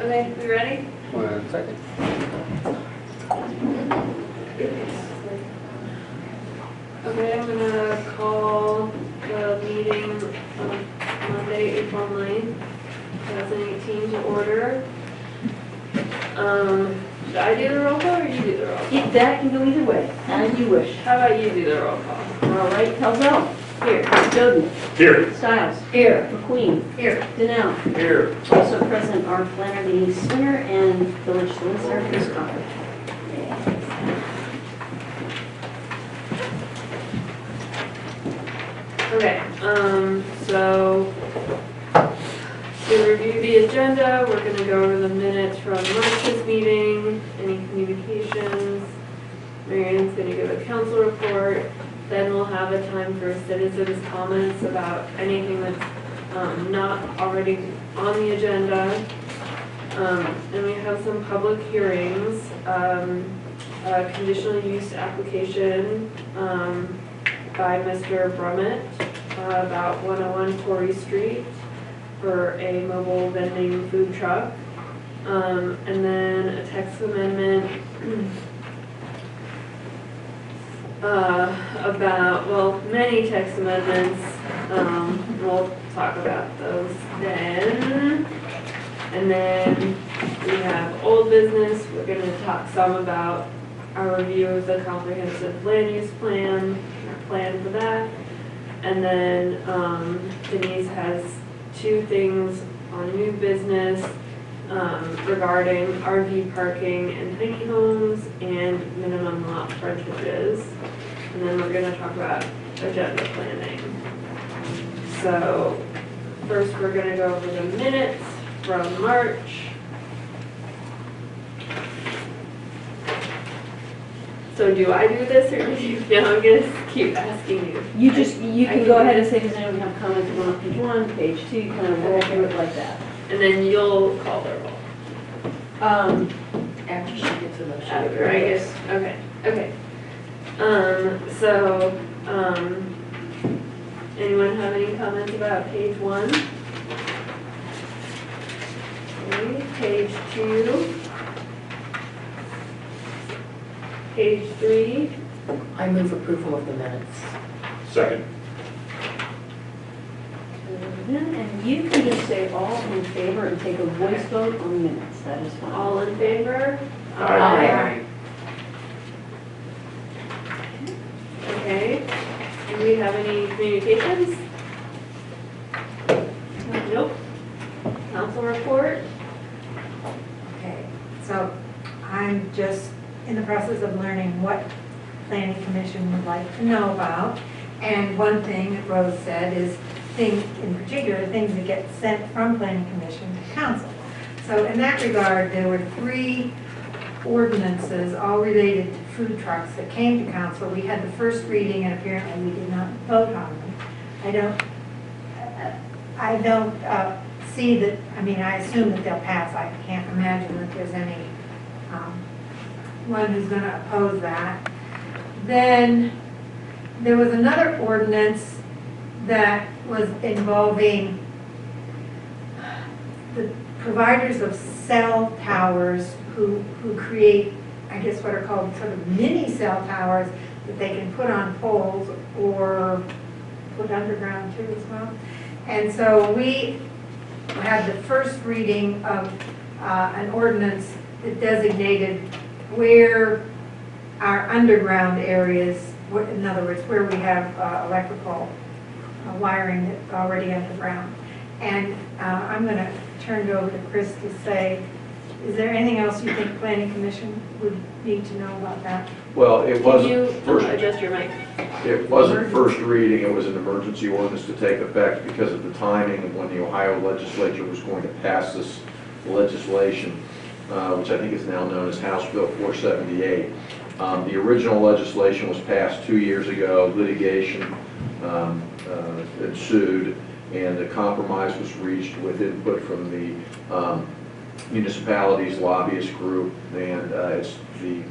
Okay, we ready? One second. Okay, I'm gonna call the meeting of Monday, April 9th, 2018 to order. Um, should I do the roll call or you do the roll call? It- That can go either way, as you wish. How about you do the roll call? All right, Calzell. Here. Doden. Here. Stiles. Here. MacQueen. Here. Danell. Here. Also present are Flannery Spinner and Village Solicitor Chris Cocker. Okay, um, so to review the agenda, we're gonna go over the minutes from March's meeting, any communications. Marion's gonna give a council report, then we'll have a time for citizens' comments about anything that's, um, not already on the agenda. Um, and we have some public hearings, um, a conditional use application, um, by Mr. Brummett uh, about 101 Corry Street for a mobile vending food truck. Um, And then a text amendment uh, about, well, many text amendments. Um, We'll talk about those then. And then we have old business. We're going to talk some about our review of the comprehensive land use plan, our plan for that. And then um, Denise has two things on new business um, regarding RV parking and tiny homes and minimum lot frontages. And then we're gonna talk about agenda planning. So first, we're gonna go over the minutes from March. So do I do this or do you, no, I'm gonna keep asking you. You just, you I can go ahead and say, does anyone have comments on page one, page two, kind of roll through it like that. And then you'll call the roll. Um, After she gets a motion. After, I guess, okay, okay. Um, so, um, anyone have any comments about page one? Okay, page two. Page three, I move approval of the minutes. Second. Mm-hmm. and you can just say all in favor and take a voice vote on minutes, that is fine. all in favor? Aye. Okay, do we have any communications? Nope. Council report? Okay, so I'm just in the process of learning what planning commission would like to know about. And one thing that Rose said is things, in particular, things that get sent from planning commission to council. So in that regard, there were three ordinances, all related to food trucks that came to council. We had the first reading and apparently we did not vote on them. I don't, I don't uh, see that, I mean, I assume that they'll pass. I can't imagine that there's any um, one who's going to oppose that. Then there was another ordinance that was involving the providers of cell towers who, who create, I guess what are called sort of mini cell towers that they can put on poles or put underground too as well. And so we had the first reading of uh, an ordinance that designated where our underground areas, in other words, where we have uh, electrical uh, wiring that's already underground. And uh, I'm going to turn it over to Chris to say, is there anything else you think planning commission would need to know about that? Well, it Can wasn't you first, adjust your mic? it wasn't first reading, it was an emergency ordinance to take effect because of the timing of when the Ohio legislature was going to pass this legislation, uh, which I think is now known as House Bill 478. Um, The original legislation was passed two years ago, litigation um, ensued, and a compromise was reached with input from the um, municipalities lobbyist group, and uh, it's, the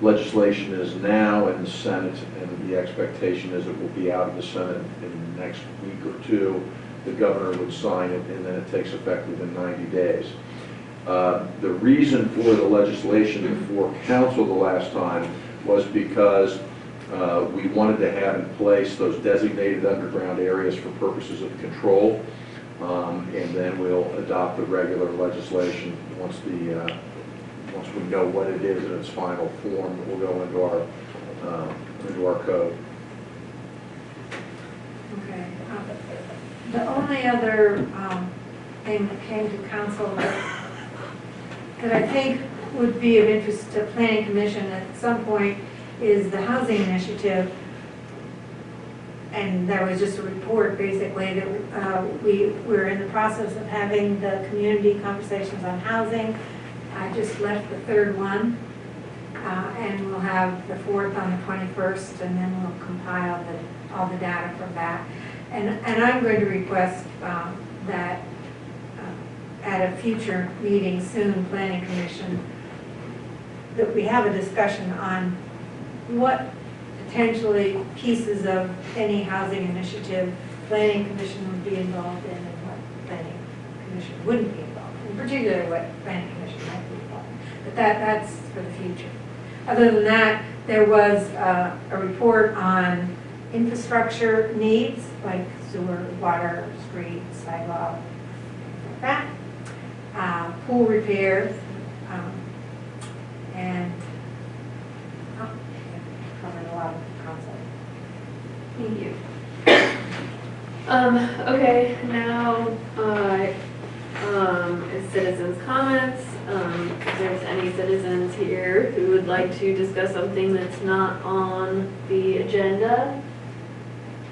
legislation is now in the Senate, and the expectation is it will be out of the Senate in the next week or two. The governor would sign it, and then it takes effect within 90 days. Uh, The reason for the legislation before council the last time was because uh, we wanted to have in place those designated underground areas for purposes of control. Um, And then we'll adopt the regular legislation once the, uh, once we know what it is in its final form, it will go into our, uh, into our code. Okay. um, The only other um, thing that came to council that that I think would be of interest to planning commission at some point is the housing initiative. And there was just a report basically that uh, we, we're in the process of having the community conversations on housing. I just left the third one. uh, And we'll have the fourth on the 21st, and then we'll compile the, all the data from that. And, and I'm going to request um, that uh, at a future meeting soon, planning commission, that we have a discussion on what potentially pieces of any housing initiative planning commission would be involved in and what planning commission wouldn't be involved in, particularly what planning commission might be involved in. But that, that's for the future. Other than that, there was uh, a report on infrastructure needs, like sewer, water, street, sidewalk, like that. Uh, Pool repairs, um, and a lot of concepts. Thank you. Um, okay, now, uh, um, is citizens' comments. Um, if there's any citizens here who would like to discuss something that's not on the agenda,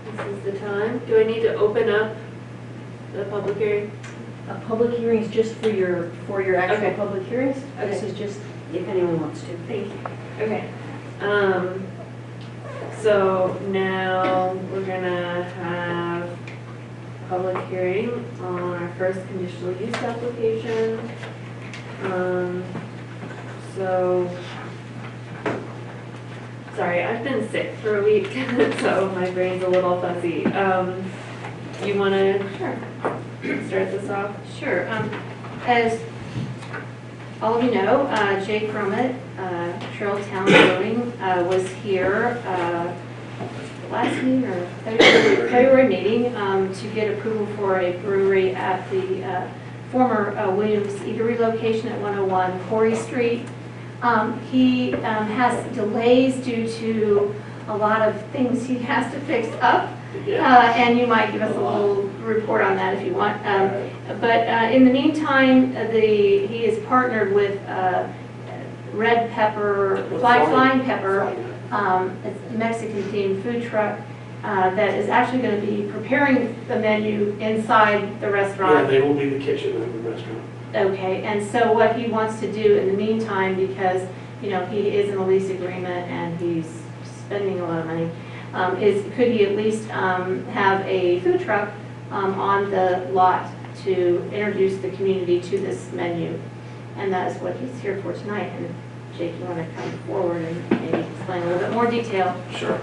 this is the time. Do I need to open up the public hearing? A public hearing is just for your, for your actual Okay. public hearings. This Okay. is just if anyone wants to. Thank you. Okay. Um, so now we're gonna have a public hearing on our first conditional use application. Um, so, sorry, I've been sick for a week, so my brain's a little fuzzy. Um, you wanna Sure, start this off? sure. Um, As all of you know, uh, Jake Crummett, uh, Trail Town Brewing, uh, was here uh, last meeting or February February meeting um, to get approval for a brewery at the uh, former uh, Williams Eatery location at 101 Corry Street. Um, He um, has delays due to a lot of things he has to fix up. Uh, And you might give us a little report on that if you want. Um, But uh, in the meantime, uh, the, he is partnered with uh, Red Pepper, Fly Flying Pepper, um, a Mexican themed food truck uh, that is actually going to be preparing the menu inside the restaurant. Yeah, they will be the kitchen of the restaurant. Okay, and so what he wants to do in the meantime, because, you know, he is in a lease agreement and he's spending a lot of money, um, is could he at least um, have a food truck um, on the lot to introduce the community to this menu? And that is what he's here for tonight. And Jake, you want to come forward and maybe explain a little bit more detail? Sure.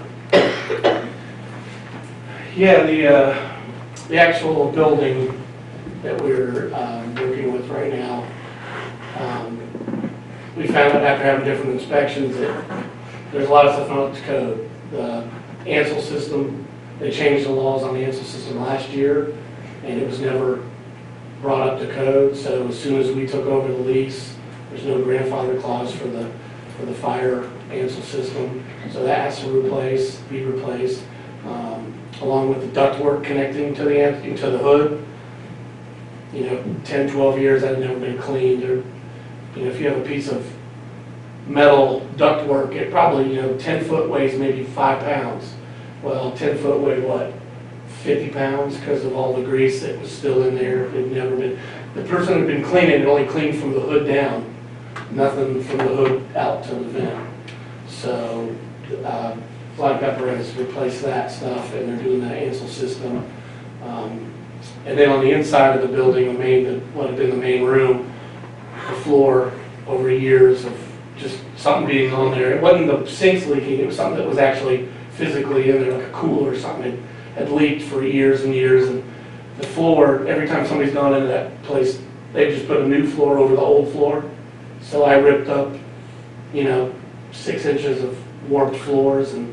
Yeah, the, uh, the actual building that we're um, working with right now, um, we found out after having different inspections that there's a lot of stuff not up to code. The Ansul system, they changed the laws on the Ansul system last year, and it was never brought up to code, so as soon as we took over the lease, there's no grandfather clause for the, for the fire Ansul system, so that has to replace, be replaced, um, along with the ductwork connecting to the, to the hood. You know, 10, 12 years, that had never been cleaned, or, you know, if you have a piece of metal ductwork, it probably, you know, 10 foot weighs maybe five pounds. Well, 10 foot weighed what, 50 pounds because of all the grease that was still in there. It'd never been, the person who'd been cleaning, it only cleaned from the hood down, nothing from the hood out to the vent. So, uh, Flying Pepper has replaced that stuff and they're doing that Ansul system. Um, And then on the inside of the building, the main, the- what had been the main room, the floor over years of just something being on there. It wasn't the sinks leaking, it was something that was actually physically in there, like a cooler or something, had- had leaked for years and years. And the floor, every time somebody's gone into that place they just put a new floor over the old floor. So I ripped up, you know, six inches of warped floors and,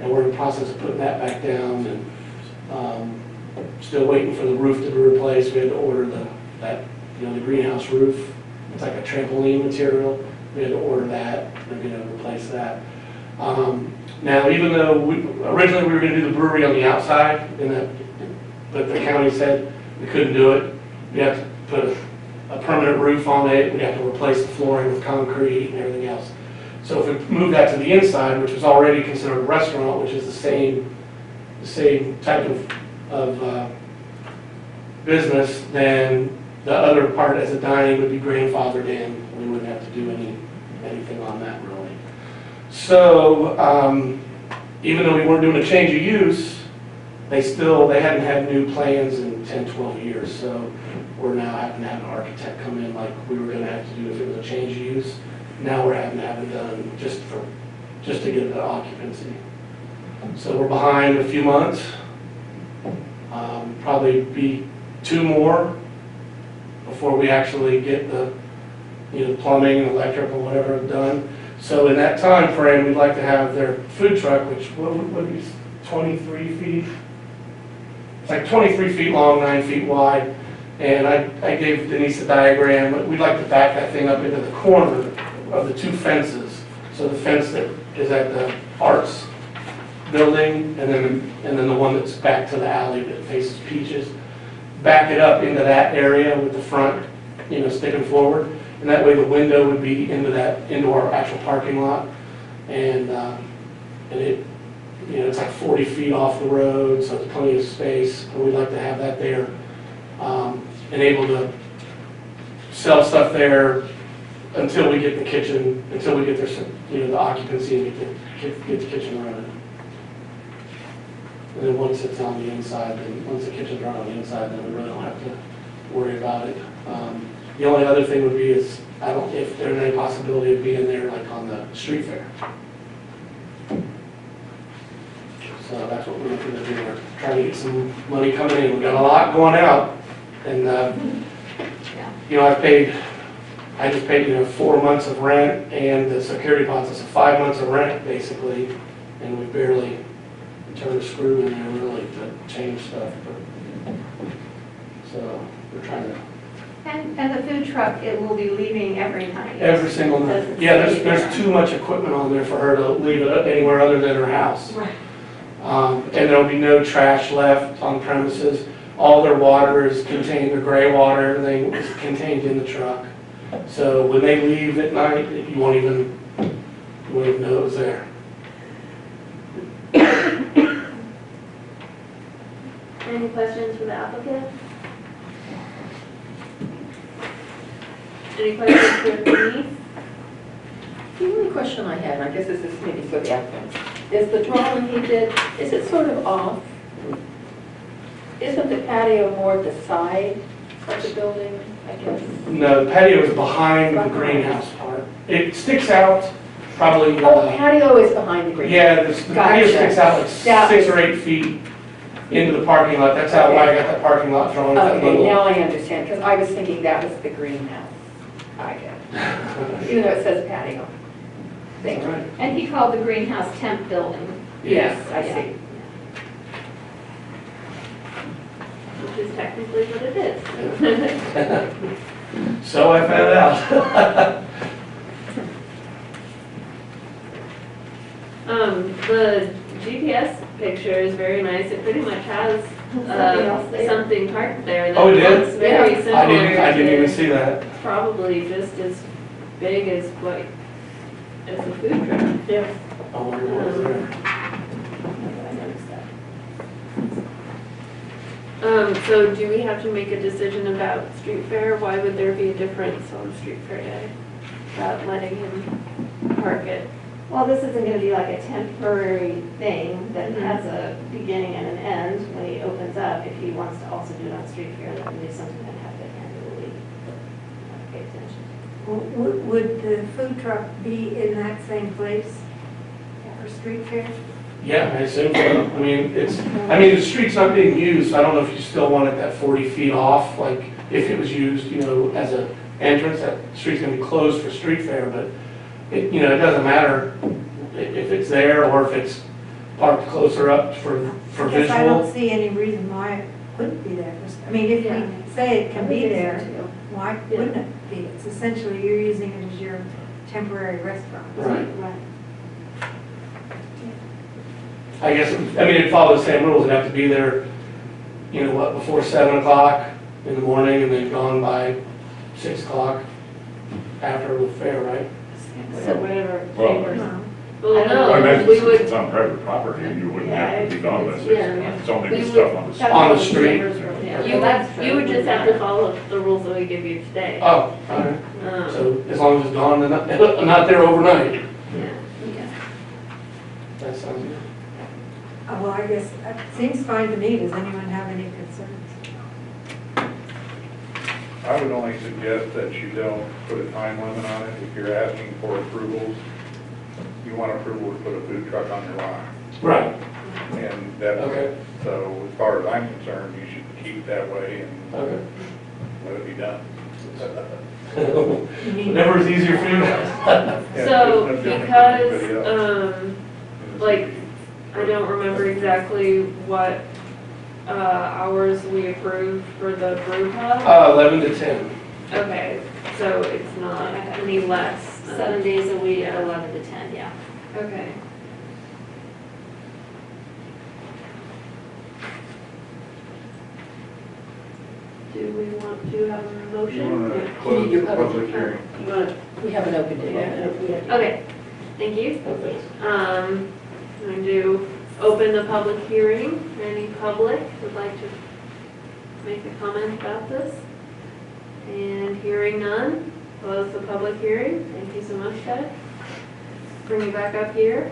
and we're in the process of putting that back down and, um, still waiting for the roof to be replaced. We had to order the, that, you know, the greenhouse roof. It's like a trampoline material. We had to order that. We're gonna replace that. Um, now, even though we, originally we were gonna do the brewery on the outside in that, but the county said we couldn't do it. We have to put a, a permanent roof on it. We have to replace the flooring with concrete and everything else. So if we move that to the inside, which is already considered a restaurant, which is the same, the same type of, of, uh, business, then the other part as a dining would be grandfathered in. We wouldn't have to do any, anything on that really. So, um, even though we weren't doing a change of use, they still, they hadn't had new plans in 10, 12 years. So we're now having to have an architect come in like we were gonna have to do if it was a change of use. Now we're having to have it done just for, just to get the occupancy. So we're behind a few months. Um, Probably be two more before we actually get the, you know, plumbing electrical, whatever done. So in that time frame, we'd like to have their food truck, which, what would, what is, twenty-three feet? It's like twenty-three feet long, nine feet wide, and I, I gave Denise a diagram, but we'd like to back that thing up into the corner of the two fences. So the fence that is at the arts building, and then, and then the one that's back to the alley that faces Peaches. Back it up into that area with the front, you know, sticking forward. And that way the window would be into that, into our actual parking lot. And, uh, and it, you know, it's like 40 feet off the road, so there's plenty of space. And we'd like to have that there, um, and able to sell stuff there until we get the kitchen, until we get their, you know, the occupancy and get the, get the kitchen running. And then once it's on the inside, then, once the kitchen's run on the inside, then we really don't have to worry about it. Um, The only other thing would be is, I don't, if there's any possibility of being there like on the street fair. So that's what we're looking to do, we're trying to get some money coming in, we've got a lot going out. And, uh, you know, I've paid, I just paid, you know, four months of rent and the security deposit, so five months of rent basically, and we barely turned a screw in there really to change stuff, but, so, we're trying to, And, and the food truck, it will be leaving every night. every single night. Doesn't Yeah, there's, stay there's there. too much equipment on there for her to leave it anywhere other than her house. Right. Um, and there'll be no trash left on premises. All their water is contained, their gray water, everything is contained in the truck. So when they leave at night, you won't even, you won't even know it was there. Any questions for the applicant? Any questions for Denise? The only question I had, and I guess this is maybe for the applicant, is the drawing he did, is it sort of off? Isn't the patio more at the side of the building, I guess? No, the patio is behind the greenhouse part. It sticks out probably, Oh, uh, patio is behind the green. yeah, this- the patio Gotcha. sticks out like Yeah. six or eight feet into the parking lot. That's how I got that parking lot drawn, that Okay, little. now I understand, because I was thinking that was the greenhouse. I get it. Even though it says patio. Thank you. Right. And he called the greenhouse temp building. Yes, I Yeah. see. Which is technically what it is. So I found out. Um, the GPS picture is very nice. It pretty much has, Something uh, something parked there that Oh, it did? looks very Yeah. similar I didn't, I didn't even to- see that. Probably just as big as what, as a food truck. Yeah. I wonder what was there. I noticed that. Um, so do we have to make a decision about street fair? Why would there be a difference on street fair day? About letting him park it? Well, this isn't gonna be like a temporary thing that Mhm. has a beginning and an end when he opens up. If he wants to also do it on street fair, that would be something that have to annually pay attention. Would, would the food truck be in that same place for street fair? Yeah, I assume so. I mean, it's, I mean, the street's not being used, so I don't know if you still want it that forty feet off, like, if it was used, you know, as an entrance, that street's gonna be closed for street fair, but it, you know, it doesn't matter i- if it's there or if it's parked closer up for, for I guess I don't visual. see any reason why it couldn't be there. I mean, if Yeah. we say it can be there, why wouldn't it be? It's essentially, you're using it as your temporary restaurant. Right. Right. I guess, I mean, it follows the same rules, it'd have to be there, you know, what, before seven o'clock in the morning and then gone by six o'clock after the fair, right? So whatever Well- chambers. Well, I don't I no, imagine we since would, it's on private property, you wouldn't have to be gone by six Yeah. It's only We stuff on the street. On the street. Chambers room, yeah. you would, you would just have to follow the rules that we give you today. Oh, all right. Um, So as long as it's gone, and not, not there overnight, yeah. Yeah. that sounds good. Uh, Well, I guess, it seems fine to me. Does anyone have any concerns? I would only suggest that you don't put a time limit on it. If you're asking for approvals, you want approval to put a food truck on your lot. Right, And that's, Okay. so as far as I'm concerned, you should keep it that way and okay. let it be done. Whatever is easier for you guys. Yeah, So, it's no different than because, anybody else. um, like, I don't remember exactly what, uh, hours we approved for the brew pub. Uh, eleven to ten. Okay, so it's not any less than. Seven days a week, Yeah. eleven to ten, yeah. Okay. Do we want to have a You motion? want to You close need the your public- public hearing? You want to, we have an open date. Okay, thank you. No thanks. Um, I'm going to open the public hearing. Any public would like to make a comment about this? And hearing none, close the public hearing. Thank you so much, Ted. Bring you back up here.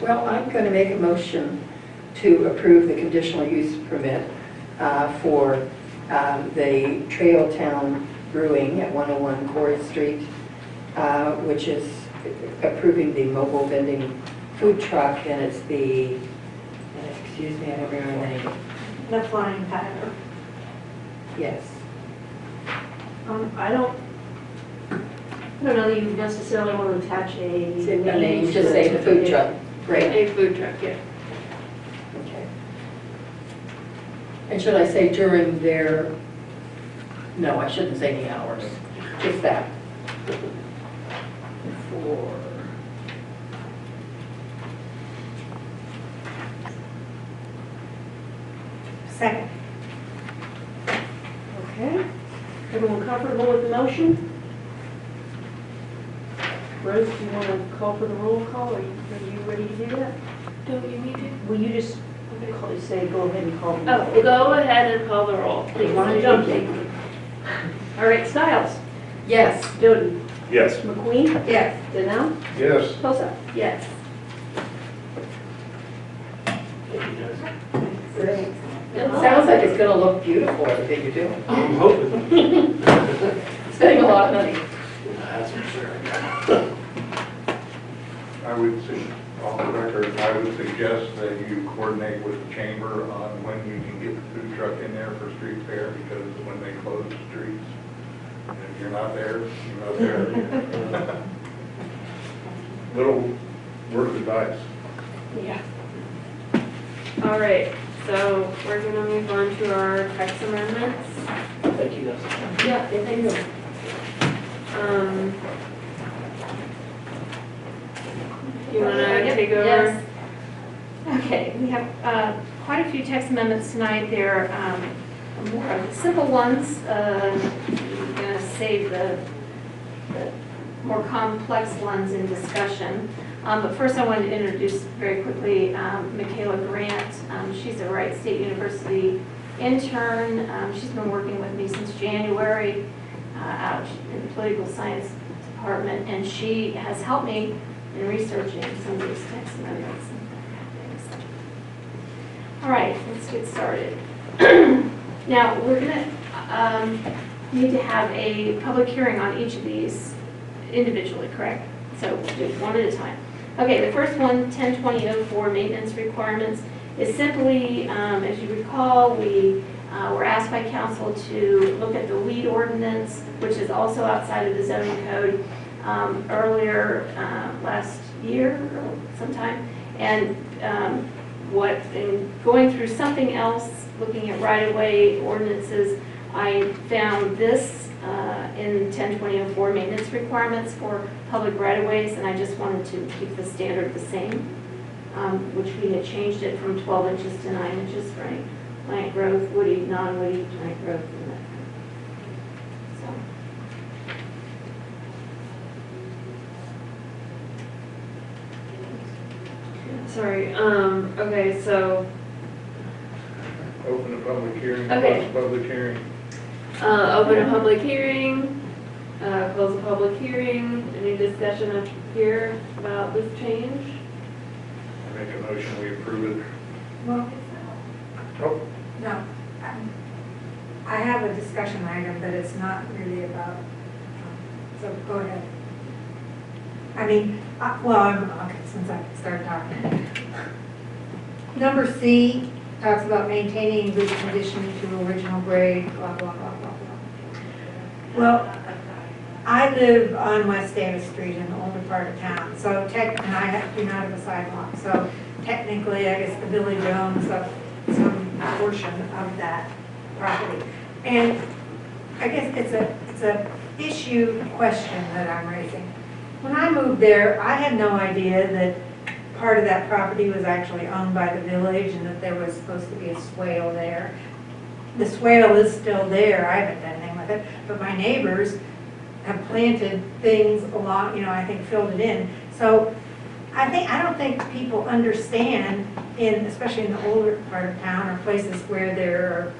Well, I'm going to make a motion to approve the conditional use permit uh, for um, the Trail Town Brewing at 101 Corry Street, uh, which is approving the mobile vending food truck, and it's the, and excuse me, I don't remember the name. The flying pattern. Yes. Um, I don't, I don't know that you necessarily want to attach a. Say the name, just say the food truck. Great. A food truck, yeah. Okay. And should I say during their, no, I shouldn't say any hours, just that. For, Second. Okay. Everyone comfortable with the motion? Rose, do you want to call for the roll call, or you- are you ready to do that? Don't you need to? Will you just call- say, go ahead and call? the roll? Oh, roll? go ahead and call the roll, You please. want to jump in? All right, Stiles, yes, Doden, Yes. MacQueen, Yes. Denell, Yes, Bosa. Yes. Thank you, guys. great. Sounds like it's gonna look beautiful, everything you're doing. I'm hoping. Spending a lot of money. That's for sure. I would, su- on the record, I would suggest that you coordinate with the chamber on when you can get the food truck in there for street fair, because when they close the streets, and if you're not there, you're not there. Little word of advice. Yeah. All right, so we're gonna move on to our text amendments. Thank you, guys. Yeah, thank you. Um, You wanna Yep, take over? yes. Okay, we have uh, quite a few text amendments tonight. They're um, more of the simple ones. Uh, I'm going to save the the more complex ones in discussion. Um, But first, I wanted to introduce very quickly um, Michaela Grant. Um, She's a Wright State University intern. Um, She's been working with me since January uh, out in the political science department, and she has helped me in researching some of these text amendments. All right, let's get started. Now, we're gonna, um, need to have a public hearing on each of these individually, correct? So we'll do one at a time. Okay, the first one, 102004, maintenance requirements, is simply, um, as you recall, we uh, were asked by council to look at the weed ordinance, which is also outside of the zoning code, um, earlier uh, last year or sometime. And um, what, in going through something else, looking at right-of-way ordinances, I found this uh, in 10204 maintenance requirements for public right-of-ways, and I just wanted to keep the standard the same, um, which we had changed it from 12 inches to 9 inches for any plant growth, woody, non-woody plant growth, and that. Sorry, um, okay, so, Open the public hearing, Okay. close the public hearing. Uh, open a public hearing, uh, close a public hearing, any discussion up here about this change? I Make a motion, we approve it. Well, Oh, no, um, I have a discussion item, but it's not really about, um, so go ahead. I mean, uh, well, I'm, okay, since I started talking. Number C talks about maintaining good condition to original grade, blah, blah, blah, blah, blah. Well, I live on West Davis Street in the older part of town, so tech, and I do not have a sidewalk, so technically, I guess the village owns a- some portion of that property. And I guess it's a, it's a issue question that I'm raising. When I moved there, I had no idea that part of that property was actually owned by the village and that there was supposed to be a swale there. The swale is still there, I haven't done anything with it, but my neighbors have planted things along, you know, I think filled it in. So I think, I don't think people understand in, especially in the older part of town or places where there are,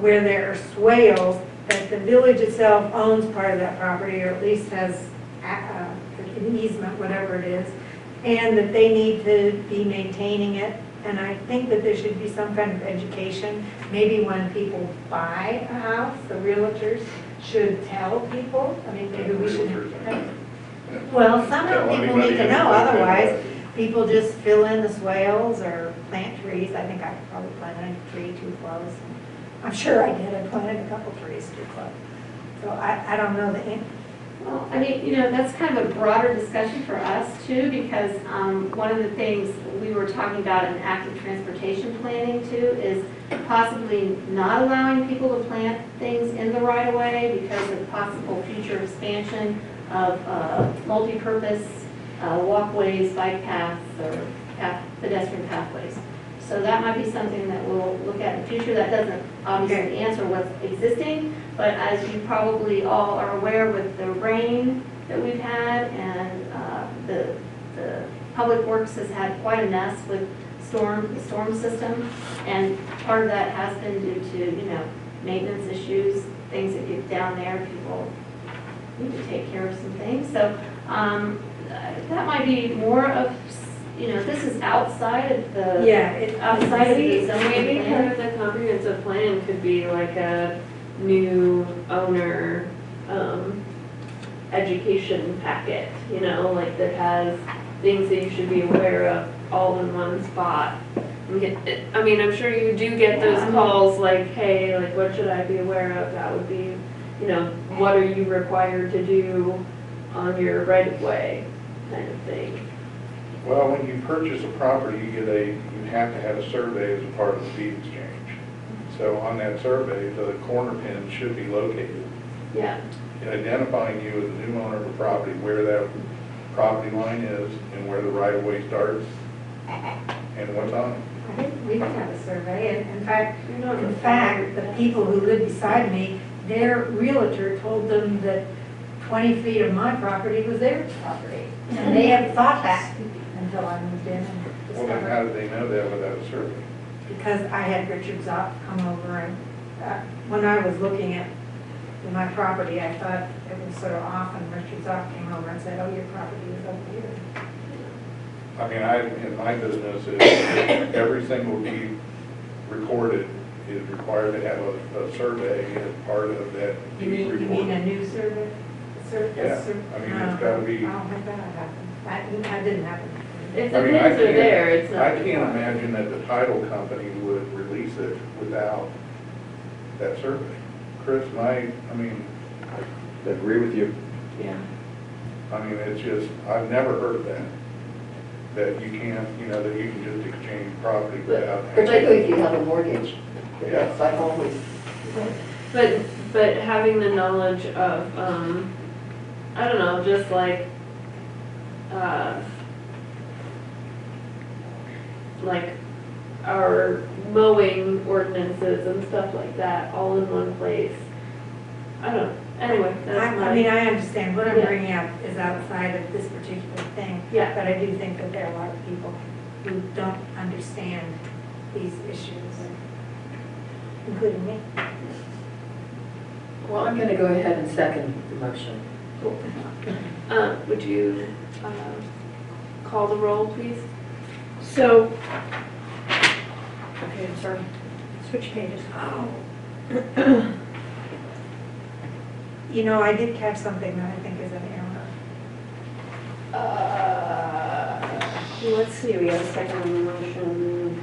where there are swales, that the village itself owns part of that property or at least has uh, an easement, whatever it is, and that they need to be maintaining it. And I think that there should be some kind of education, maybe when people buy a house, the realtors should tell people, I mean, maybe we should. Well, some Tell people need to know, anything. otherwise, people just fill in the swales or plant trees. I think I probably planted a tree too close. I'm sure I did, I planted a couple trees too close. So I, I don't know the, an- Well, I mean, you know, that's kind of a broader discussion for us too, because um, one of the things we were talking about in active transportation planning too is possibly not allowing people to plant things in the right of way because of possible future expansion of uh, multi-purpose uh, walkways, bike paths, or path- pedestrian pathways. So that might be something that we'll look at in the future. That doesn't obviously answer what's existing, but as you probably all are aware with the rain that we've had and uh, the, the Public Works has had quite a mess with storm, the storm system. And part of that has been due to, you know, maintenance issues, things that get down there, people need to take care of some things. So um, that might be more of, you know, this is outside of the. yeah, it, Outside of the Maybe, zoning maybe plan. part of the comprehensive plan could be like a new owner, um, education packet, you know, like that has things that you should be aware of all in one spot. And get- I mean, I'm sure you do get those Yeah. calls like, hey, like, what should I be aware of? That would be, you know, what are you required to do on your right of way kind of thing. Well, when you purchase a property, you get a, you have to have a survey as a part of the deed exchange. So on that survey, the corner pin should be located, Yeah, identifying you as the new owner of a property, where that property line is and where the right of way starts and what's on it. I think we can have a survey, and in fact, you're in fact, the people who live beside me, their realtor told them that twenty feet of my property was their property. And they hadn't thought that until I moved in and Well, then how discovered. did they know that without a survey? Because I had Richard Zopp come over and, uh, when I was looking at my property, I thought it was sort of off, and Richard Zopp came over and said, oh, your property is over here. I mean, I, in my business, is every single deed recorded is required to have a, a survey as part of that You deed mean, you mean a new survey? Sur- a Yeah, sur- I mean, it's gotta be- I don't think that happened. That, that didn't happen. If I the mean, I pins are can't- there, it's not. I can't imagine that the title company would release it without that survey. Chris, my, I mean, I agree with you. Yeah. I mean, it's just, I've never heard of that. That you can't, you know, that you can just exchange property without. Particularly if you have a mortgage. Yes, I've always, But, but having the knowledge of, um, I don't know, just like, uh, like our mowing ordinances and stuff like that, all in one place. I don't, know. anyway, I, that's I mean, my, I understand, what I'm Yeah. bringing up is outside of this particular thing. Yeah. But I do think that there are a lot of people who don't understand these issues, including me. well, I'm going to go ahead and second the motion. uh, would you, uh, call the roll, please? So, okay, I'm sorry, switch pages. Oh. You know, I did catch something that I think is an error. Uh, Let's see, we have a second on motion.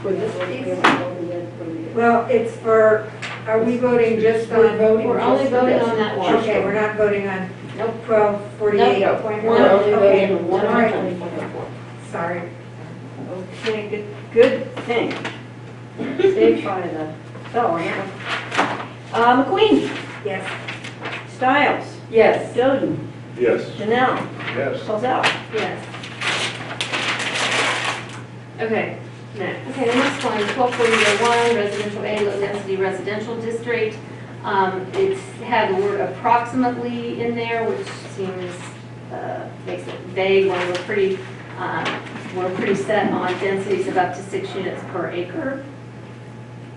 For this piece? Well, it's for, are we voting just We're on? voting We're only just voting on that one. Okay, we're not voting on Nope. twelve forty-eight Nope. point We're one? only voting Okay, on one all right. motion. Sorry. Okay, good, good thing. Saved by the fellow. Uh, MacQueen, Yes. Stiles, Yes, Doden, Yes. Janelle, Yes. Colzell. Yes. Okay, next. Okay, the next one, twelve forty oh one, residential A, low density residential district. Um, it's had the word approximately in there, which seems, uh, makes it vague when we're pretty, um, we're pretty set on densities of up to six units per acre.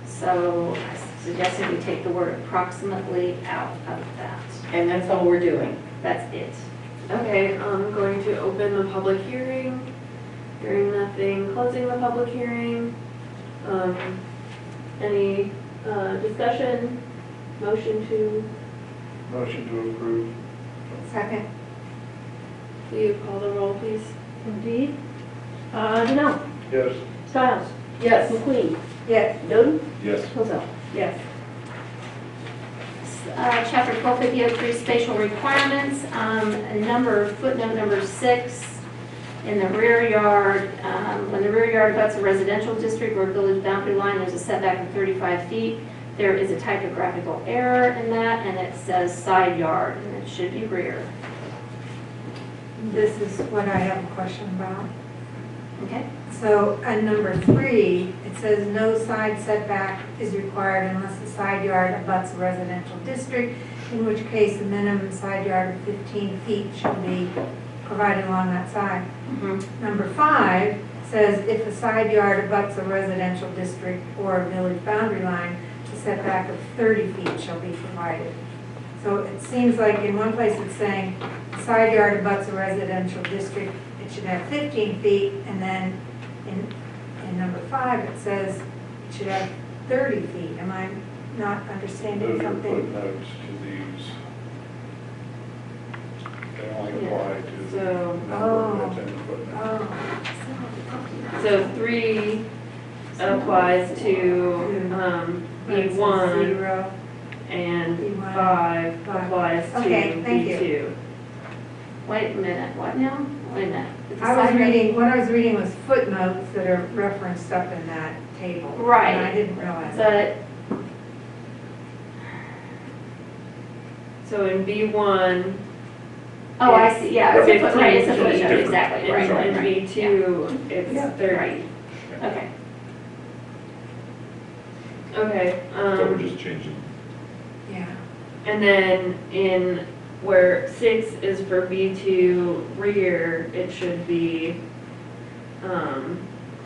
So I suggested we take the word approximately out of that. and that's all we're doing. That's it. Okay, I'm going to open the public hearing. Hearing nothing, closing the public hearing. Um, any, uh, discussion, motion to, Motion to approve. Second. will you call the roll, please? Indeed. Uh, Janelle, Yes. Stiles, Yes, MacQueen, Yes. Doden, Yes. Colzell. Yes. Uh, Chapter 125003 spatial requirements, um, number, footnote number six, in the rear yard, um, when the rear yard abuts a residential district or village boundary line, there's a setback of 35 feet. There is a typographical error in that, and it says side yard, and it should be rear. This is what I have a question about. Okay? So, on number three, it says no side setback is required unless the side yard abuts a residential district, in which case a minimum side yard of 15 feet should be provided along that side. Mm-hmm. Number five says if the side yard abuts a residential district or a village boundary line, a setback of 30 feet shall be provided. So it seems like in one place it's saying side yard abuts a residential district, it should have 15 feet, and then in, in number five, it says it should have 30 feet. Am I not understanding Those are something? footnotes to these. They only Yeah. apply to the So- number that's in the footnote. Oh, So three applies to, um, B Right, so one, Zero. And B1, five five. applies to Okay, thank B you. two. Wait a minute, what now? Wait a minute. If the I was side reading, what I was reading was footnotes that are referenced up in that table. Right. And I didn't realize that. But So in B one, Oh, I see, yeah, it's a foot, right, it's a Fifteen footnote, feet. exactly, and right, right, in right. B two, it's Right. thirty. Okay, Okay, So we're um, just changing. Yeah. and then in where six is for B two rear, it should be, um,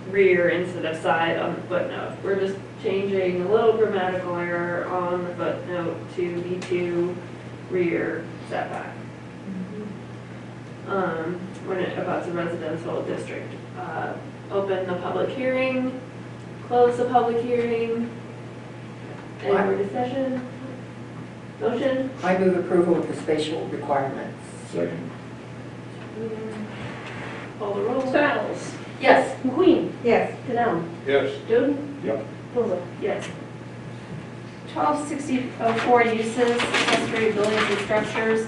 rear instead of side on the footnote. We're just changing a little grammatical error on the footnote to B two rear setback. um, when it abuts a residential district. Uh, Open the public hearing, close the public hearing. Any more discussion? Motion? I move approval of the spatial requirements. Second. Call the roll. Stiles. Yes. MacQueen. Yes, Canal. Yes, Doden. Yep. Pillar. Yes. 126004 uses, accessory buildings and structures.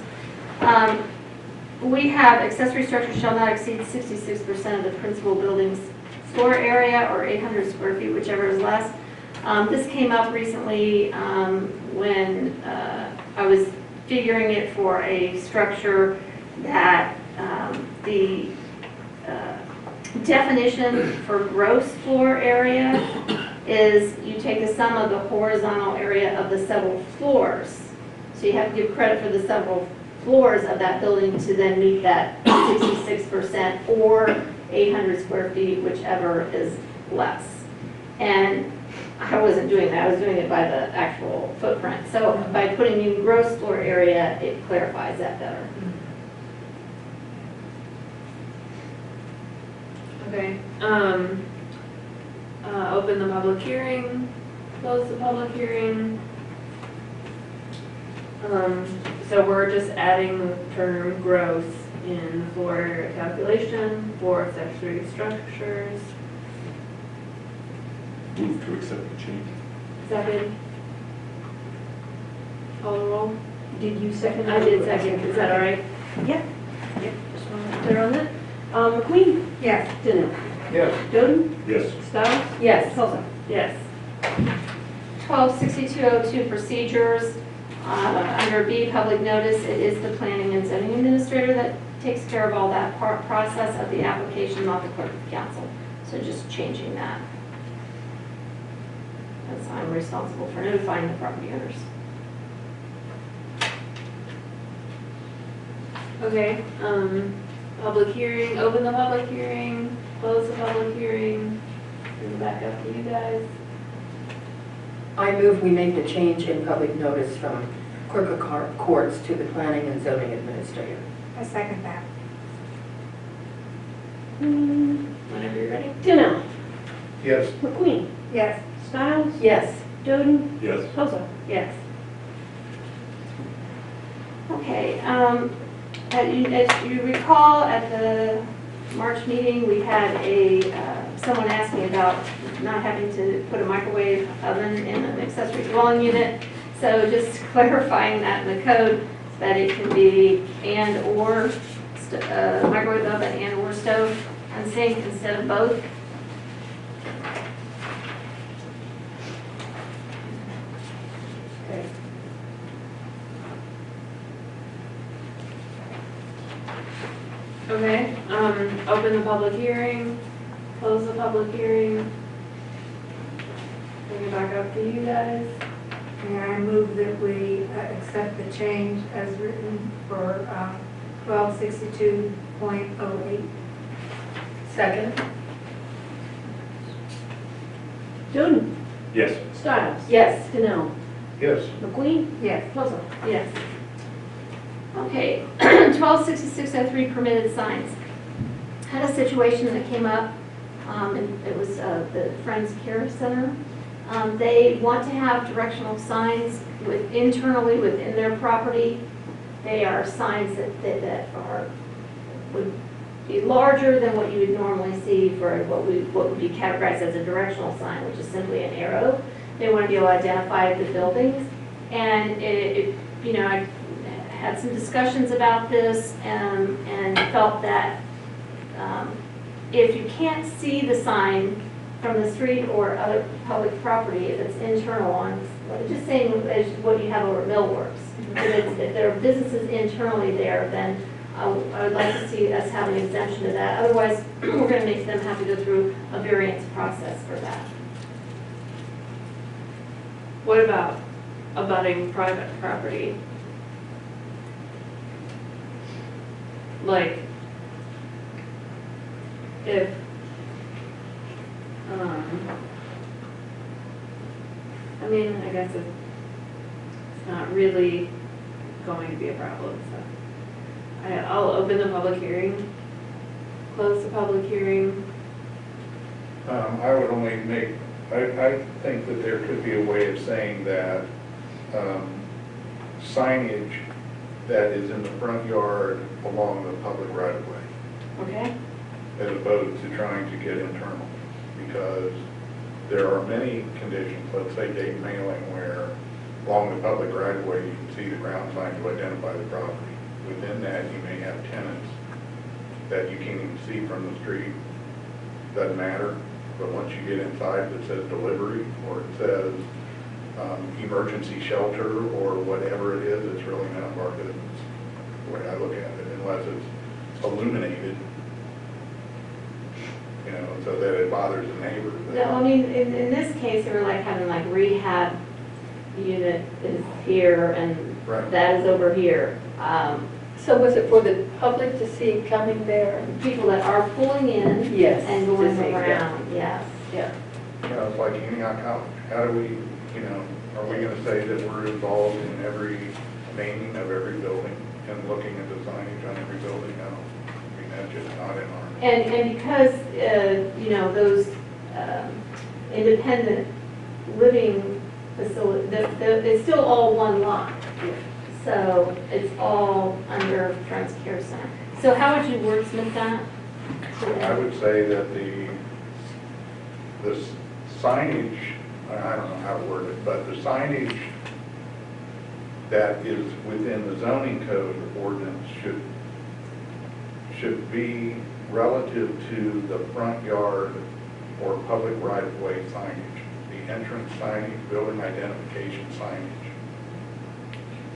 Um, We have accessory structures shall not exceed 66% of the principal building's floor area or 800 square feet, whichever is less. Um, This came up recently um, when uh, I was figuring it for a structure that um, the uh, definition for gross floor area is you take the sum of the horizontal area of the several floors. So you have to give credit for the several floors of that building to then meet that 66% or 800 square feet, whichever is less. And I wasn't doing that, I was doing it by the actual footprint. So by putting in gross floor area, it clarifies that better. Okay, um, uh, open the public hearing, close the public hearing. Um, so we're just adding the term gross in the floor area calculation for accessory structures. Move to accept the change. Second. Call the roll. Did you second? I did second, is that all right? Yeah. Yep, just want to be clear on that. Um, MacQueen. yes, Canal. yes, Doden. Yes. Stiles. Yes. Pillar. Yes. 126202 procedures, uh, under B, public notice, it is the planning and zoning administrator that takes care of all that part, process of the application, not the clerk of council. So just changing that. As I'm responsible for notifying the property owners. Okay, um, public hearing, open the public hearing, close the public hearing, bring it back up to you guys. I move we make the change in public notice from clerk of Cour- courts to the planning and zoning administrator. I second that. Whenever you're ready. Canal. yes, MacQueen. Yes, Stiles. Yes, Doden. Yes. Pillar. Yes. Okay, um, as you, as you recall, at the March meeting, we had a, uh, someone asked me about not having to put a microwave oven in an accessory dwelling unit. So just clarifying that in the code, that it can be and/or, st- uh, microwave oven and/or stove and sink instead of both. Okay, um, open the public hearing, close the public hearing. Bring it back up to you guys. and I move that we uh, accept the change as written for uh, 1262.08. Second? Doden. Yes. Stiles. Yes. Canal. yes, MacQueen. Yes, Pillar. Yes. Okay, 126603 permitted signs. Had a situation that came up, um, and it was uh, the Friends Care Center. Um, They want to have directional signs with, internally within their property. They are signs that, that that are, would be larger than what you would normally see for what we, what would be categorized as a directional sign, which is simply an arrow. They want to be able to identify the buildings. And it, it, you know, I had some discussions about this and, and felt that um, if you can't see the sign from the street or other public property, if it's internal on, just saying as what you have over Millworks. If if there are businesses internally there, then I I would like to see us have an exemption to that. Otherwise, we're gonna make them have to go through a variance process for that. What about abutting private property? Like, if, um, I mean, I guess it- it's not really going to be a problem, so. I, I'll open the public hearing, close the public hearing. Um, I would only make, I, I think that there could be a way of saying that um, signage that is in the front yard along the public right of way. Okay? as opposed to trying to get internal. Because there are many conditions, let's say gate mailing, where along the public right of way, you can see the ground sign to identify the property. Within that, you may have tenants that you can't even see from the street. Doesn't matter, but once you get inside that says delivery, or it says um, emergency shelter, or whatever it is, it's really not of our the way I look at it, unless it's illuminated, you know, so that it bothers the neighbors. No, I mean, in, in this case, they were like having like rehab unit is here and Right. that is over here. Um, So was it for the public to see coming there? people that are pulling in Yes. and to going see, yeah. around, yes. Yeah. You know, it's like Antioch College, how do we, you know, are we gonna say that we're involved in every naming of every building and looking at the signage on every building? No, I mean, that's just not in our. And, and because, uh, you know, those um, independent living facility, the, the, it's still all one lot. So it's all under Friends Care Center. So how would you wordsmith that? I would say that the, the signage, I don't know how to word it, but the signage that is within the zoning code ordinance should, should be relative to the front yard or public right-of-way signage, the entrance signage, building identification signage,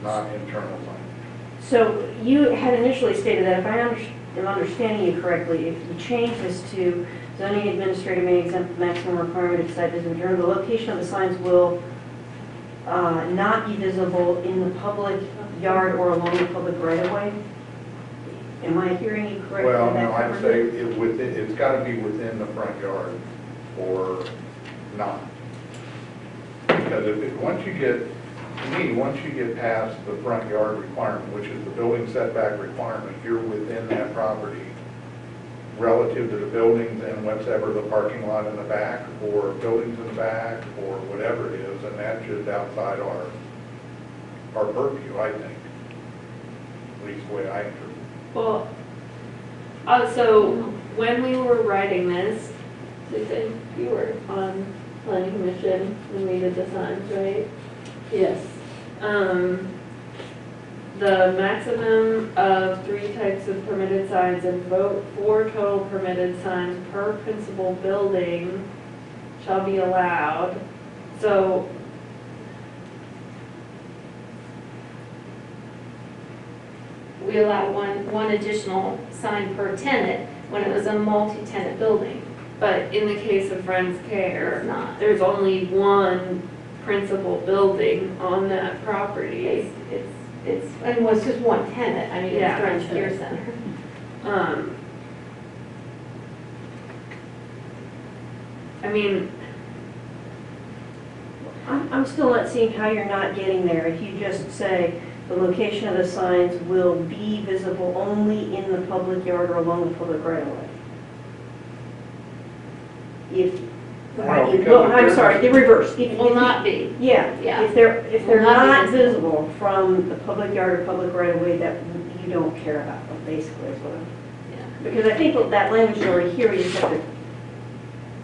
not internal signage. So you had initially stated that if I am understanding you correctly, if you change this to zoning administrator may exempt the maximum requirement of site return, the location of the signs will uh, not be visible in the public yard or along the public right of way? Am I hearing you correctly? Well, no, I'd say it? it within, it's gotta be within the front yard or not. Because if, it- once you get, to me, once you get past the front yard requirement, which is the building setback requirement, you're within that property relative to the buildings and whatever the parking lot in the back, or buildings in the back, or whatever it is, and that's just outside our, our purview, I think. At least the way I interpret. Well, uh, so when we were writing this, Susan, you were on planning commission when we did the signs, right? Yes. Um, the maximum of three types of permitted signs and vote four total permitted signs per principal building shall be allowed. So We allow one, one additional sign per tenant when it was a multi-tenant building. But in the case of Friends Care, not. there's only one principal building on that property. It's, it's, it's, and it was just one tenant, I mean, it's. Friends Care Center. Um, I mean, I'm, I'm still not seeing how you're not getting there if you just say the location of the signs will be visible only in the public yard or along the public right of way. If, Well, because well, if I'm they're- sorry, the reverse. If- It will you- not be. Yeah, Yeah. if they're, if they're Will not be not visible. visible from the public yard or public right of way, that you don't care about them, basically, is what I'm. Yeah. Because I think that language is already here, you just have to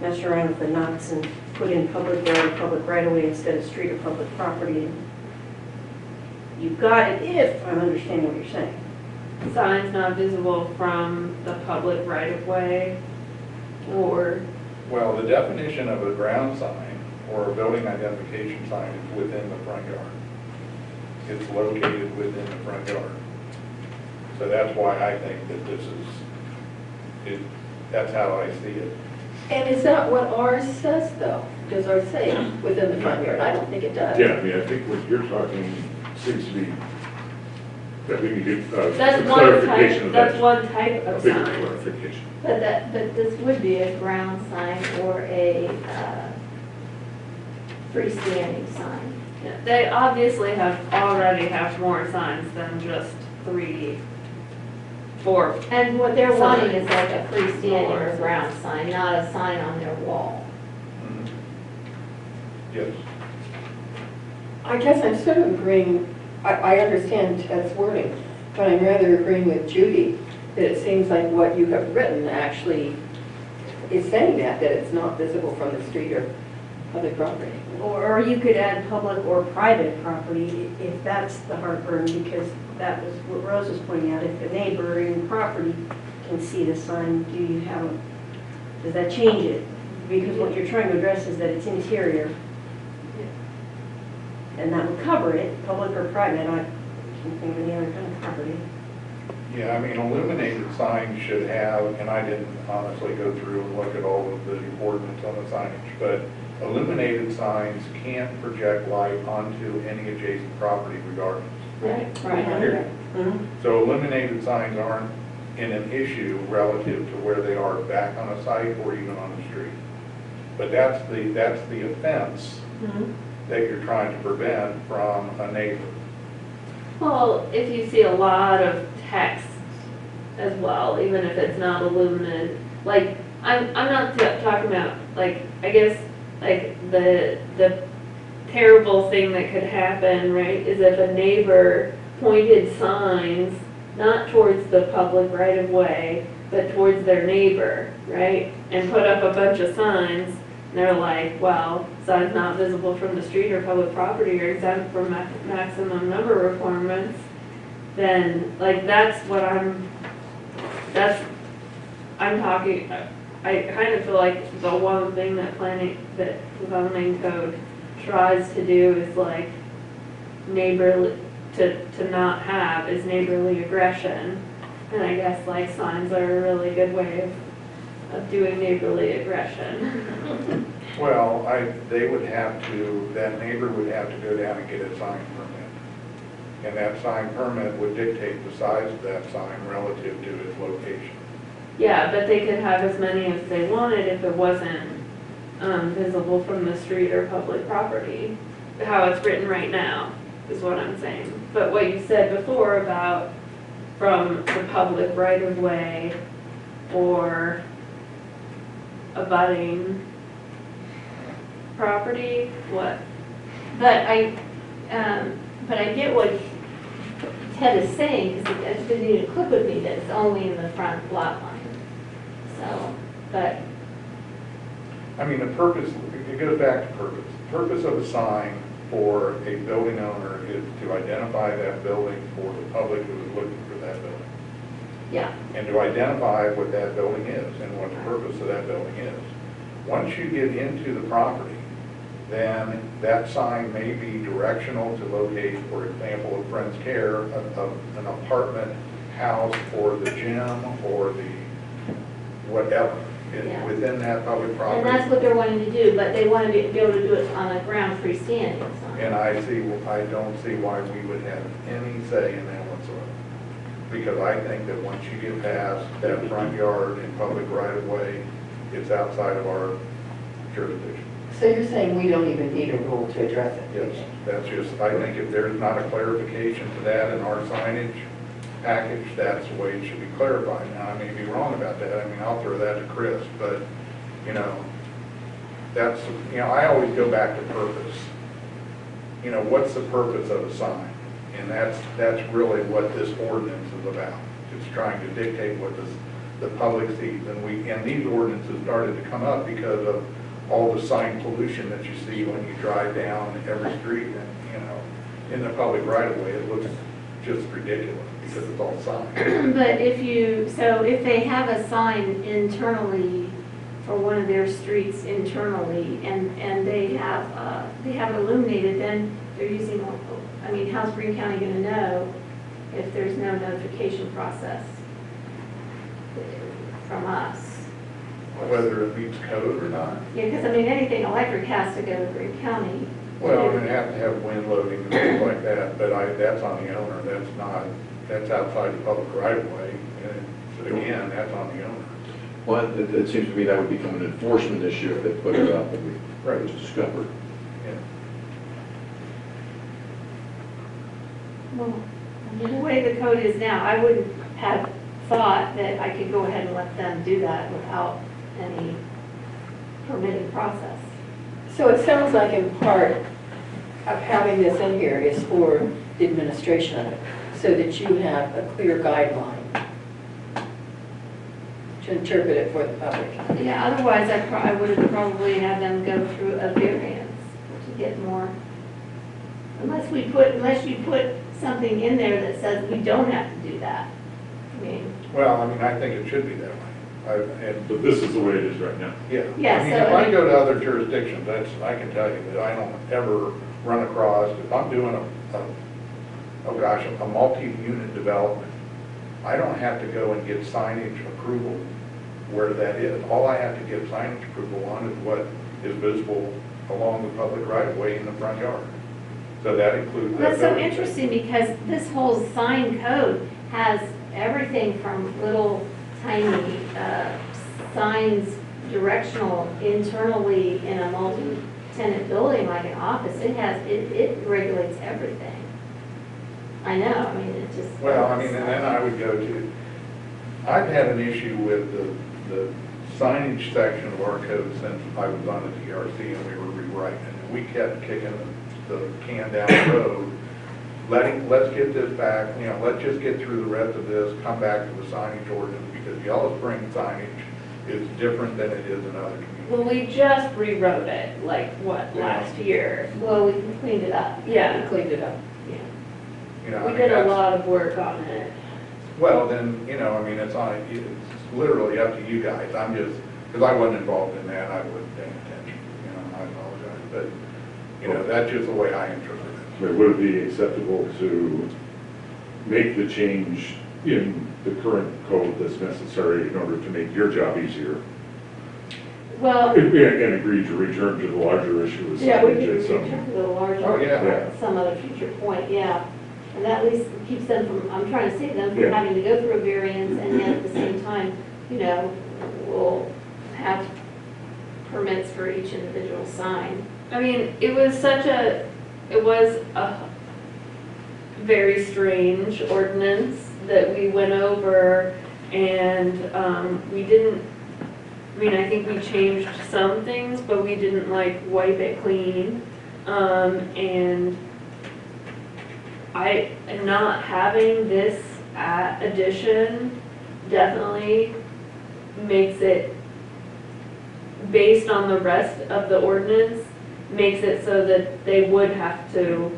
mess around with the knots and put in public yard or public right of way instead of street or public property. You've got it if I'm understanding what you're saying. signs not visible from the public right of way or, Well, the definition of a ground sign or a building identification sign is within the front yard. It's located within the front yard. So that's why I think that this is, it, that's how I see it. And is that what ours says, though? Does ours say within the front yard? I don't think it does. Yeah, I mean, I think what you're talking seems to be, that we can get uh, that's some one clarification type, of that's that. one type A of bigger sign. clarification. But that, but this would be a ground sign or a uh, freestanding sign. Yeah, They obviously have, already have more signs than just three, four. And what they're wanting is like a freestanding or Floors. ground sign, not a sign on their wall. Yes. I guess I'm sort of agreeing, I, I understand Ted's wording, but I'm rather agreeing with Judy that it seems like what you have written actually is saying that, that it's not visible from the street or public property. Or, or you could add public or private property if that's the heartburn, because that was what Rose was pointing out. If the neighboring property can see the sign, do you have, a- does that change it? Because what you're trying to address is that it's interior. And that would cover it, public or private, I can't think of any other kind of property. Yeah, I mean, illuminated signs should have, and I didn't honestly go through and look at all of the ordinance on the signage, but illuminated signs can't project light onto any adjacent property regardless. Right. Period. Mhm. So illuminated signs aren't in an issue relative to where they are back on a site or even on the street. But that's the, that's the offense that you're trying to prevent from a neighbor. Well, if you see a lot of text as well, even if it's not illuminated, like, I'm, I'm not talking about, like, I guess, like, the, the terrible thing that could happen, right, is if a neighbor pointed signs not towards the public right of way, but towards their neighbor, right? And put up a bunch of signs, they're like, well, signs not visible from the street or public property are exempt from ma- maximum number requirements, then, like, that's what I'm, that's, I'm talking, I kind of feel like the one thing that planning, that zoning code tries to do is like neighborly, to, to not have is neighborly aggression. And I guess like signs are a really good way of, of doing neighborly aggression. Well, I, they would have to, that neighbor would have to go down and get a sign permit. And that sign permit would dictate the size of that sign relative to its location. Yeah, but they could have as many as they wanted if it wasn't, um, visible from the street or public property. How it's written right now, is what I'm saying. But what you said before about from the public right of way or abutting property, what? But I, um, but I get what Ted is saying, because it just didn't even click with me that it's only in the front lot line. So, but, I mean, the purpose, it goes back to purpose. Purpose of a sign for a building owner is to identify that building for the public who is looking for that building. Yeah, and to identify what that building is and what the purpose of that building is. Once you get into the property, then that sign may be directional to locate, for example, a Friends Care, of of an apartment house or the gym or the whatever, in- Yeah. within that public property. and that's what they're wanting to do, but they want to be be able to do it on a ground freestanding sign. And I see, I don't see why we would have any say in that. Because I think that once you get past that front yard and public right of way, it's outside of our jurisdiction. So you're saying we don't even need a rule to address it? Yes, that's just, I think if there's not a clarification to that in our signage package, that's the way it should be clarified. Now, I may be wrong about that, I mean, I'll throw that to Chris, but, you know, that's, you know, I always go back to purpose. You know, what's the purpose of a sign? And that's, that's really what this ordinance is about. It's trying to dictate what this, the public sees. And we, and these ordinances started to come up because of all the sign pollution that you see when you drive down every street and, you know, in the public right of way, it looks just ridiculous because it's all signs. But if you, so if they have a sign internally for one of their streets internally and, and they have, uh, they have illuminated, then they're using, I mean, how's Greene County gonna know if there's no notification process from us? Whether it meets code or not. Yeah, because I mean, anything electric has to go to Greene County. Well, you're gonna have to have wind loading and things like that, but I, that's on the owner, that's not, that's outside the public right of way. And so again, that's on the owner. Well, it, it seems to me that would become an enforcement issue if they put it up and we Right. was discovered. Well, The way the code is now, I wouldn't have thought that I could go ahead and let them do that without any permitting process. So it sounds like in part of having this in here is for the administration of it, so that you have a clear guideline to interpret it for the public. Yeah, otherwise I pro- I would have probably had them go through a variance to get more. Unless we put, unless you put something in there that says we don't have to do that. I mean, Well, I mean, I think it should be that way. I- And But this is the way it is right now. Yeah. Yeah, I mean, so if I I go to other jurisdictions, that's, I can tell you that I don't ever run across, if I'm doing a, a, oh gosh, a multi-unit development, I don't have to go and get signage approval where that is. All I have to get signage approval on is what is visible along the public right of way in the front yard. So that includes. That's so interesting because this whole sign code has everything from little tiny uh, signs directional internally in a multi-tenant building like an office. It has, it, it regulates everything. I know, I mean, it just. Well, I mean, and then I would go to, I've had an issue with the, the signage section of our code since I was on the DRC and we were rewriting it. And we kept kicking the can down the road, letting, let's get this back, you know, let's just get through the rest of this, come back to the signage ordinance, because Yellow Spring signage is different than it is in other communities. Well, we just rewrote it, like, what, last year? Well, we cleaned it up. Yeah, We cleaned it up. You know, I we mean, did a that's- lot of work on it. Well, then, you know, I mean, it's on, it's literally up to you guys. I'm just, because I wasn't involved in that, I wasn't paying attention, you know, I apologize. But, you know, that's just the way I interpret it. But would it be acceptable to make the change in the current code that's necessary in order to make your job easier? Well, And and agree to return to the larger issue of yeah, we signage could at some- return to the larger. Oh, yeah. at Some other future point, yeah. And that at least keeps them from, I'm trying to save them from Yeah. having to go through a variance and yet at the same time, you know, we'll have permits for each individual sign. I mean, it was such a, it was a very strange ordinance that we went over and, um, we didn't, I mean, I think we changed some things, but we didn't like wipe it clean. Um, and I, not having this addition definitely makes it, based on the rest of the ordinance, makes it so that they would have to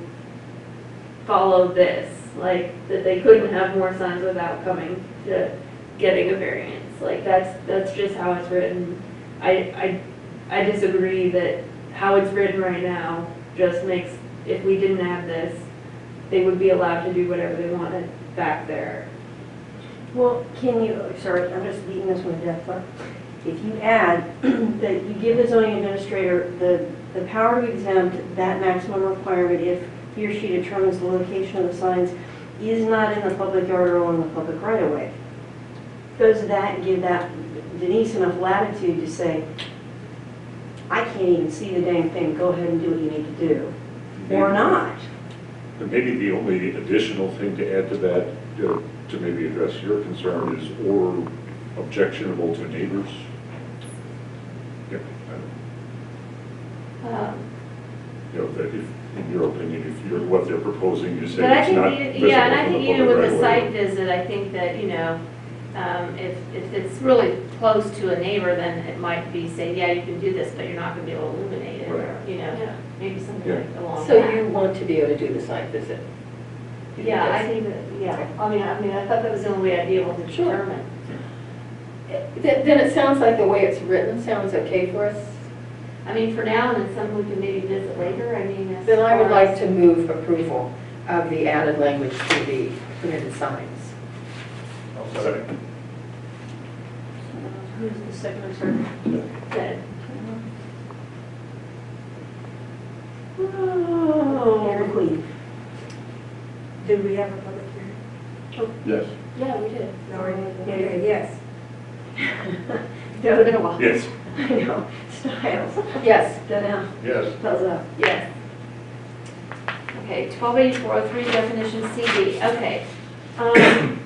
follow this, like, that they couldn't have more signs without coming to getting a variance. Like, that's, that's just how it's written. I, I, I disagree that how it's written right now just makes, if we didn't have this, they would be allowed to do whatever they wanted back there. Well, can you, sorry, I'm just beating this one to death, but if you add that you give the zoning administrator the, the power to exempt that maximum requirement if he or she determines the location of the signs is not in the public yard or along the public right of way. Does that give that Denise enough latitude to say, I can't even see the dang thing, go ahead and do what you need to do? Or not? And maybe the only additional thing to add to that, uh, to maybe address your concern is, or objectionable to neighbors. Yep, uh, Um, You know, that if, in your opinion, if you're, what they're proposing, you say But I it's not think, visible e- yeah, and I from think the even public with right the of way. site visit, I think that, you know, um, if, if it's really close to a neighbor, then it might be say, yeah, you can do this, but you're not gonna be able to illuminate it, or, you know, maybe something Yeah. like along So that. you want to be able to do the site visit? Yeah, I think that, yeah, I mean, I mean, I thought that was the only way I'd be able to Sure. determine. Then then it sounds like the way it's written sounds okay for us. I mean, for now, and then some we can maybe visit later, I mean, as Then I would far like as- to move approval of the added language to the permitted signs. I'll second. Who's the second, I'm sorry? that- Oh, Queen. Did we have a public hearing? Oh. Yes. Yeah, we did. No, okay, yes. It's been a while. Yes, I know, Stiles. Yes, Donnell, Yes. thumbs. Yes. Okay, twelve eighty-four oh three definition CD, okay. Um,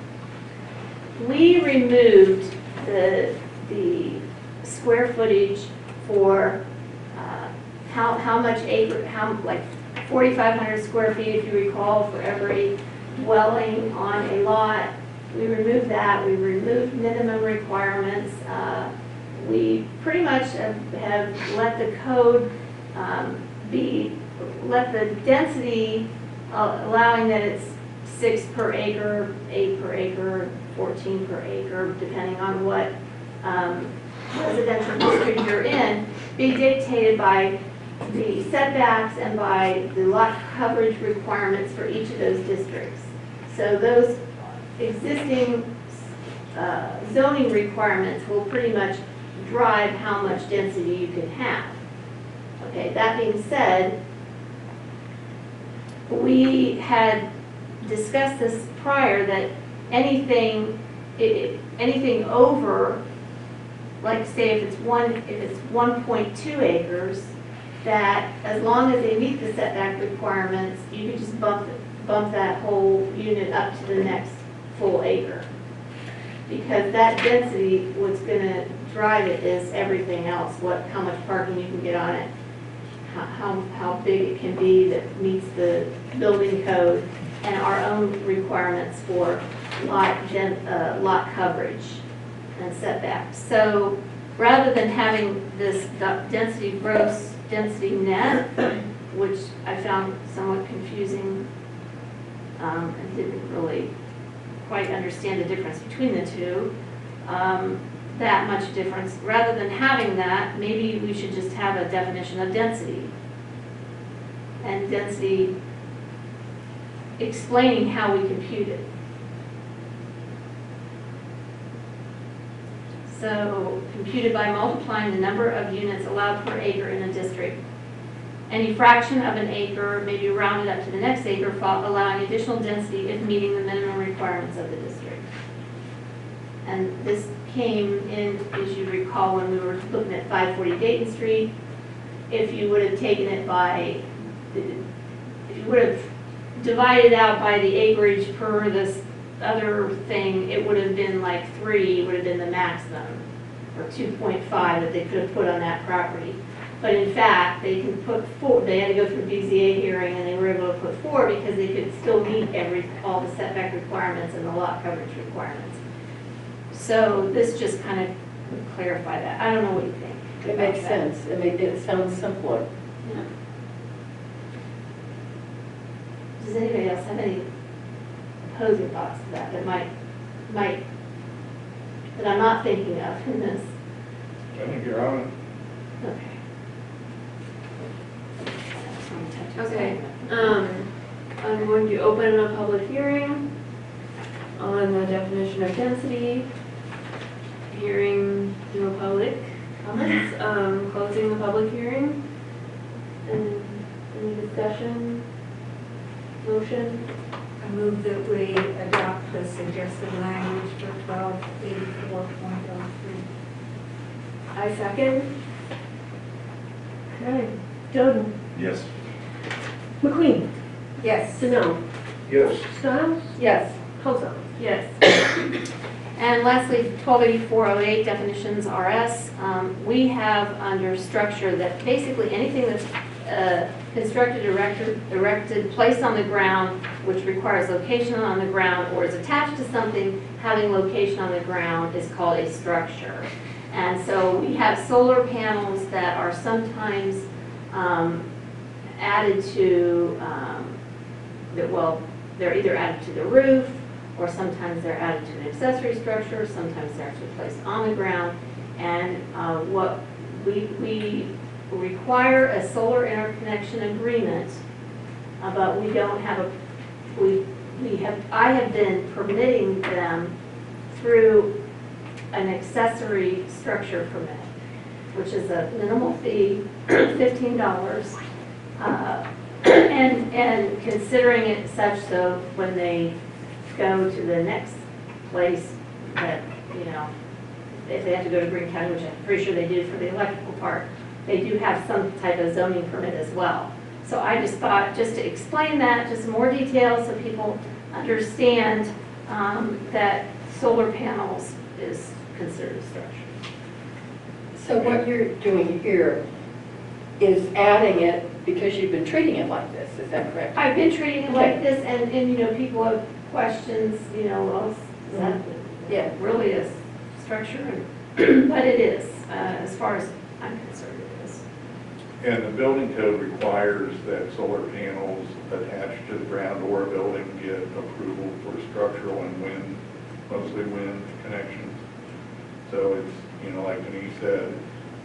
We removed the, the square footage for, uh, how, how much acre, how, like, forty-five hundred square feet, if you recall, for every dwelling on a lot we removed that, we removed minimum requirements. Uh, We pretty much have have let the code um, be, let the density, uh, allowing that it's six per acre, eight per acre, 14 per acre, depending on what um, residential district you're in, be dictated by the setbacks and by the lot coverage requirements for each of those districts. So those existing uh, zoning requirements will pretty much drive how much density you can have. Okay, that being said, we had discussed this prior, that anything, i- i- anything over, like say if it's one, if it's 1.2 acres, that as long as they meet the setback requirements, you could just bump, bump that whole unit up to the next full acre. Because that density, was gonna drive it is everything else, what, how much parking you can get on it, how, how, how big it can be that meets the building code, and our own requirements for lot, den- uh, lot coverage and setbacks. So rather than having this density gross, density net, which I found somewhat confusing, um, and didn't really quite understand the difference between the two, um, that much difference, rather than having that, maybe we should just have a definition of density. And density explaining how we compute it. So computed by multiplying the number of units allowed per acre in a district. Any fraction of an acre may be rounded up to the next acre, allowing additional density if meeting the minimum requirements of the district. And this came in, as you recall, when we were looking at 540 Dayton Street. If you would have taken it by, if you would have divided out by the acreage per this other thing, it would have been like three, would have been the maximum, or 2.5 that they could have put on that property. But in fact, they can put four, they had to go through BZA hearing, and they were able to put four because they could still meet every, all the setback requirements and the lot coverage requirements. So this just kind of would clarify that. I don't know what you think. It makes that. sense. It made, it sounds simpler. Yeah. Does anybody else have any opposing thoughts to that, that might, might, that I'm not thinking of in this? I think you're on it. Okay. Okay, um, I'm going to open a public hearing on the definition of density. Hearing no public comments, um, closing the public hearing. And any discussion? Motion? I move that we adopt the suggested language for twelve eighty-four point oh three. I second. Okay, Doden, Yes. MacQueen, Yes. Deno, Yes. Stiles, Yes, Hulseth. Yes. And lastly, 128408 definitions RS, um, we have under structure that basically anything that's uh, constructed, erected, erected, placed on the ground, which requires location on the ground or is attached to something having location on the ground is called a structure. And so we have solar panels that are sometimes um, added to, um, well, they're either added to the roof, or sometimes they're added to an accessory structure, sometimes they're actually placed on the ground. And uh, what, we, we require a solar interconnection agreement, uh, but we don't have a, we, we have, I have been permitting them through an accessory structure permit, which is a minimal fee, fifteen dollars. Uh, And, and considering it such so when they go to the next place that, you know, if they have to go to Greene County, which I'm pretty sure they do for the electrical part, they do have some type of zoning permit as well. So I just thought, just to explain that, just more detail so people understand um, that solar panels is considered a structure. so what you're doing here is adding it because you've been treating it like this, is that correct? I've been treating it like this, and, and, you know, people have questions, you know, well, Is that Yeah. really is structure? But it is, uh, as far as I'm concerned, it is. And the building code requires that solar panels attached to the ground or a building get approval for structural and wind, mostly wind connections. So it's, you know, like Denise said,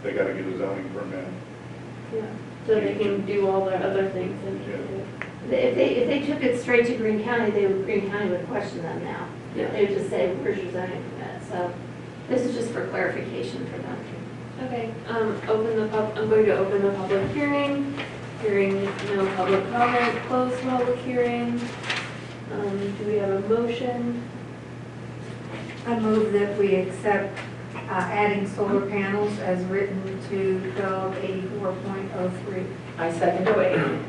they gotta get a zoning permit. Yeah, so they can do all their other things and. If they, if they took it straight to Greene County, they would, Greene County would question them now. Yeah. They would just say, where's your zoning permit? So this is just for clarification for them. Okay, um, open the pub, I'm going to open the public hearing. Hearing no public comment, close public hearing. Um, do we have a motion? I move that we accept uh, adding solar panels as written to code eighty-four point oh three, I second. Oh, wait.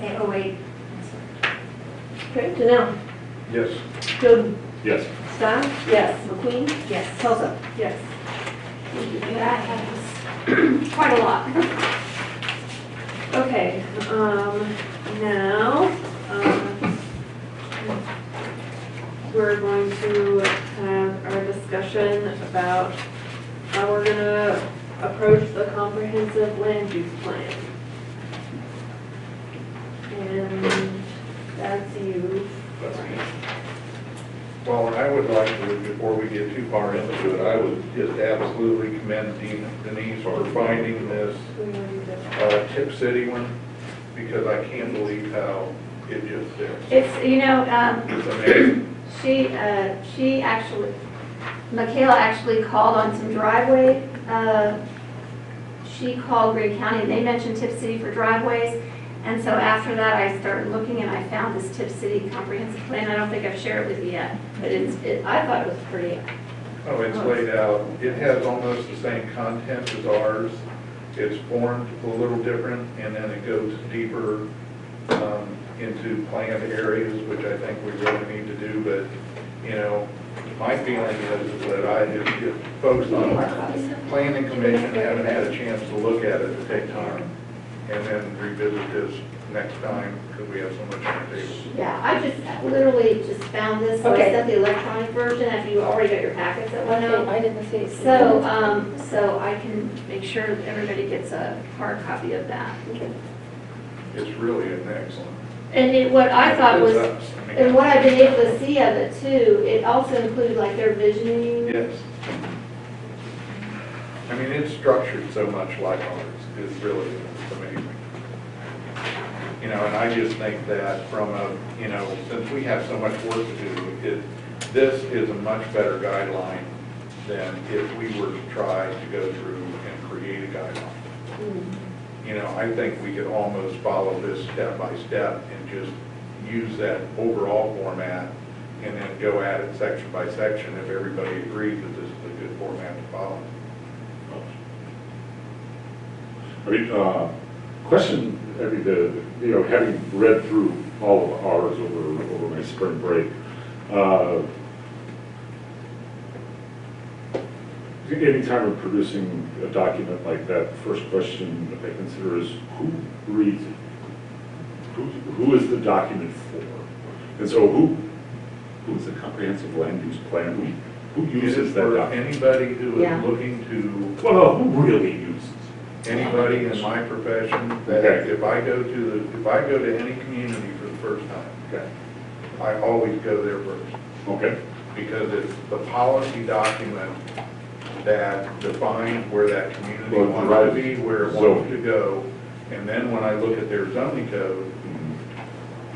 Eh, oh eight. Okay, Janelle? Yes. Jody? Yes. Stein? Yes. MacQueen? Yes. Tulsa? Yes. That has quite a lot. Okay, um, now, um, we're going to have our discussion about how we're gonna approach the comprehensive land use plan. And that's you. Well, I would like to, before we get too far into it, I would just absolutely commend Dean- Denise for finding this We already did. uh, Tipp City one, because I can't believe how it just. It's, you know, um, It's amazing. She, uh, she actually, Michaela actually called on some driveway, uh, she called Greene County, and they mentioned Tipp City for driveways. And so after that, I started looking and I found this Tipp City comprehensive plan. I don't think I've shared it with you yet, but it's, it, I thought it was pretty, Oh, it's laid out, it has almost the same content as ours. It's formed a little different, and then it goes deeper um, into planned areas, which I think we really need to do, but, you know, my feeling is that I, if if folks on the planning commission haven't had a chance to look at it, to take time, and then revisit this next time, because we have so much on the table. yeah, I just literally just found this, so I Okay. sent the electronic version after you already got your packets that went out. I didn't see it. So, um, so I can make sure that everybody gets a hard copy of that. It's really an excellent. And it, what I thought was, It's us. I mean, and what I've been able to see of it too, it also included like their visioning. Yes. I mean, it's structured so much like ours, it's really it's amazing. You know, and I just think that from a, you know, since we have so much work to do, it, this is a much better guideline than if we were to try to go through and create a guideline. You know, I think we could almost follow this step by step and just use that overall format and then go at it section by section if everybody agrees that this is a good format to follow. I mean, uh, question, I mean, the, you know, having read through all of ours over, over my spring break, uh, anytime we're producing a document like that, first question I consider is who reads it? Who, who is the document for? And so who, who's the comprehensive land use plan? Who, who uses is that for document? anybody who Yeah. is looking to, Well, who really uses? Anybody in my profession, that Okay. if I go to the, if I go to any community for the first time, Okay, I always go there first. okay, because it's the policy document that defines where that community Well, wants right. to be, where it So- wants to go. And then when I look at their zoning code,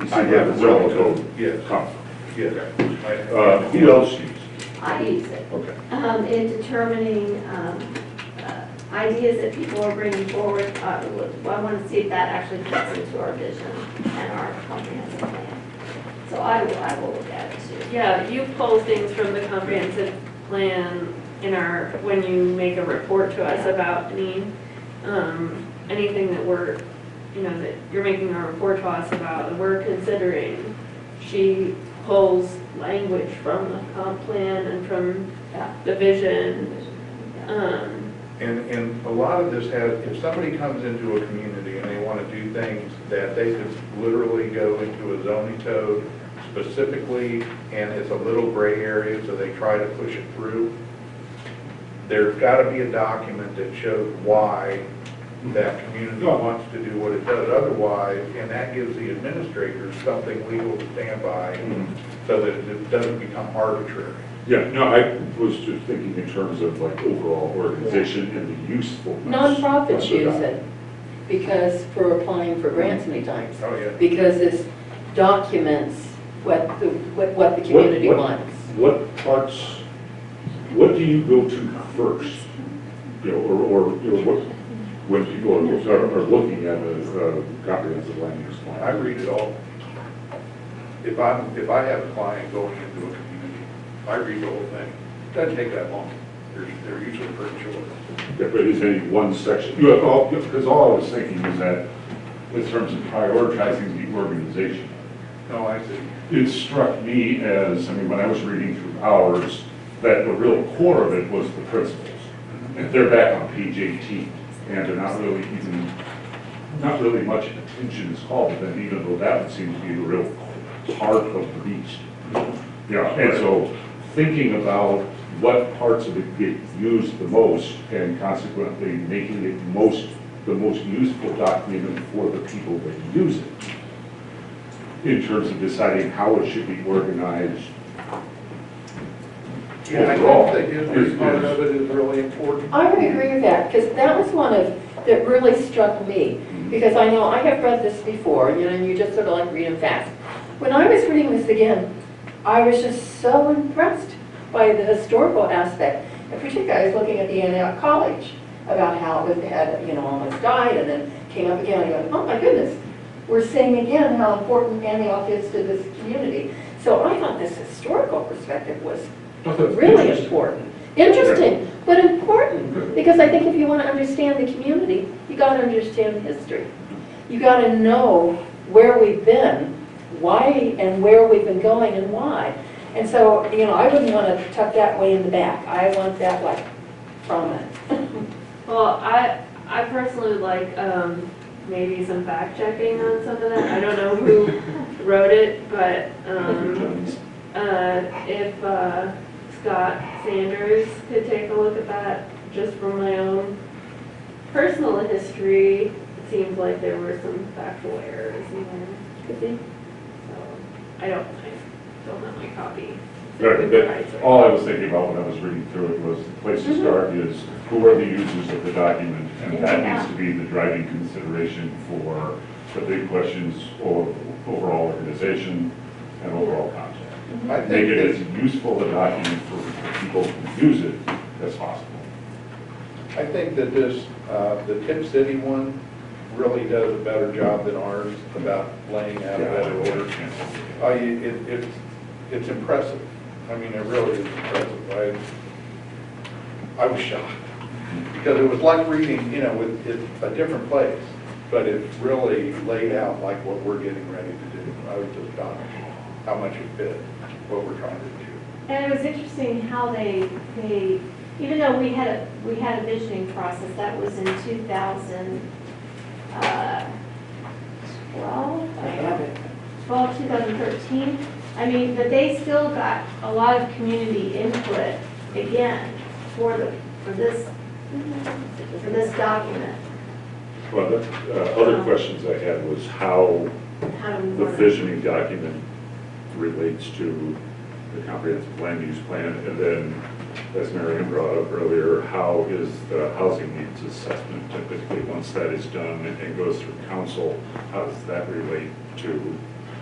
You see I where have the a zoning zoning code code, yes. comes yes. from. I- Uh, who else uses? I use it. Okay. um, in determining um, ideas that people are bringing forward. Uh, I want to see if that actually fits into our vision and our comprehensive plan. So I will, I will look at it too. Yeah, you pull things from the comprehensive plan in our, when you make a report to us about any, um, anything that we're, you know, that you're making a report to us about, that we're considering. She pulls language from the comp plan and from Yeah. the vision. Yeah. Um, And, and a lot of this has, if somebody comes into a community and they want to do things that they could literally go into a zoning code, specifically, and it's a little gray area, so they try to push it through. There's gotta be a document that shows why that community wants to do what it does, otherwise, and that gives the administrators something legal to stand by, mm-hmm. so that it doesn't become arbitrary. Yeah, no, I was just thinking in terms of like overall organization and the usefulness. Nonprofits of the use it, because, for applying for grants many times. Oh, yeah. Because this documents what the, what what the community what- wants. What parts, what do you go to first? You know, or, or, you know, what, when people are, are are looking at a uh, comprehensive land use plan? I read it all. If I'm, if I have a client going into a community, I read the whole thing. Doesn't take that long. They're, they're usually pretty short. Yeah, but is any one section, you have all, because all I was thinking is that in terms of prioritizing the organization, No, I see. it struck me as, I mean, when I was reading through ours, that the real core of it was the principles. Mm-hmm. And they're back on page 18, and they're not really even, not really much attention is called to them, even though that would seem to be the real heart of the beast. Mm-hmm. Yeah, and so thinking about what parts of it get used the most, and consequently making it most, the most useful document for the people that use it in terms of deciding how it should be organized. Yeah, I think the is- history part of it is really important. I would agree with that, because that was one of, that really struck me. Mm-hmm. Because I know, I have read this before, you know, and you just sort of like read them fast. When I was reading this again, I was just so impressed by the historical aspect. In particular, I was looking at the Antioch College, about how it had, you know, almost died, and then came up again, and I go, oh my goodness, we're seeing again how important Antioch is to this community. So I thought this historical perspective was really important. Interesting, but important, because I think if you want to understand the community, you got to understand history. You got to know where we've been, why and where we've been going and why. And so, you know, I wouldn't want to tuck that way in the back. I want that like prominent. Well, I, I personally would like, um, maybe some fact checking on some of that. I don't know who wrote it, but, um, uh, if, uh, Scott Sanders could take a look at that, just from my own personal history, it seems like there were some factual errors in there. Could be. So, I don't, I don't have my copy. Right, but all I was thinking about when I was reading through it was, the place to start is, who are the users of the document? And that needs to be the driving consideration for the big questions of overall organization and overall content. I Make think it that, as useful a document for people who use it as possible. I think that this, uh, the Tipp City one really does a better job than ours about laying out a better order. I, it, it's, it's impressive. I mean, it really is impressive. I, I was shocked. Because it was like reading, you know, with, it, a different place, but it really laid out like what we're getting ready to do. I was just astonished how much it fit what we're trying to do. And it was interesting how they, they, even though we had a, we had a visioning process, that was in two thousand, uh, twelve? I have it. 12, 2013. I mean, but they still got a lot of community input, again, for the, for this, for this document. Well, the uh, other questions I had was how How do we the visioning document relates to the comprehensive land use plan, and then, as Marianne brought up earlier, how is the housing needs assessment typically, once that is done and goes through council, how does that relate to,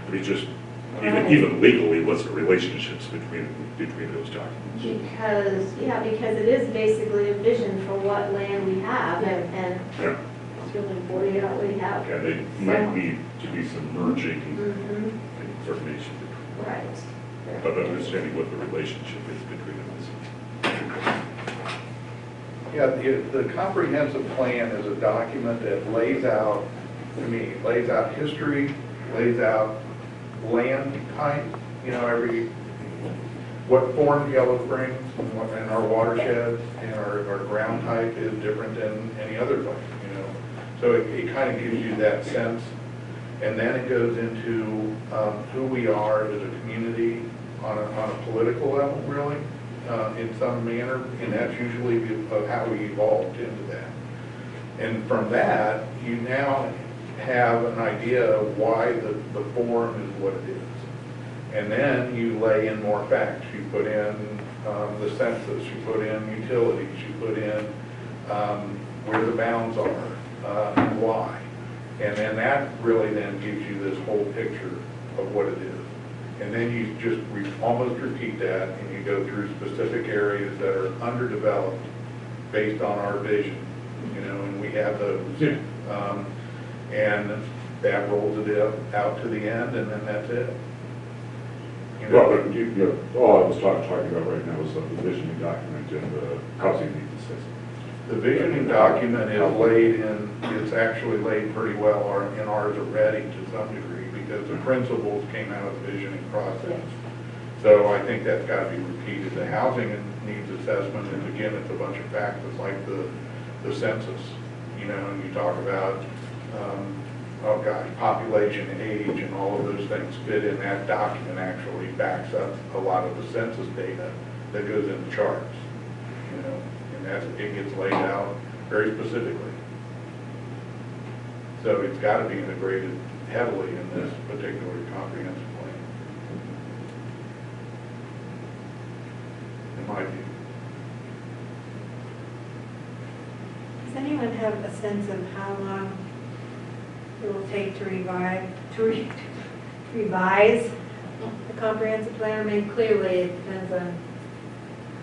I mean, just, even, even legally, what's the relationships between, between those documents? Because, yeah, because it is basically a vision for what land we have, and, and Yeah, it's really important what we have. and they might need to be some merging Mhm, information, Right. but understanding what the relationship is between them is. Yeah, the, the comprehensive plan is a document that lays out, to me, lays out history, lays out land type, you know, every, what formed Yellow Springs and our watershed and our, our ground type is different than any other place, you know? So it, it kind of gives you that sense. And then it goes into um, who we are as a community on a, on a political level, really, uh, in some manner, and that's usually of how we evolved into that. And from that, you now have an idea of why the, the forum is what it is. And then you lay in more facts. You put in um, the census, you put in utilities, you put in um, where the bounds are, uh, and why. And then that really then gives you this whole picture of what it is. And then you just almost repeat that, and you go through specific areas that are underdeveloped based on our vision, you know, and we have those. Yeah. Um, And that rolls it out- out to the end, and then that's it. You know, Well, but you, you know, all I was talking, talking about right now is the visioning document and the housing needs assessment. The visioning document is laid in, it's actually laid pretty well our- in ours already to some degree because the principles came out of the visioning process. So I think that's got to be repeated. The housing needs assessment is, again, it's a bunch of facts. It's like the, the census, you know, and you talk about, um, oh gosh, population, age, and all of those things fit in. That document actually backs up a lot of the census data that goes in the charts, you know, and that's, it gets laid out very specifically. So it's got to be integrated heavily in this particular comprehensive plan. In my view. Does anyone have a sense of how long it will take to revive, to re- revise the comprehensive plan? I mean, clearly, it depends on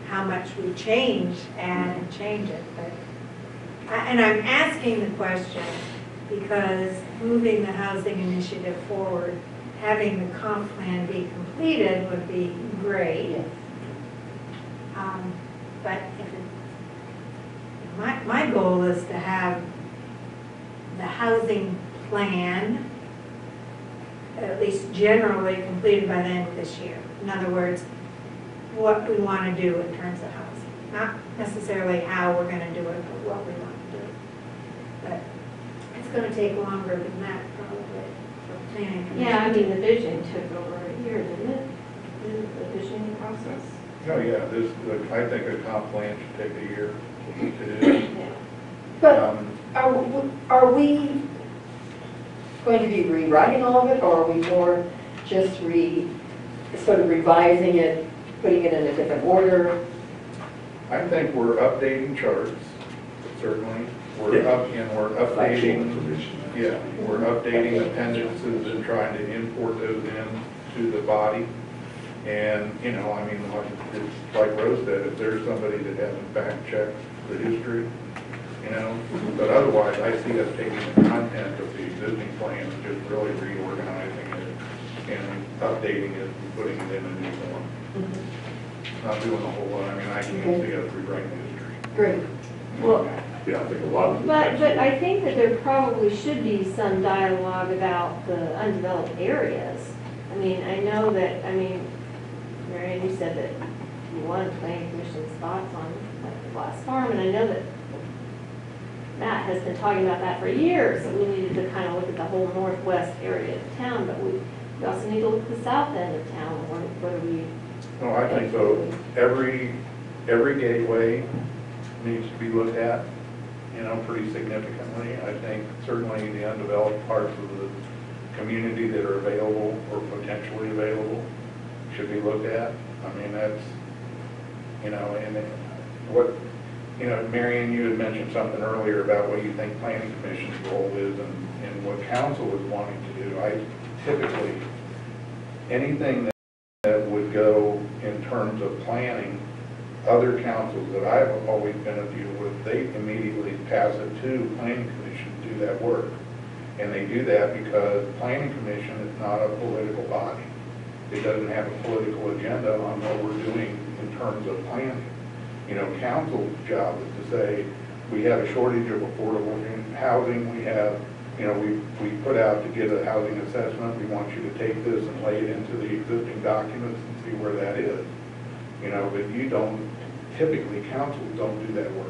how much we change, add and change it, but, I- and I'm asking the question because moving the housing initiative forward, having the comp plan be completed would be great. Um, But if it, my, my goal is to have the housing plan at least generally completed by the end of this year. In other words, what we want to do in terms of housing. Not necessarily how we're going to do it, but what we want to do. But it's going to take longer than that probably for planning. Yeah, I mean, the vision took over a year, didn't it? The visioning process? Oh, yeah, this, I think a comp plan should take a year to do. Yeah. But Um, are, w- are we going to be rewriting all of it, or are we more just re, sort of revising it, putting it in a different order? I think we're updating charts, certainly. We're Yeah. up, and we're Factual updating, information. yeah, we're updating appendices and trying to import those in to the body. And, you know, I mean, like, it's like Rose said, if there's somebody that hasn't fact checked the history, you know, mm-hmm. but otherwise, I see us taking the content of the existing plan and just really reorganizing it and updating it and putting it in a new form. Mm-hmm. Not doing a whole lot, I mean, I can't see us rewriting history. Great. Well, Yeah, I think a lot of. the But, but I think that there probably should be some dialogue about the undeveloped areas. I mean, I know that, I mean, Marianne, you said that you wanted planning commission's thoughts on like the glass farm, and I know that Matt has been talking about that for years, that we needed to kind of look at the whole northwest area of town, but we, we also need to look at the south end of town, what, what are we, No, I think so. Every, every gateway needs to be looked at, you know, pretty significantly. I think certainly the undeveloped parts of the community that are available or potentially available should be looked at. I mean, that's, you know, and then what, you know, Marianne, you had mentioned something earlier about what you think planning commission's role is and, and what council is wanting to do. I typically, anything that that would go in terms of planning, other councils that I've always been a deal with, they immediately pass it to planning commission to do that work. And they do that because planning commission is not a political body. It doesn't have a political agenda on what we're doing in terms of planning. You know, council's job is to say, we have a shortage of affordable housing, we have, you know, we, we put out to get a housing assessment, we want you to take this and lay it into the existing documents and see where that is. You know, but you don't, typically, councils don't do that work.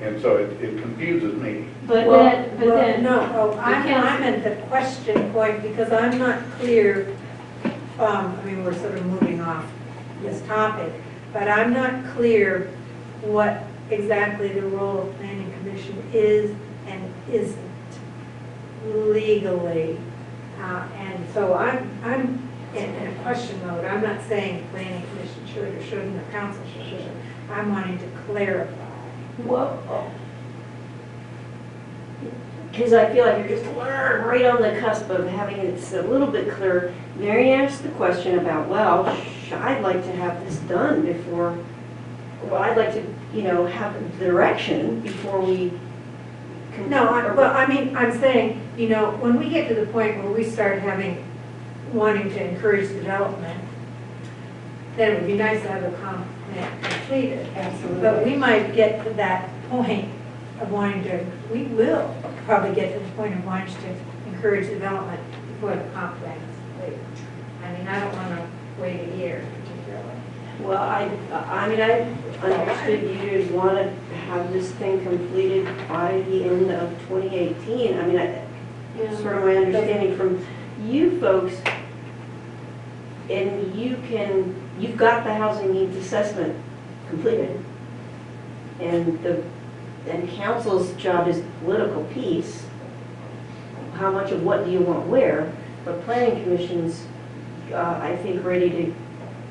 And so it it confuses me. But Well, then, but well, then. No, oh, I'm, I'm at the question point because I'm not clear, um, I mean, we're sort of moving off this topic, but I'm not clear what exactly the role of planning commission is and isn't legally. Uh, and so I'm, I'm in, in a question mode. I'm not saying planning commission should or shouldn't, or council should or shouldn't. I'm wanting to clarify. Well, because I feel like you're just right on the cusp of having it a little bit clearer. Mary asked the question about, well, sh- I'd like to have this done before, well, I'd like to, you know, have the direction before we. No, I, well, I mean, I'm saying, you know, when we get to the point where we start having, wanting to encourage development, then it would be nice to have a comp plan completed. But we might get to that point of wanting to, we will probably get to the point of wanting to encourage development before the comp plan is complete. I mean, I don't want to wait a year particularly. Well, I, I mean, I understood you to want to have this thing completed by the end of 2018. I mean, I, sort of my understanding from you folks, and you can, you've got the housing needs assessment completed. And the, and council's job is the political piece. How much of what do you want where? But planning commission's, uh, I think, ready to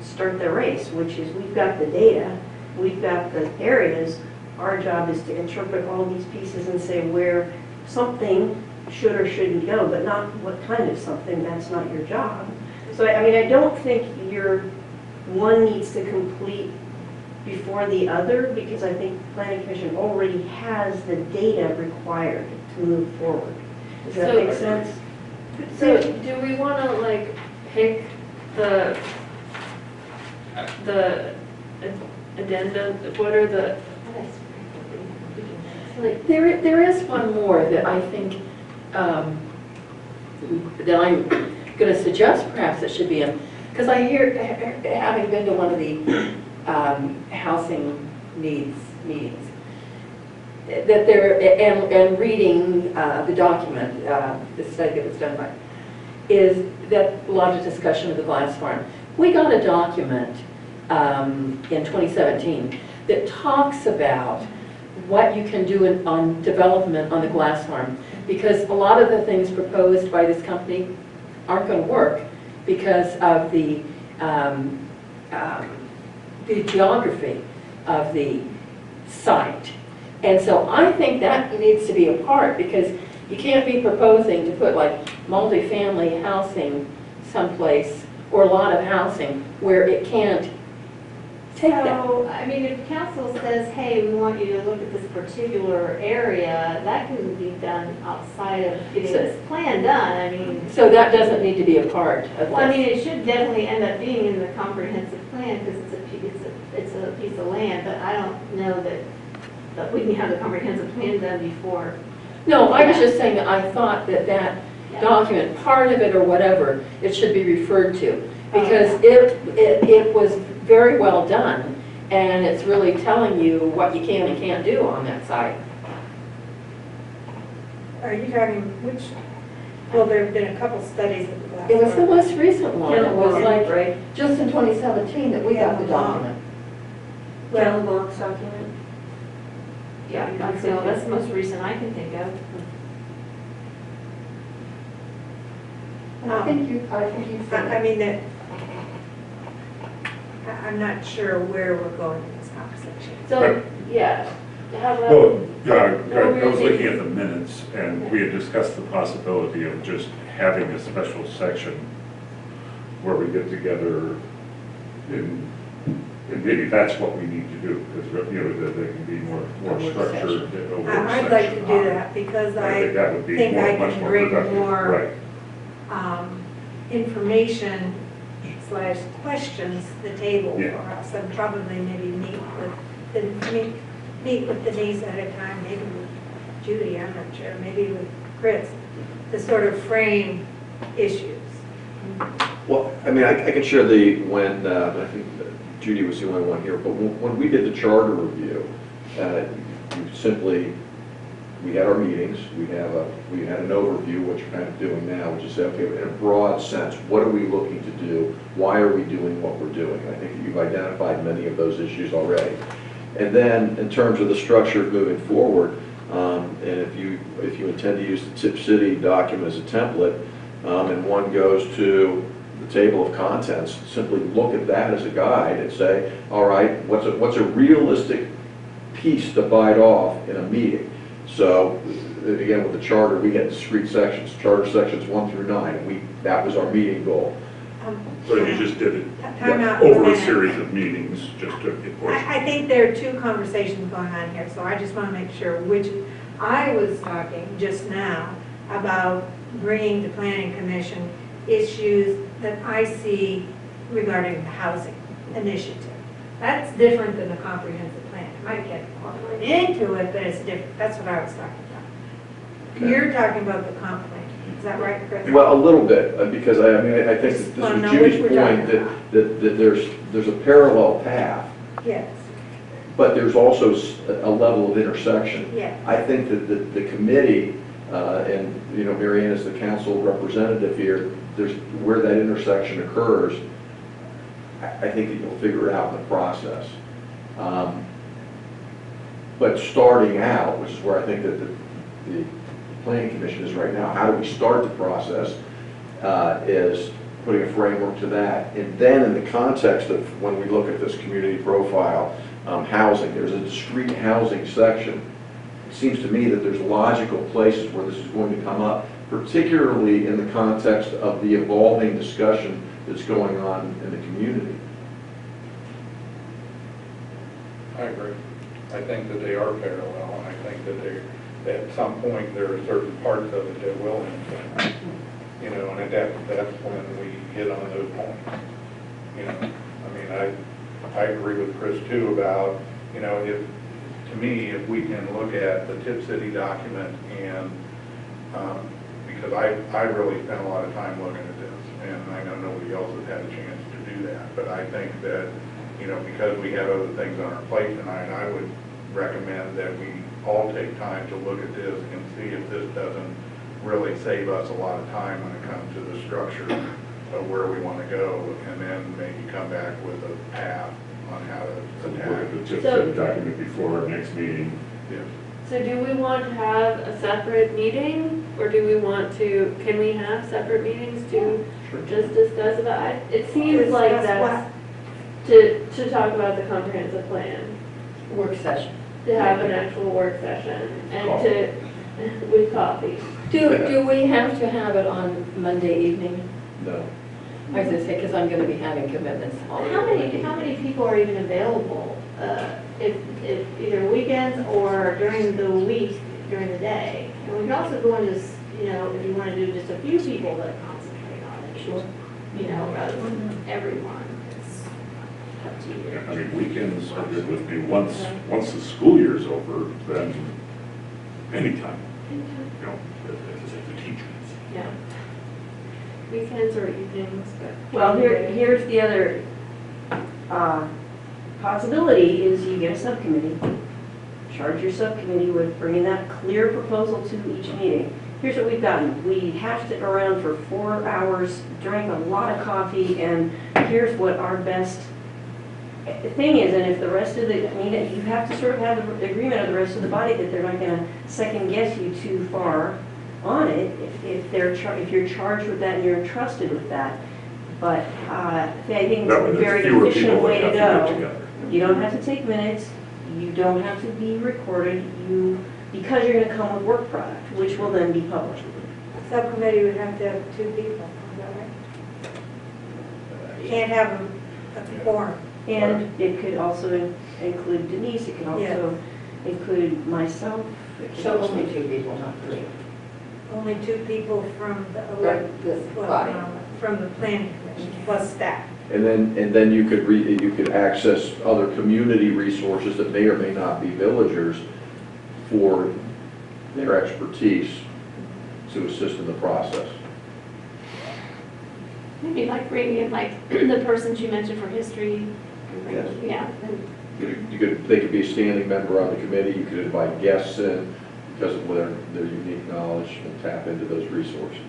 start the race, which is we've got the data, we've got the areas. Our job is to interpret all these pieces and say where something should or shouldn't go, but not what kind of something, that's not your job. So, I I mean, I don't think your, one needs to complete before the other, because I think planning commission already has the data required to move forward. Does that So- make sense? So do we want to like pick the, the addenda, what are the, like, There, there is one more that I think, um, that I'm going to suggest perhaps it should be in, because I hear, having been to one of the um, housing needs meetings, that there, and, and reading uh, the document, uh, the study that was done by, is that a lot of discussion of the glass farm. We got a document um, in 2017 that talks about what you can do in- on development on the glass farm. Because a lot of the things proposed by this company aren't going to work because of the, um, um, the geography of the site. And so I think that needs to be a part because you can't be proposing to put like multifamily housing someplace or a lot of housing where it can't take that. So, I mean, if council says, hey, we want you to look at this particular area, that can be done outside of getting So- this plan done, I mean. So that doesn't need to be a part of I mean, it should definitely end up being in the comprehensive plan, because it's a, pi- a, piece of land, but I don't know that, that we can have the comprehensive plan done before. No, I was just saying that I thought that that Yeah. document, part of it or whatever, it should be referred to. Oh, Because it, it, it was very well done, and it's really telling you what you can and can't do on that site. Are you talking, which, well, there've been a couple studies of the glass. It was the most recent one, it was like, right? just in 2017 that we got the document. Gallon box document? Yeah, that's, so that's the most recent I can think of. I think you, I think you I I mean, that, I- I'm not sure where we're going in this conversation. so, yeah, how about? Well, yeah, I I was looking at the minutes, and we had discussed the possibility of just having a special section where we get together and, and maybe that's what we need to do, because, you know, that they can be more, more work structured. a work I- I'd like to session do it. that because I think I that would be think more, I much can more bring productive. more Right. um, information slash questions to the table Yeah. for us and probably maybe meet with, the meet, meet with Denise at a time, maybe with Judy, I'm not sure, maybe with Chris, to sort of frame issues. Well, I mean, I, I can share the, when, uh, I think Judy was the only one here, but when, we did the charter review, uh, you simply, we had our meetings, we have a, we had an overview, what you're kind of doing now, which is okay, in a broad sense, what are we looking to do? Why are we doing what we're doing? I think you've identified many of those issues already. And then, in terms of the structure moving forward, um, and if you, if you intend to use the Tipp City document as a template, um, and one goes to table of contents, simply look at that as a guide and say, all right, what's a, what's a realistic piece to bite off in a meeting? So, again, with the charter, we had discrete sections, charter sections one through nine, and we, that was our meeting goal. Um, So you just did it Time out for a over a minute. series of meetings, just to, it was. I, I think there are two conversations going on here, so I just want to make sure which, I was talking just now about bringing to planning commission issues that I see regarding the housing initiative. That's different than the comprehensive plan. It might get incorporated into it, but it's different. That's what I was talking about. Okay. You're talking about the comp plan. Is that right, Chris? Well, a little bit, uh, because I, I mean, I I think that this Well, was no, which Judy's talking point, that, about. that, that there's, there's a parallel path, Yes, but there's also s- a level of intersection. yes. I think that the, the committee, uh, and, you know, Marianne is the council representative here, there's, where that intersection occurs, I, think that you'll figure it out in the process. Um, But starting out, which is where I think that the, the planning commission is right now, how do we start the process, uh, is putting a framework to that. And then in the context of, when we look at this community profile, um, housing, there's a discrete housing section. It seems to me that there's logical places where this is going to come up, particularly in the context of the evolving discussion that's going on in the community. I agree. I think that they are parallel, and I think that they, at some point, there are certain parts of it that will intersect. You know, and at that, that's when we hit on those points. You know, I mean, I, I agree with Chris too about, you know, if, to me, if we can look at the Tipp City document and, um, because I, I really spent a lot of time looking at this, and I know nobody else has had a chance to do that, but I think that, you know, because we have other things on our plate tonight, I would recommend that we all take time to look at this and see if this doesn't really save us a lot of time when it comes to the structure of where we want to go, and then maybe come back with a path on how to attack at the it. Tipp So- document before our next meeting. Yeah. So do we want to have a separate meeting, or do we want to, can we have separate meetings to just discuss about, it? it seems like Discuss that's, to, to talk about the comprehensive plan, Work session. to have an actual work session, and to, with coffee. Do, do we have to have it on Monday evening? No. I was gonna say, because I'm gonna be having commitments all How many, weekend. how many people are even available, uh, if, if either weekends or during the week, during the day? And we could also go into, s- you know, if you want to do just a few people that concentrate on it. Sure. You know, rather than everyone, it's up to you. I mean, weekends are good with me. Once, once the school year's over, then anytime, you know, as as a teacher. Yeah. Weekends or evenings, but. Well, here, here's the other uh, possibility, is you get a subcommittee, charge your subcommittee with bringing that clear proposal to each meeting. Here's what we've gotten, we hashed it around for four hours, drank a lot of coffee, and here's what our best the thing is, and if the rest of the, I mean, you have to sort of have the agreement of the rest of the body that they're not gonna second guess you too far on it, if, if they're, if you're charged with that and you're entrusted with that. But, uh, I think it's a very efficient way to to go. Get together. You don't have to take minutes, you don't have to be recorded, you, because you're gonna come with work product, which will then be published. Subcommittee would have to have two people, is that right? Can't have a a quorum. And it could also in- include Denise, it could also include myself. it could So also- only two people, not three. Only two people from the, From elect- this well, body. um, from the planning commission, plus staff. And then, and then you could re, you could access other community resources that may or may not be villagers for their expertise to assist in the process. Maybe like bringing in like the persons you mentioned for history. Yes. Yeah, and could, you could, they could be a standing member on the committee, you could invite guests in because of their, their unique knowledge and tap into those resources.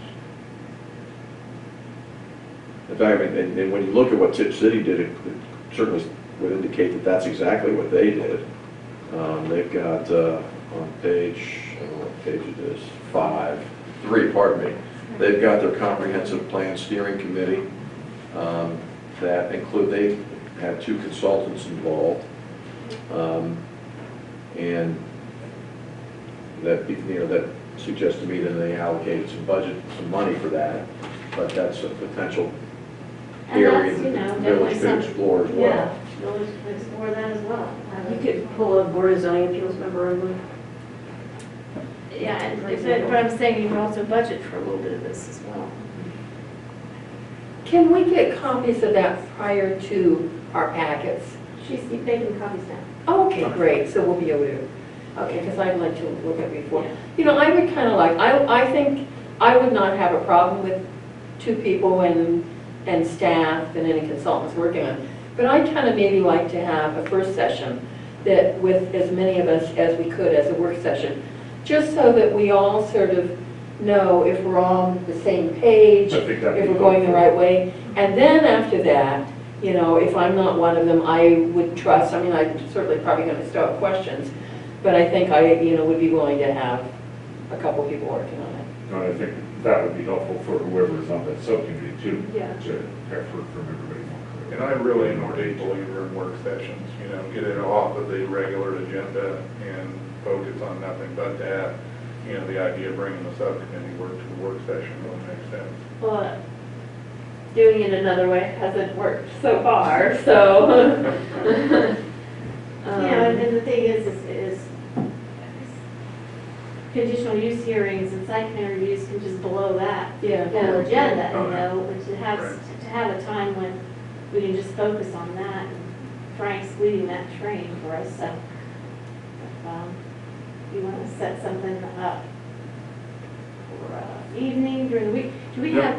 In fact, and, and and when you look at what Tipp City did, it it certainly would indicate that that's exactly what they did. Um, they've got, uh, on page, I don't know what page it is, five, three, pardon me. They've got their comprehensive plan steering committee, um, that include, they had two consultants involved. Um, and that, you know, that suggests to me that they allocated some budget, some money for that, but that's a potential area that's, you know, the definitely village could some- explore as well. Yeah, village could explore that as well. Have You a- could pull a Board of Zoning Appeals member on Yeah, and For but but I'm saying you can also budget for a little bit of this as well. Can we get copies of that prior to our packets? She's making copies now. Oh, Okay, great, so we'll be able to, okay, because I'd like to look at before. Yeah. You know, I would kind of like, I, I think, I would not have a problem with two people and, and staff and any consultants working on it. But I'd kind of maybe like to have a first session that with as many of us as we could as a work session, just so that we all sort of know if we're on the same page, I if we're going the right way. And then after that, you know, if I'm not one of them, I would trust, I mean, I'm certainly probably going to start questions, but I think I, you know, would be willing to have a couple people working on it. And I think that would be helpful for whoever's on that subcommittee too. Yeah. To have heard from everybody more clearly. And I really am a big believer in work sessions, you know, get it off of the regular agenda and focus on nothing but that. You know, the idea of bringing the subcommittee work to the work session really makes sense. Well, doing it another way hasn't worked so far, so. Um, You know, and and the thing is, is, is conditional use hearings and site plan reviews can just blow that Yeah. whole agenda, Oh, you yeah. know, but to have, Right. to have a time when we can just focus on that, and Frank's leading that train for us, so. if, um, You wanna set something up for, uh, evening during the week, do we Yeah. have,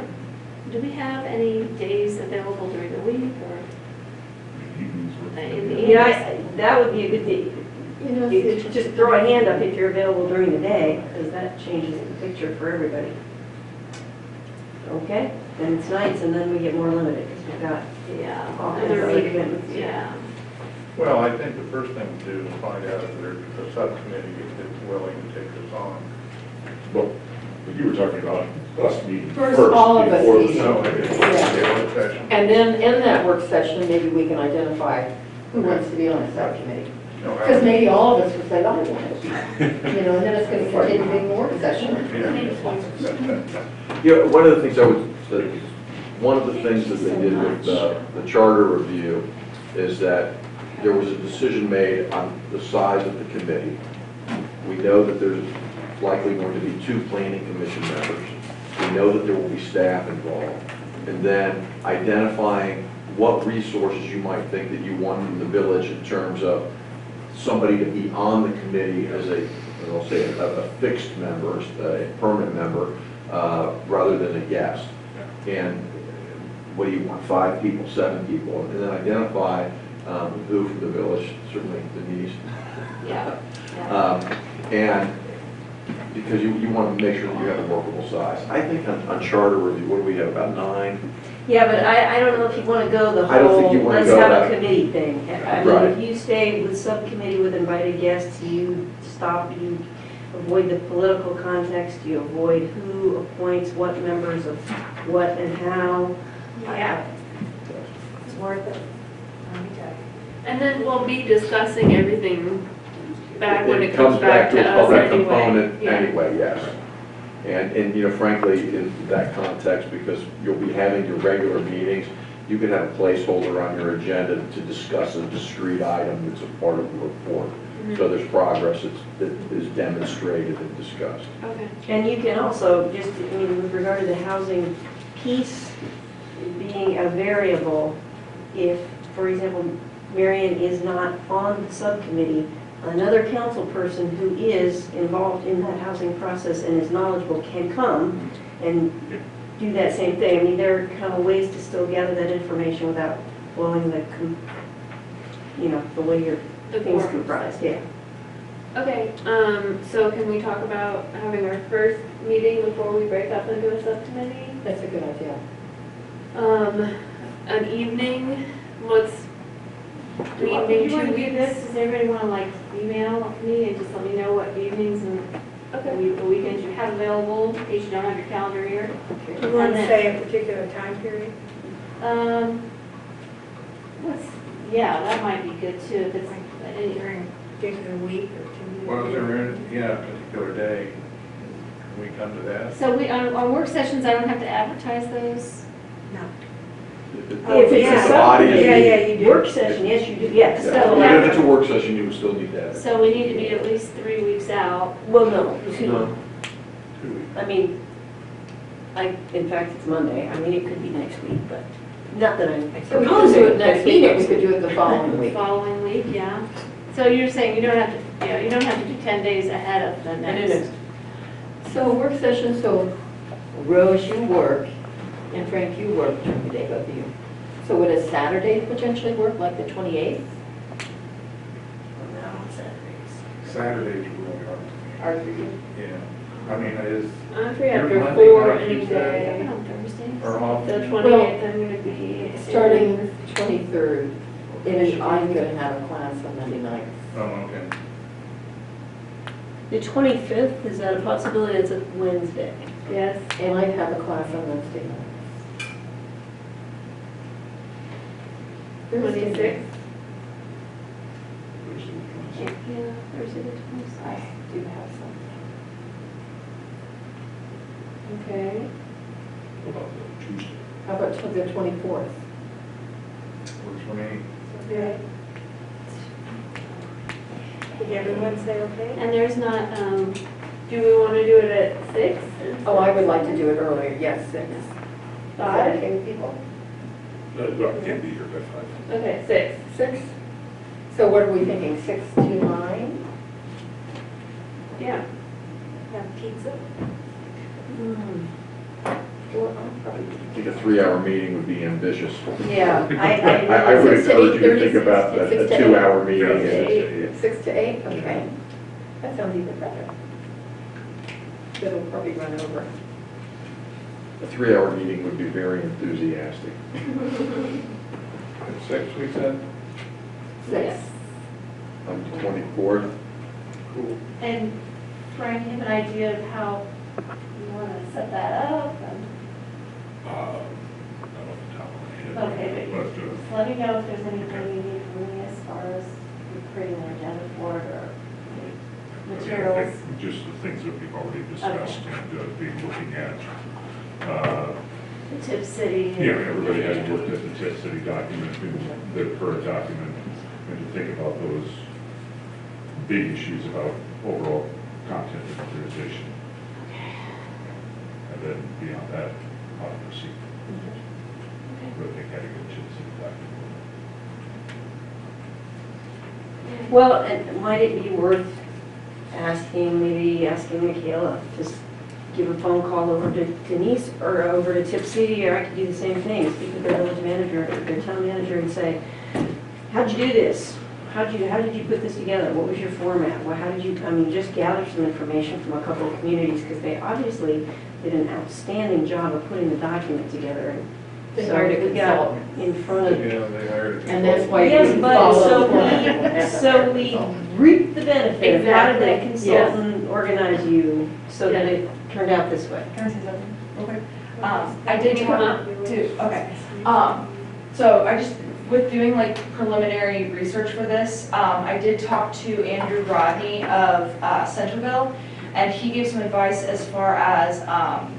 do we have any days available during the week, or? Evenings work. In the Yeah, I- that would be a good thing. You know, You Just throw a hand up if you're available during the day, because that changes the picture for everybody. Okay, then it's nights, and then we get more limited, because we've got Yeah. all kinds other of other meetings, commitments. Yeah. Well, I think the first thing to do is find out if there's a subcommittee that's willing to take this on. Well, you were talking about us meeting First, first. all of us before the meeting. subcommittee. Yeah. Yeah, work session. And then in that work session, maybe we can identify who wants to be on a subcommittee. No, Because maybe all of us would say, I want to be, you know, and then it's going to continue being more session. Yeah. Yeah, one of the things I would, that- one of the things that they did with the, the charter review is that there was a decision made on the size of the committee. We know that there's likely going to be two planning commission members. We know that there will be staff involved. And then identifying what resources you might think that you want from the village in terms of somebody to be on the committee as a, I'll say, a, a fixed member, a permanent member, uh, rather than a guest. And what do you want, five people, seven people? And then identify um, who from the village, certainly Denise. Yeah. Yeah. Um, And because you, you want to make sure that you have a workable size. I think on, on charter review, what do we have, about nine? Yeah, but I, I don't know if you want to go the I don't think whole, you wanna let's go have a committee thing. I mean, Right. if you stay with subcommittee with invited guests, you stop, you avoid the political context, you avoid who appoints what members of what and how. Yeah. Uh, it's worth it. Let me tell you. And then we'll be discussing everything back when it comes comes back to a us public anyway. component Yeah. Anyway, yes. And, and, you know, frankly, in that context, because you'll be having your regular meetings, you can have a placeholder on your agenda to discuss a discrete item that's a part of the report. Mm-hmm. So there's progress that's, that is demonstrated and discussed. Okay. And you can also, just, I mean, with regard to the housing piece being a variable, if, for example, Marianne is not on the subcommittee, another council person who is involved in that housing process and is knowledgeable can come and do that same thing. I mean, there are kind of ways to still gather that information without blowing the com- you know, the way your The things quorum. comprised, yeah. Okay, Um, so can we talk about having our first meeting before we break up into a subcommittee? That's a good idea. Um, an evening, what's, an Do you evening, want to do this? weeks? Does everybody want to like email me and just let me know what evenings and Okay. we- the weekends you have available, in case you don't have your calendar here? Do you want to say a particular time period? Um, what's, yeah, that might be good too, if it's any, During a particular week or two? Well, is there, any- yeah, a particular day, can we come to that? so we, on, on work sessions, I don't have to advertise those? No. If it- Oh, If it's a Body is- Yeah, yeah, you do. work session, yes, you do, yes. Yeah, So- Even if it's a work session, you would still need that. So we need to be at least three weeks out. Well, no, two, No. I mean, I, in fact, it's Monday, I mean, it could be next week, but not that I'm So we could do it next week, or we could do it the following week. Following week, yeah. So you're saying you don't have to, you know, you don't have to do ten days ahead of the next? So work session, so Rose, you work, and Frank, you work during the day, both of you. So would a Saturday potentially work, like the 28th? Saturday's Saturdays really hard. Hard for you? Yeah, I mean, it is, I'm free Your after Monday four night, any you said? day. On oh, Thursdays? or off? The twenty-eighth, I'm gonna be. Starting the 23rd, and I'm going to have a class on Monday night. Oh, okay. The twenty-fifth, is that a possibility, it's a Wednesday? Yes. And I have a class on Wednesday night. Twenty-sixth. Yeah, Thursday the twenty-sixth. I do have some. Okay. What about the Tuesday? How about till the 24th? Works for me. Okay. Did everyone say okay? And there's not, um, do we wanna do it at six? Oh, I would like to do it earlier, yes, six. Is that Five? okay with people? Well, I can't be here by five. Okay, six. Six? So what are we thinking, six to nine? Yeah. Have pizza? Hmm. Well, I'm probably- I think a three-hour meeting would be ambitious. Yeah, I, I, I, I would Six to encourage you to 8:30, think about six a, to a eight. two-hour meeting. Six to eight. Six to eight, okay. That sounds even better. It'll probably run over. A three-hour meeting would be very enthusiastic. At six, we said? Six. On the twenty-fourth, Cool. And Frank, you have an idea of how you want to set that up? and- Uh, Not off the top of my head. Okay, but But, uh, just let me know if there's anything you need from me as far as creating an agenda for it or I materials. think Just the things that we've already discussed and uh, be looking at. Uh, The Tipp City. Yeah, everybody has looked at the Tipp City document, the current document, and to think about those big issues about overall content and organization. And then beyond that, how to proceed. Really think having a Tipp City document. well, and might it be worth asking, maybe asking Michaela, just give a phone call over to Denise or over to Tipp City, or I could do the same thing, speak with their village manager, or their town manager and say, how'd you do this? How'd you, how did you put this together? What was your format? Well, how did you, I mean, just gather some information from a couple of communities, because they obviously did an outstanding job of putting the document together. and They so hired a we got consultant. In front of Yeah, they hired a And that's why you Yes, but so the we, so we reap the benefit of how did that Exactly, consultant organize you so that it turned out this way? Can I say something? Um, I did up? to, okay. Um, so I just, with doing like preliminary research for this, um, I did talk to Andrew Rodney of, uh, Centerville, and he gave some advice as far as, um,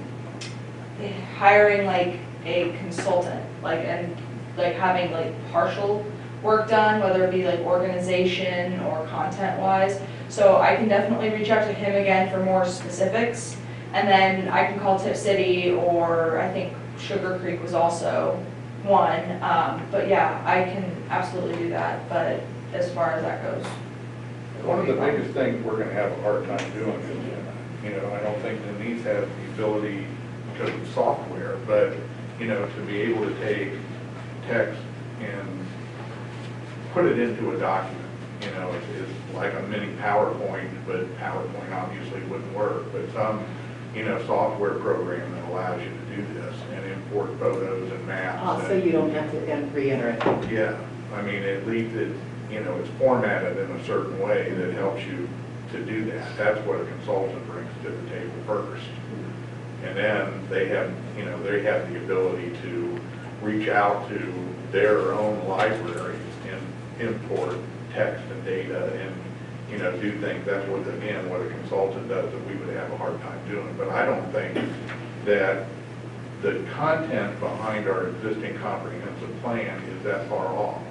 hiring like a consultant, like, and like having like partial work done, whether it be like organization or content wise. So I can definitely reach out to him again for more specifics. And then I can call Tipp City or I think Sugar Creek was also one. Um, but yeah, I can absolutely do that, but as far as that goes. One of the biggest things we're gonna have a hard time doing is, you know, I don't think Denise has the ability because of software, but, you know, to be able to take text and put it into a document. You know, it's, it's like a mini PowerPoint, but PowerPoint obviously wouldn't work, but some, you know, software program that allows you to do this and import photos and maps. Oh, so and- you don't have to en- re-enter it. Yeah, I mean, at least it, you know, it's formatted in a certain way that helps you to do that. That's what a consultant brings to the table first. And then they have, you know, they have the ability to reach out to their own library and import text and data and, you know, do things. That's what, again, what a consultant does that we would have a hard time doing. But I don't think that the content behind our existing comprehensive plan is that far off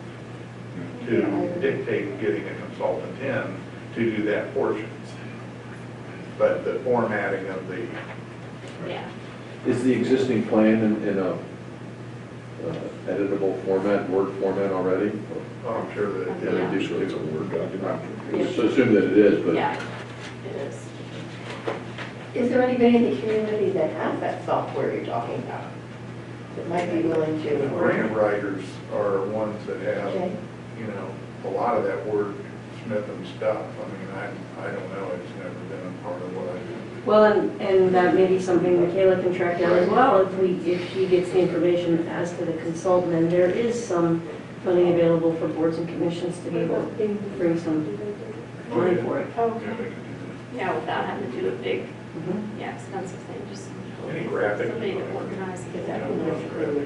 to dictate getting a consultant in to do that portion. But the formatting of the, Yeah. Is the existing plan in, in a uh, editable format, Word format already? oh, I'm sure that Yeah, it they is. it's a Word document. Just assume that it is, but. Yeah, it is. Is there anybody in the community that has that software you're talking about? That might be willing The to? grant writers are ones that have, Okay. you know, a lot of that word smith and stuff. I mean, I, I don't know, it's never been a part of what I do. Well, and, and that may be something Michaela can track down as well, if we, if she gets the information as to the consultant, and there is some funding available for boards and commissions to be able to bring some money for it. Yeah, they could do Yeah, without having to do a big, Mhm. yeah, expensive thing, just Any graphic? somebody to organize and get that. Yeah. going.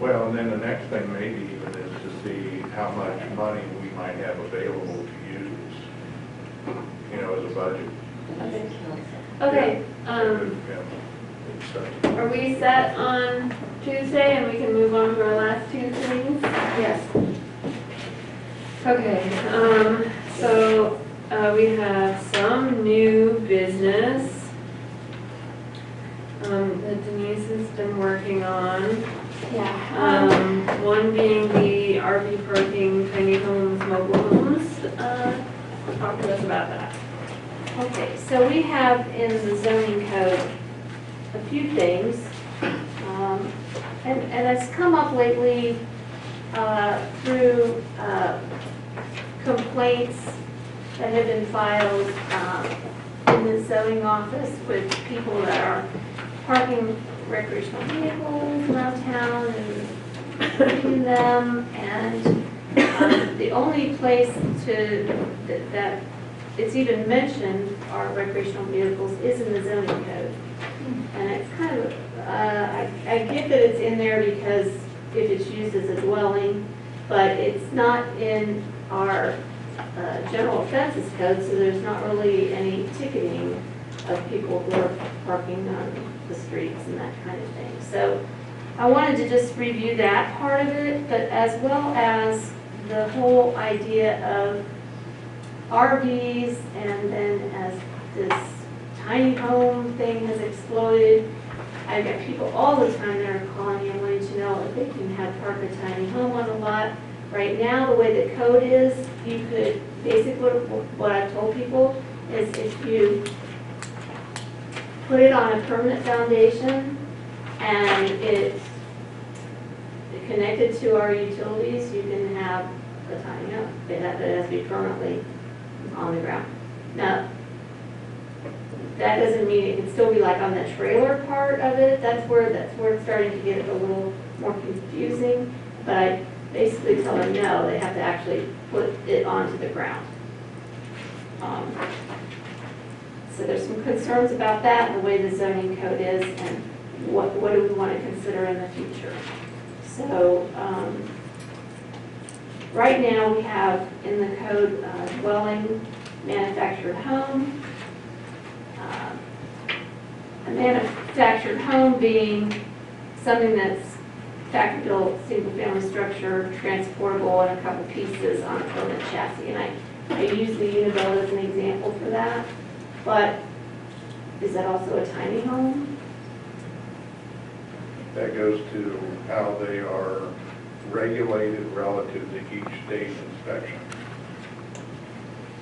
Well, and then the next thing maybe even is to see how much money we might have available to use, you know, as a budget. Okay, um, Yeah. Are we set on Tuesday and we can move on to our last two things? Yes. Okay, um, so, uh, we have some new business, um, that Denise has been working on. Yeah. Um, one being the RV parking, tiny homes, mobile homes, uh, talk to us about that. Okay, so we have in the zoning code a few things. um, And, and it's come up lately uh, through uh, complaints that have been filed um, in the zoning office with people that are parking recreational vehicles around town and parking them. And um, the only place to, that- that it's even mentioned are recreational vehicles is in the zoning code. And it's kind of, uh, I, I get that it's in there because if it's used as a dwelling, but it's not in our, uh, general offenses code, so there's not really any ticketing of people who are parking on the streets and that kind of thing. So I wanted to just review that part of it, but as well as the whole idea of RVs, and then as this tiny home thing has exploded, I've got people all the time that are calling me and wanting to know if they can have park a tiny home on a lot. Right now, the way the code is, you could, basically, what I've told people is if you put it on a permanent foundation and it's connected to our utilities, you can have a tiny home. It has to be permanently on the ground. Now, that doesn't mean it can still be like on the trailer part of it, that's where, that's where it's starting to get a little more confusing. But I basically tell them, no, they have to actually put it onto the ground. Um, So there's some concerns about that, the way the zoning code is, and what, what do we want to consider in the future. So, um, right now, we have in the code uh, dwelling, manufactured home. A manufactured home being something that's factory-built, single-family structure, transportable in a couple pieces on a permanent chassis. And I, I use the Unibilt as an example for that, but is that also a tiny home? That goes to how they are regulated relative to each state inspection.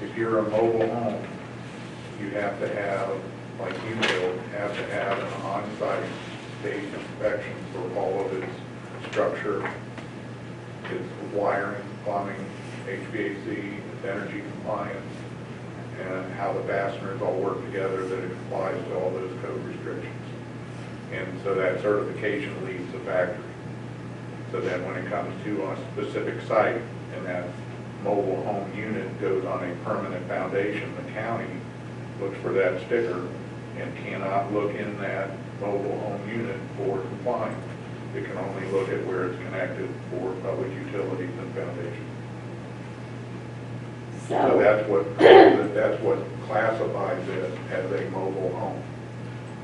If you're a mobile home, you have to have, like you build, have to have an on-site state inspection for all of its structure, its wiring, plumbing, HVAC, its energy compliance, and how the fasteners all work together, that it complies to all those code restrictions. And so that certification leads the factory. So then when it comes to a specific site and that mobile home unit goes on a permanent foundation, the county looks for that sticker and cannot look in that mobile home unit for compliance. It can only look at where it's connected for public utilities and foundations. So So, that's what, that's what classifies it as a mobile home.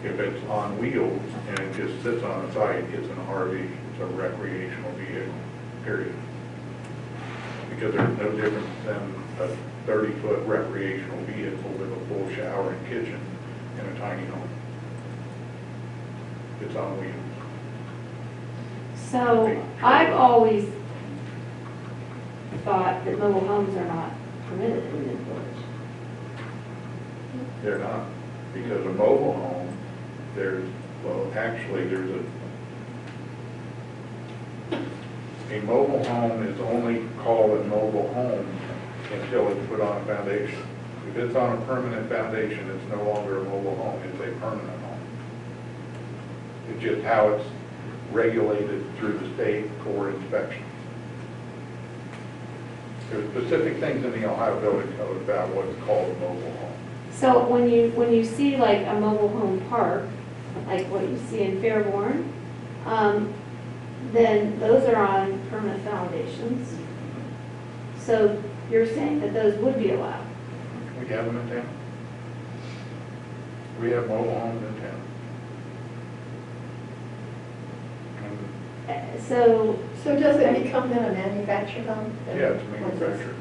If it's on wheels and it just sits on a site, it's an RV, it's a recreational vehicle, period. Because there's no difference than a thirty-foot recreational vehicle with a full shower and kitchen in a tiny home. It's on wheels. so I've always thought that mobile homes are not permitted in this village. They're not, because a mobile home, there's, well, actually, there's a, a mobile home is only called a mobile home until it's put on a foundation. If it's on a permanent foundation, it's no longer a mobile home, it's a permanent home. It's just how it's regulated through the state for inspection. There's specific things in the Ohio Building Code about what's called a mobile home. So when you, when you see like a mobile home park, like what you see in Fairborn, um, then those are on permanent foundations. So you're saying that those would be allowed? We have them in town. We have mobile homes in town. And, Uh, So, So does it become then a manufactured home? Yeah, it's manufactured.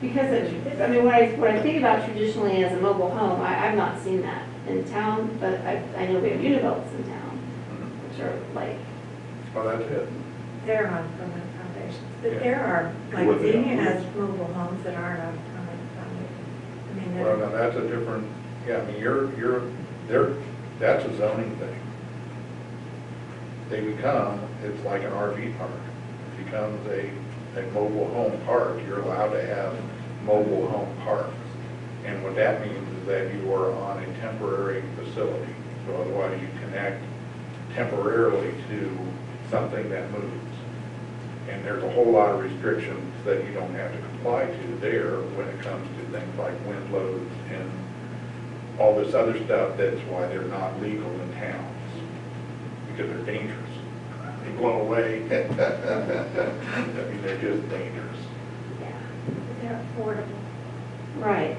because it, I mean, when I, when I think about traditionally as a mobile home, I, I've not seen that in town, but I, I know we have Unibilts in town, which are like, Well, that's it. They're on permanent foundations, but Yeah. there are, like With the- Xenia has mobile homes that aren't on permanent foundations. Well, now, that's a different, yeah, I mean, you're, you're, they're, that's a zoning thing. They become, it's like an RV park. It becomes a, a mobile home park. You're allowed to have mobile home parks. And what that means is that you are on a temporary facility. So otherwise you connect temporarily to something that moves. And there's a whole lot of restrictions that you don't have to comply to there when it comes to things like wind loads and all this other stuff. That's why they're not legal in towns, because they're dangerous. They blow away. I mean, they're just dangerous. Yeah. They're affordable. right.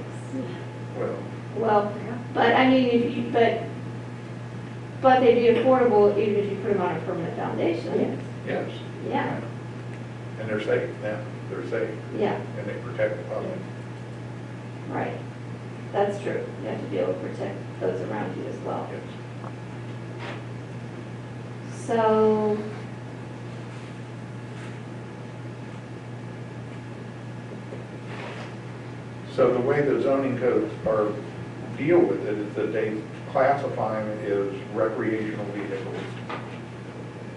Well, Well, Yeah. but I mean, if you, but, but they'd be affordable even if you put them on a permanent foundation. yes. Yeah, And they're safe now. They're safe yeah, and they protect the public. right. That's true. You have to be able to protect those around you as well. Yes. So, So the way the zoning codes are, deal with it is that they classify them as recreational vehicles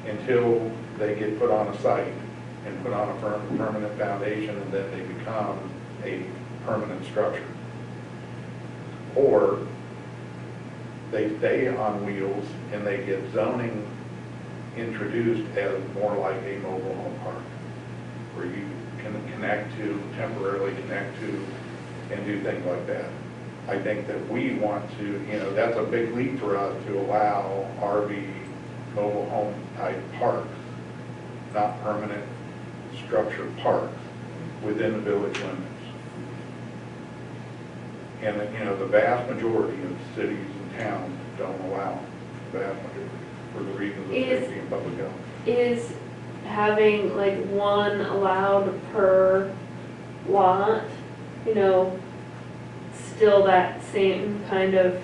until they get put on a site and put on a firm, permanent foundation, and then they become a permanent structure. Or they stay on wheels and they get zoning introduced as more like a mobile home park, where you can connect to, temporarily connect to, and do things like that. I think that we want to, you know, that's a big leap for us to allow RV mobile home type parks, not permanent structured park within the village limits. And, you know, the vast majority of cities and towns don't allow, the vast majority, for the reasons of Is- safety and public health. Is having like one allowed per lot, you know, still that same kind of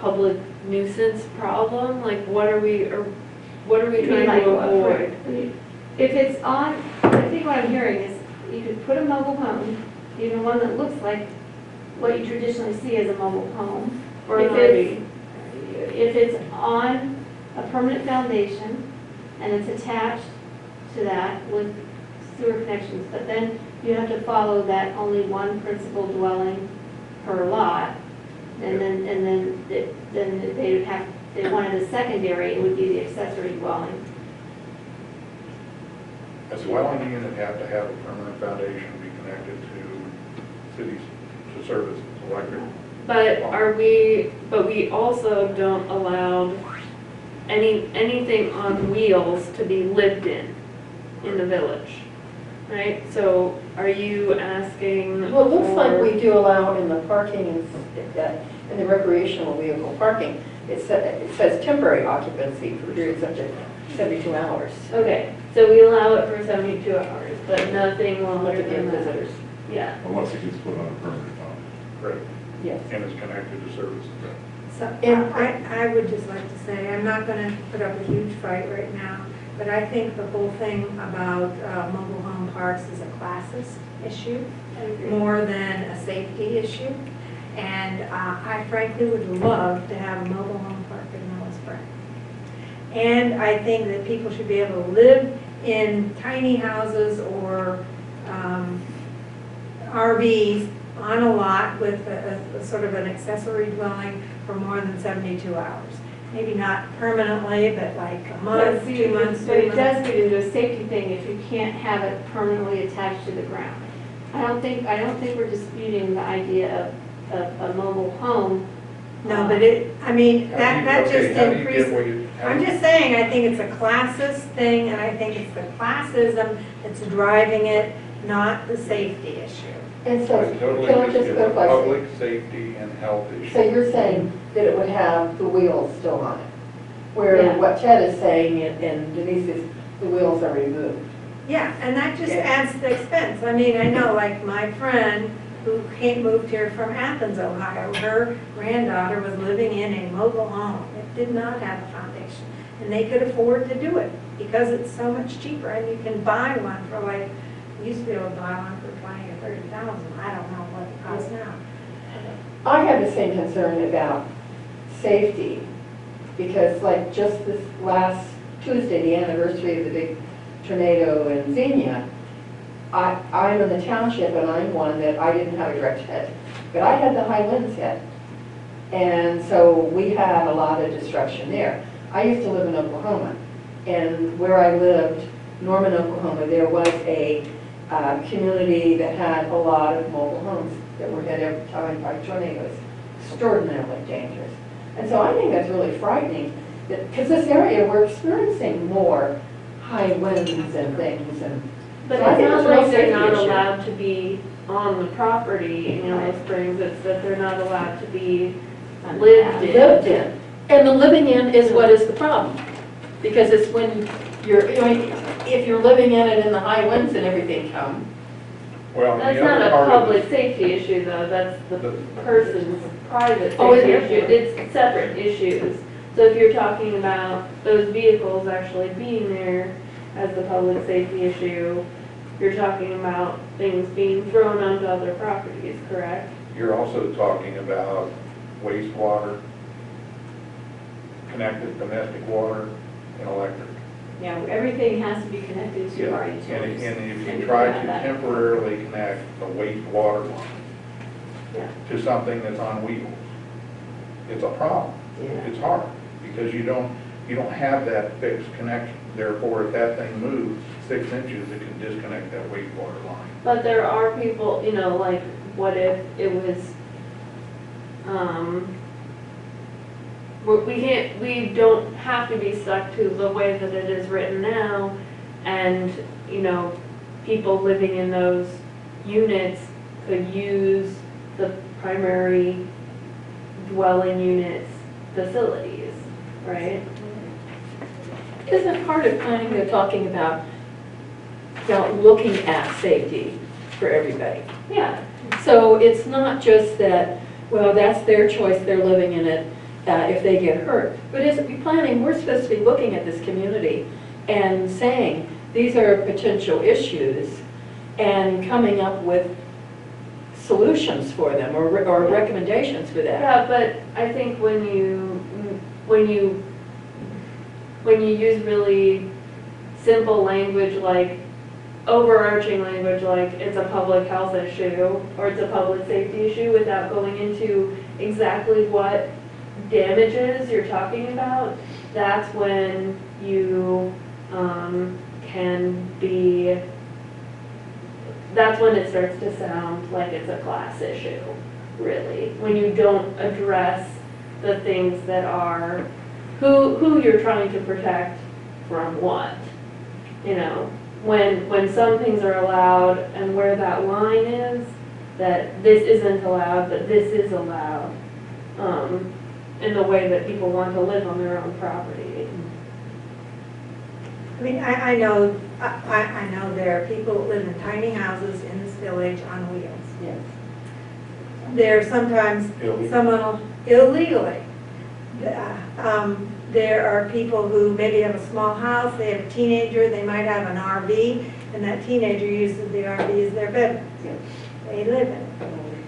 public nuisance problem? Like what are we, or what are we you mean trying like to what, for- avoid? If it's on, I think what I'm hearing is you could put a mobile home, even one that looks like what you traditionally see as a mobile home. Or an If RV? it's- If it's on a permanent foundation, and it's attached to that with sewer connections, but then you have to follow that only one principal dwelling per lot. And then, and then, it- then they would have, if they wanted a secondary, it would be the accessory dwelling. A dwelling unit have to have a permanent foundation, be connected to cities, to services, electric. But are we, but we also don't allow any, anything on wheels to be lived in, in the village, right? So are you asking? Well, it looks like for- we do allow in the parking, and, uh, in the recreational vehicle parking, it says, it says temporary occupancy for periods up to 72 hours. Okay, so we allow it for seventy-two hours, but nothing longer than that. Yeah, Unless it gets put on a permanent foundation. Right, Yes. And is connected to service. So And- I, I would just like to say, I'm not gonna put up a huge fight right now, but I think the whole thing about uh, mobile home parks is a classes issue more than a safety issue. And uh, I frankly would love to have a mobile home park in Millis Spring. And I think that people should be able to live in tiny houses or um, RVs on a lot with a, a- sort of an accessory dwelling for more than 72 hours. Maybe not permanently, but like a month, two months, But it does get into a safety thing if you can't have it permanently attached to the ground. I don't think, I don't think we're disputing the idea of, of a mobile home. No, but it, I mean, that, that just how do you get increases. what you- how do I'm just saying, I think it's a classist thing, and I think it's the classism that's driving it, not the safety issue. And so, I totally can I just just get clarify? public safety and health issue. So you're saying that it would have the wheels still on it? Where Yeah. what Ted is saying and- and Denise is, the wheels are removed? Yeah, and that just Yeah. adds to the expense. I mean, I know, like, my friend who came, moved here from Athens, Ohio, her granddaughter was living in a mobile home. It did not have a foundation, and they could afford to do it because it's so much cheaper, and you can buy one for like, you used to be able to buy one for twenty or thirty thousand, I don't know what it costs now. I have the same concern about safety, because like just this last Tuesday, the anniversary of the big tornado in Xenia, I, I'm in the township and I'm one that I didn't have a direct hit, but I had the high winds hit. And so we had a lot of destruction there. I used to live in Oklahoma, and where I lived, Norman, Oklahoma, there was a uh, community that had a lot of mobile homes that were hit every time by tornadoes, extraordinarily dangerous. And so I think that's really frightening, because this area, we're experiencing more high winds and things, and but So I it's think not it's a real like they're safety not issue. allowed to be on the property in Yellow Springs, it's that they're not allowed to be lived in. lived in. And the living in is what is the problem. Because it's when you're, I mean, if you're living in it and the high winds and everything come, Well, and That's the not other a part of public safety issue, though, that's the The- person's private Oh, is safety it? issue. It's separate issues. So if you're talking about those vehicles actually being there as the public safety issue, you're talking about things being thrown onto other properties, correct? You're also talking about wastewater, connected domestic water, and electric. Yeah, everything has to be connected to our And utilities. and if you try to temporarily connect a wastewater line Yeah. to something that's on wheels, it's a problem. It's hard, because you don't, you don't have that fixed connection. Therefore, if that thing moves six inches, it can disconnect that wastewater line. But there are people, you know, like, what if it was, um, we we can't, we don't have to be stuck to the way that it is written now, and, you know, people living in those units could use the primary dwelling units facilities, right? isn't part of planning, they're talking about, looking at safety for everybody. Yeah, So it's not just that, well, that's their choice, they're living in it, uh, if they get hurt. But as we're planning, we're supposed to be looking at this community and saying, these are potential issues, and coming up with solutions for them, or, re- or recommendations for that. Yeah, but I think when you, when you when you use really simple language like overarching language like it's a public health issue or it's a public safety issue without going into exactly what damages you're talking about, that's when you um, can be, that's when it starts to sound like it's a class issue, really. When you don't address the things that are, who, who you're trying to protect from what. You know, when, when some things are allowed and where that line is, that this isn't allowed, but this is allowed. Um, in the way that people want to live on their own property. I mean, I, I know, I, I I know there are people that live in tiny houses in this village on wheels. Yes. There sometimes, Illegal. someone will illegally. Uh, um, There are people who maybe have a small house, they have a teenager, they might have an RV, and that teenager uses the RV as their bedroom. They live in it.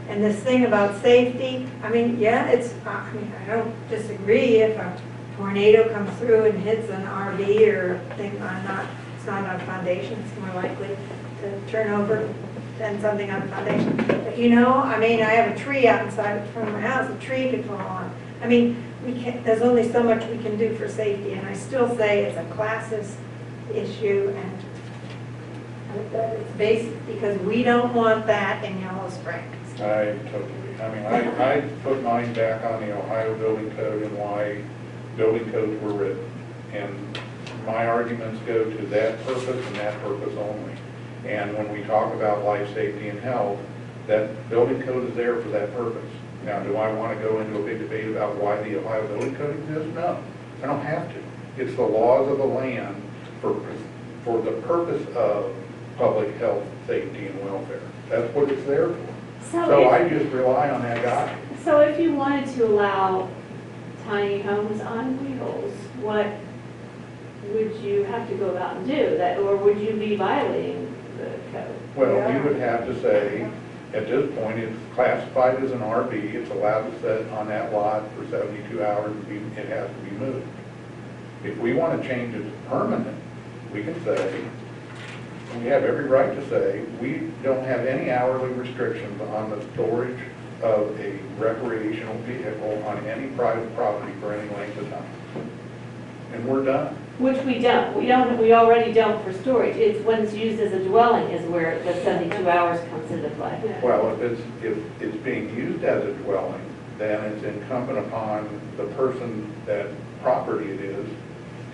And this thing about safety, I mean, yeah, it's, I mean, I don't disagree if a tornado comes through and hits an RV or thing on not, it's not on a foundation, it's more likely to turn over than something on a foundation. But you know, I mean, I have a tree outside in front of my house, a tree could fall on. I mean, we can't, there's only so much we can do for safety, and I still say it's a classist issue and it's basic, because we don't want that in Yellow Springs. I totally, I mean, I, I put mine back on the Ohio Building Code and why building codes were written. And my arguments go to that purpose and that purpose only. And when we talk about life safety and health, that building code is there for that purpose. Now, do I want to go into a big debate about why the Ohio Building Code exists? No, I don't have to. It's the laws of the land for, for the purpose of public health, safety, and welfare. That's what it's there for. So So I just rely on that guy. so if you wanted to allow tiny homes on wheels, what would you have to go about and do? That, or would you be violating the code? Well, you would have to say, at this point, it's classified as an RV, it's allowed to sit on that lot for 72 hours, it has to be moved. If we want to change it to permanent, we can say, we have every right to say, we don't have any hourly restrictions on the storage of a recreational vehicle on any private property for any length of time. And we're done. Which we don't, we don't, we already don't for storage. It's when it's used as a dwelling is where the seventy-two hours comes into play. Well, if it's, if it's being used as a dwelling, then it's incumbent upon the person that property it is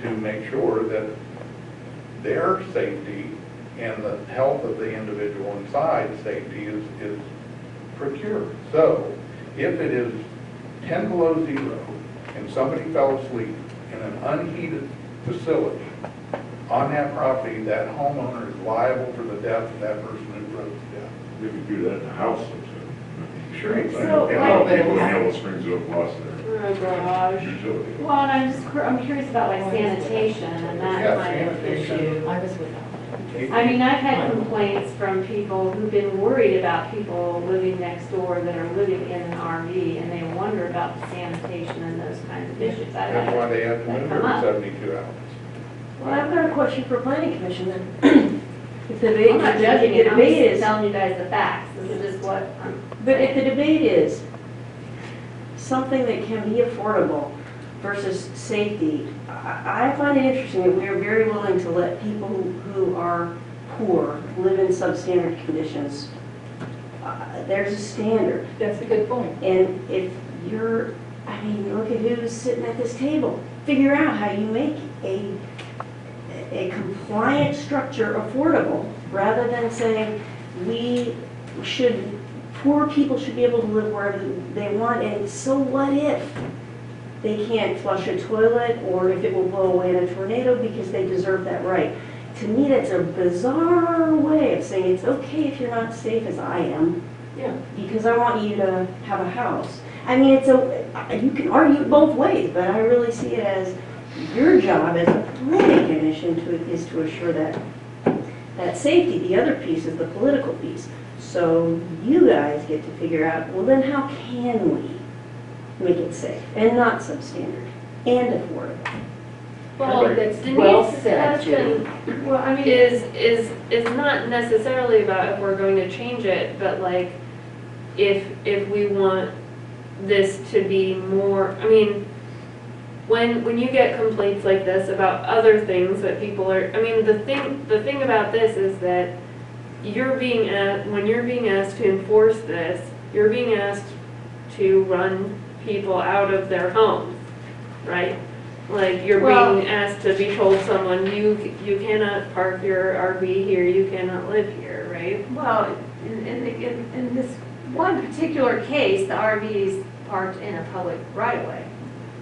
to make sure that their safety and the health of the individual inside safety is, is procured. So if it is ten below zero and somebody fell asleep in an unheated facility on that property, that homeowner is liable for the death of that person who froze to death. We could do that in the house sometime. Sure. I you know can. So, a lot like- people in Yellow Springs who have lost their Oh, gosh. utility. Well, and I'm just, cur- I'm curious about like sanitation and that Yeah, kind of sanitation. issue. I was without. I mean, I've had complaints from people who've been worried about people living next door that are living in an RV and they wonder about the sanitation and those kinds of issues. I've That's why they have to move Come every up. seventy-two hours. Well, I've got a question for planning commission then. If the debate, I'm not judging it, I'm debate just is, telling you guys the facts. This is just what I'm. but if the debate is something that can be affordable versus safety, I, find it interesting that we are very willing to let people who, who are poor live in substandard conditions. Uh, There's a standard. That's a good point. And if you're, I mean, look at who's sitting at this table. Figure out how you make a, a compliant structure affordable, rather than saying, we should, poor people should be able to live wherever they want, and so what if they can't flush a toilet, or if it will blow away in a tornado, because they deserve that right? To me, that's a bizarre way of saying, it's okay if you're not safe as I am, Yeah. because I want you to have a house. I mean, it's a, you can argue it both ways, but I really see it as your job as a planning commission to, is to assure that, that safety. The other piece is the political piece. So you guys get to figure out, well, then how can we make it safe and not substandard and affordable? Well, think that's well Denise's said, Judy. question Well, I mean, is, is, is not necessarily about if we're going to change it, but like, if, if we want this to be more, I mean, when, when you get complaints like this about other things that people are, I mean, the thing, the thing about this is that you're being asked, when you're being asked to enforce this, you're being asked to run people out of their homes, right? Like, you're Well- being asked to be told someone, you, you cannot park your RV here, you cannot live here, right? well, in, in, in in this one particular case, the RV is parked in a public right of way.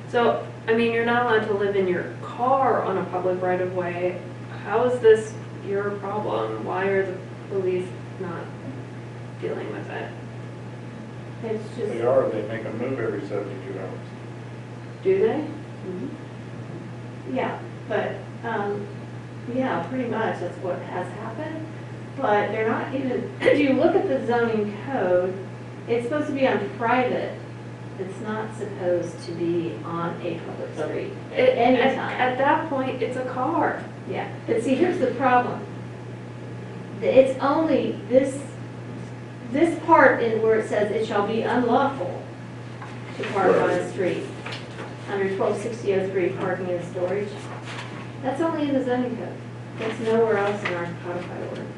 So, I mean, you're not allowed to live in your car on a public right of way. How is this your problem? Why are the police not dealing with it? It's just. They are, they make them move every seventy-two hours. Do they? Yeah, but, um, yeah, pretty much, that's what has happened. But they're not even, if you look at the zoning code, it's supposed to be on private. It's not supposed to be on a public street. It- at- Anytime. At that point, it's a car. Yeah, but see, here's the problem. It's only this, this part in where it says it shall be unlawful to park on a street, under twelve sixty oh three, parking and storage. That's only in the zoning code. That's nowhere else in our codified ordinances.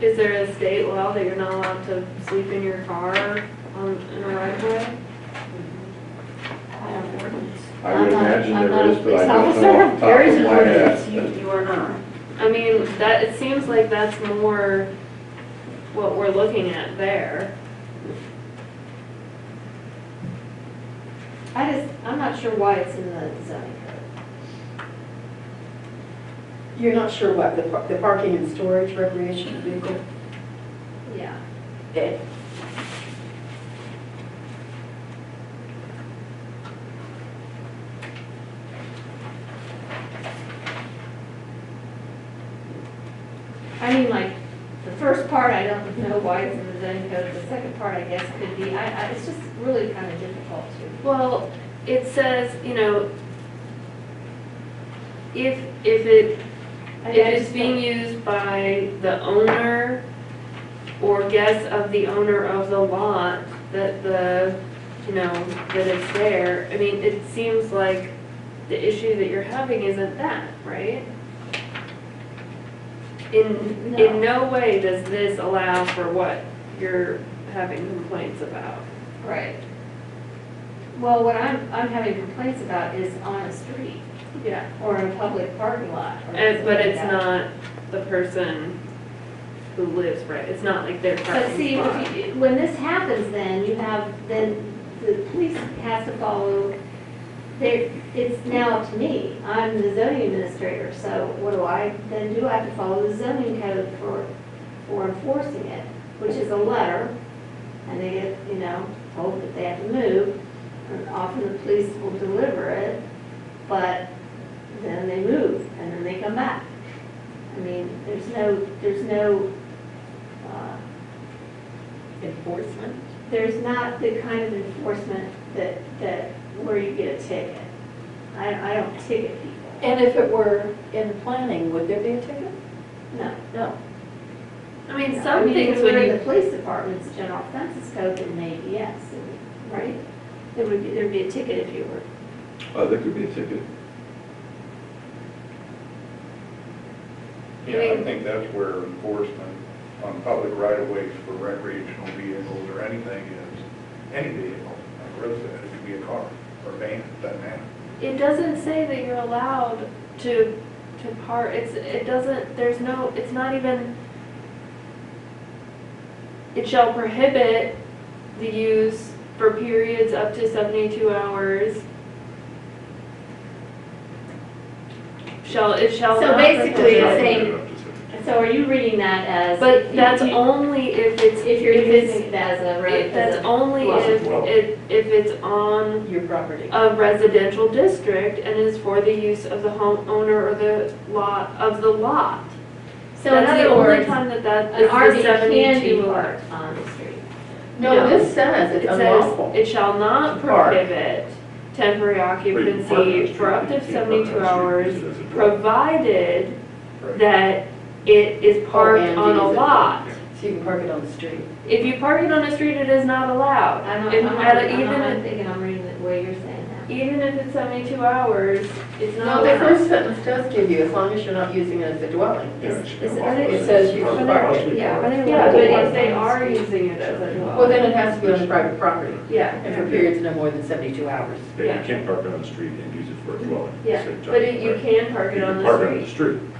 Is there a state law that you're not allowed to sleep in your car on, in a right of way? I don't know. I would I'm not- imagine I'm there a is, but I police don't know officer. off the top There is of an my ordinance, you, you are not. I mean, that, it seems like that's more what we're looking at there. I just, I'm not sure why it's in the zoning code. You're not sure what, the par- the parking and storage recreational vehicle? Yeah. Eh, I mean, like, the first part, I don't know why it's in the zoning code, the second part, I guess, could be, I, I, it's just really kind of difficult to. Well, it says, you know, if, if it, I- I if it's just being don't- used by the owner or guests of the owner of the lot, that the, you know, that it's there, I mean, it seems like the issue that you're having isn't that, right? In, No. in no way does this allow for what you're having complaints about. Right. Well, what I'm, I'm having complaints about is on a street Yeah. or in a public parking lot. or And, something but like it's that. not the person who lives, right, it's not like their But parking see, spot. if you- when this happens, then you have, then the police has to follow, it's now up to me. I'm the zoning administrator, so what do I then do? I have to follow the zoning code for, for enforcing it, which is a letter. And they get, you know, told that they have to move. And often the police will deliver it, but then they move and then they come back. I mean, there's no, there's no, uh, Enforcement? there's not the kind of enforcement that, that, where you get a ticket. I, I don't ticket people. And if it were in planning, would there be a ticket? No. No. I mean, I some mean, things if it were when in you, the police department's general offenses code, then maybe yes, it would- right? There would be, there'd be a ticket if you were. Uh, there could be a ticket. Yeah, I think that's where enforcement on public right-of-ways for recreational vehicles or anything is, any vehicle, like Rose said, it could be a car or a van, it doesn't matter. it doesn't say that you're allowed to, to park, it's, it doesn't, there's no, it's not even, it shall prohibit the use for periods up to seventy-two hours. Shall, it shall So not basically, prohibit- it's saying- So are you reading that as? But you- that's you- only if it's, If you're if it's, using it as a, re- it- as that's a. only Well, if, well. it if it's on Your property. a residential district and is for the use of the homeowner or the lot, of the lot. So in That's the other only words, time that that an is the RV can be 72 parked on the street. No, this says It says, unlawful. it shall not to park. prohibit temporary occupancy for up to seventy-two hours, provided that it is oh, parked and on a use it. lot. So you can park it on the street. If you park it on the street, it is not allowed. I'm, And I'm, at- I'm, Even, I'm if- thinking I'm reading the way you're saying that. even if it's seventy-two hours, it's not No, not the allowed. first sentence does give you, as long as you're not using it as a dwelling. Is, is, are they? It says you can park it. Yeah, are they? Yeah, allowed but if they are street? using it as a dwelling. Well, then it has to be on private property Yeah. and for periods no more than 72 hours. Yeah, you can't park it on the street and use it for a dwelling. Yeah, but it- you can park it on can the park it on the street, street.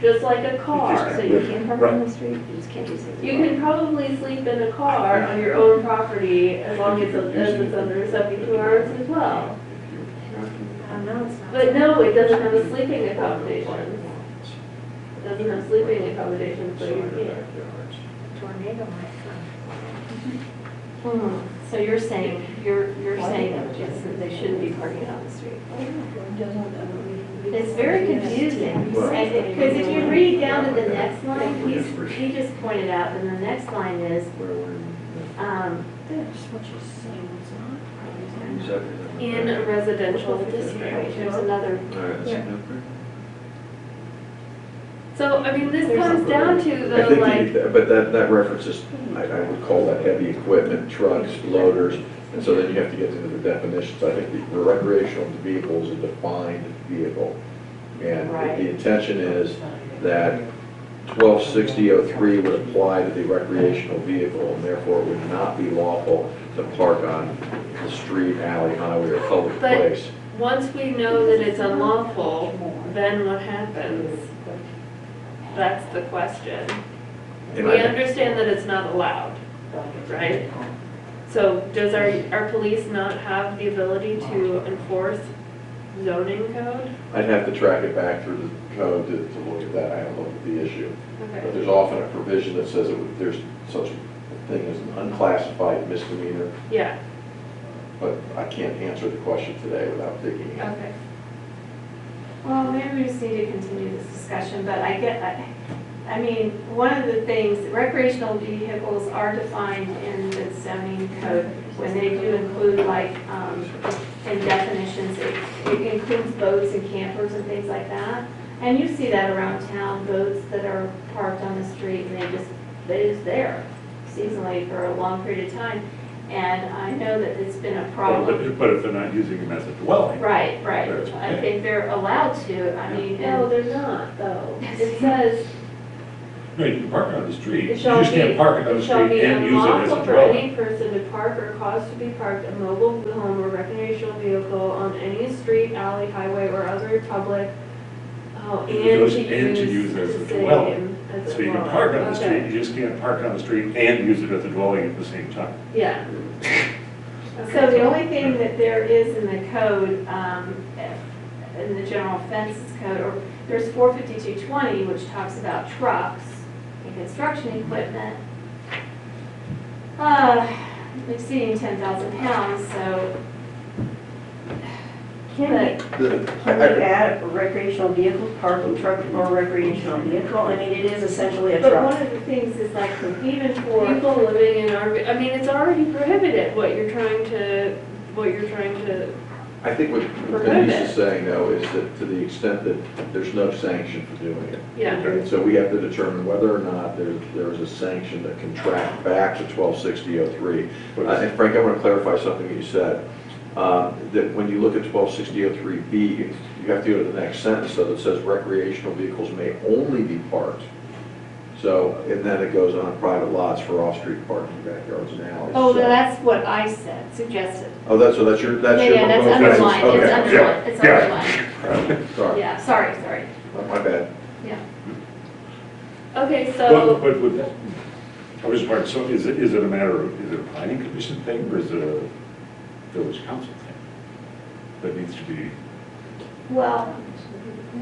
Just like a car. So you can't park on the street, you just can't use it. You can probably sleep in a car on your own property as long as it's as it's under seventy-two hours as well. No, it's not. But no, it doesn't have a sleeping accommodation. It doesn't have sleeping accommodations, so you can't. Tornado might come. Hmm, So you're saying, you're, you're saying that that they shouldn't be parking on the street? It's very confusing, because if you read down to the next line, he's, he just pointed out, and the next line is, um, In a residential district, there's another. So, I mean, this comes down to I the, think, like, you- but that, that references, I, I would call that heavy equipment, trucks, loaders, and so then you have to get into the definitions. I think the- the recreational vehicle is a defined vehicle. And the intention is that twelve sixty oh three would apply to the recreational vehicle, and therefore it would not be lawful to park on the street, alley, highway, or public But- place. once we know that it's unlawful, then what happens? That's the question. And We I- understand that it's not allowed, right? So does our, our police not have the ability to enforce zoning code? I'd have to track it back through the code to, to look at that, I haven't looked at the issue. But Okay. there's often a provision that says that there's such a thing as an unclassified misdemeanor, Yeah, but I can't answer the question today without digging in. okay. Well, maybe we just need to continue this discussion, but I get, I, I mean, one of the things, recreational vehicles are defined in the zoning code when they do include like, um, in definitions, it, it includes boats and campers and things like that. And you see that around town, boats that are parked on the street and they just, they just there seasonally for a long period of time. And I know that it's been a problem. But but if they're not using them as a dwelling. Right, right. I think they're allowed to, I mean, no, and, they're not, though. It says, No, you can park it on the street, you it shall just can't be, park it on the shall street be and use it as unlawful a for dwelling. any person to park or cause to be parked a mobile home or recreational vehicle on any street, alley, highway, or other public, oh, and to use and to use as a the dwelling. as a So you can dwelling. park on the Okay. street, you just can't park on the street and use it as a dwelling at the same time. Yeah. so the only thing that there is in the code, um, in the general offenses code, or there's four fifty-two twenty, which talks about trucks and construction equipment. Uh, exceeding ten thousand pounds, so. Can we, can we add recreational vehicle, parking truck or recreational vehicle? I mean, it is essentially a But truck. one of the things is like, even for, People living in RV, I mean, it's already prohibited, what you're trying to, what you're trying to, I think what Denise is saying, though, is that to the extent that there's no sanction for doing it. yeah. And so we have to determine whether or not there's, there is a sanction that can track back to twelve sixty oh three. Uh, And Frank, I want to clarify something that you said, um, that when you look at twelve sixty oh three B, you have to go to the next sentence, so that says recreational vehicles may only be parked. So, and then it goes on private lots for off-street parking, backyards and alleys. oh, So- that's what I said, suggested. Oh, that's, so that's your, that's Yeah, your yeah, that's proposal? underlined, it's Okay, underlined, it's yeah. underlined. Sorry, Yeah, sorry, sorry, oh, my bad. yeah. Okay, But, so, but with, I was wondering, so is it, is it a matter of, is it a planning commission thing or is it a village council thing? That needs to be, Well,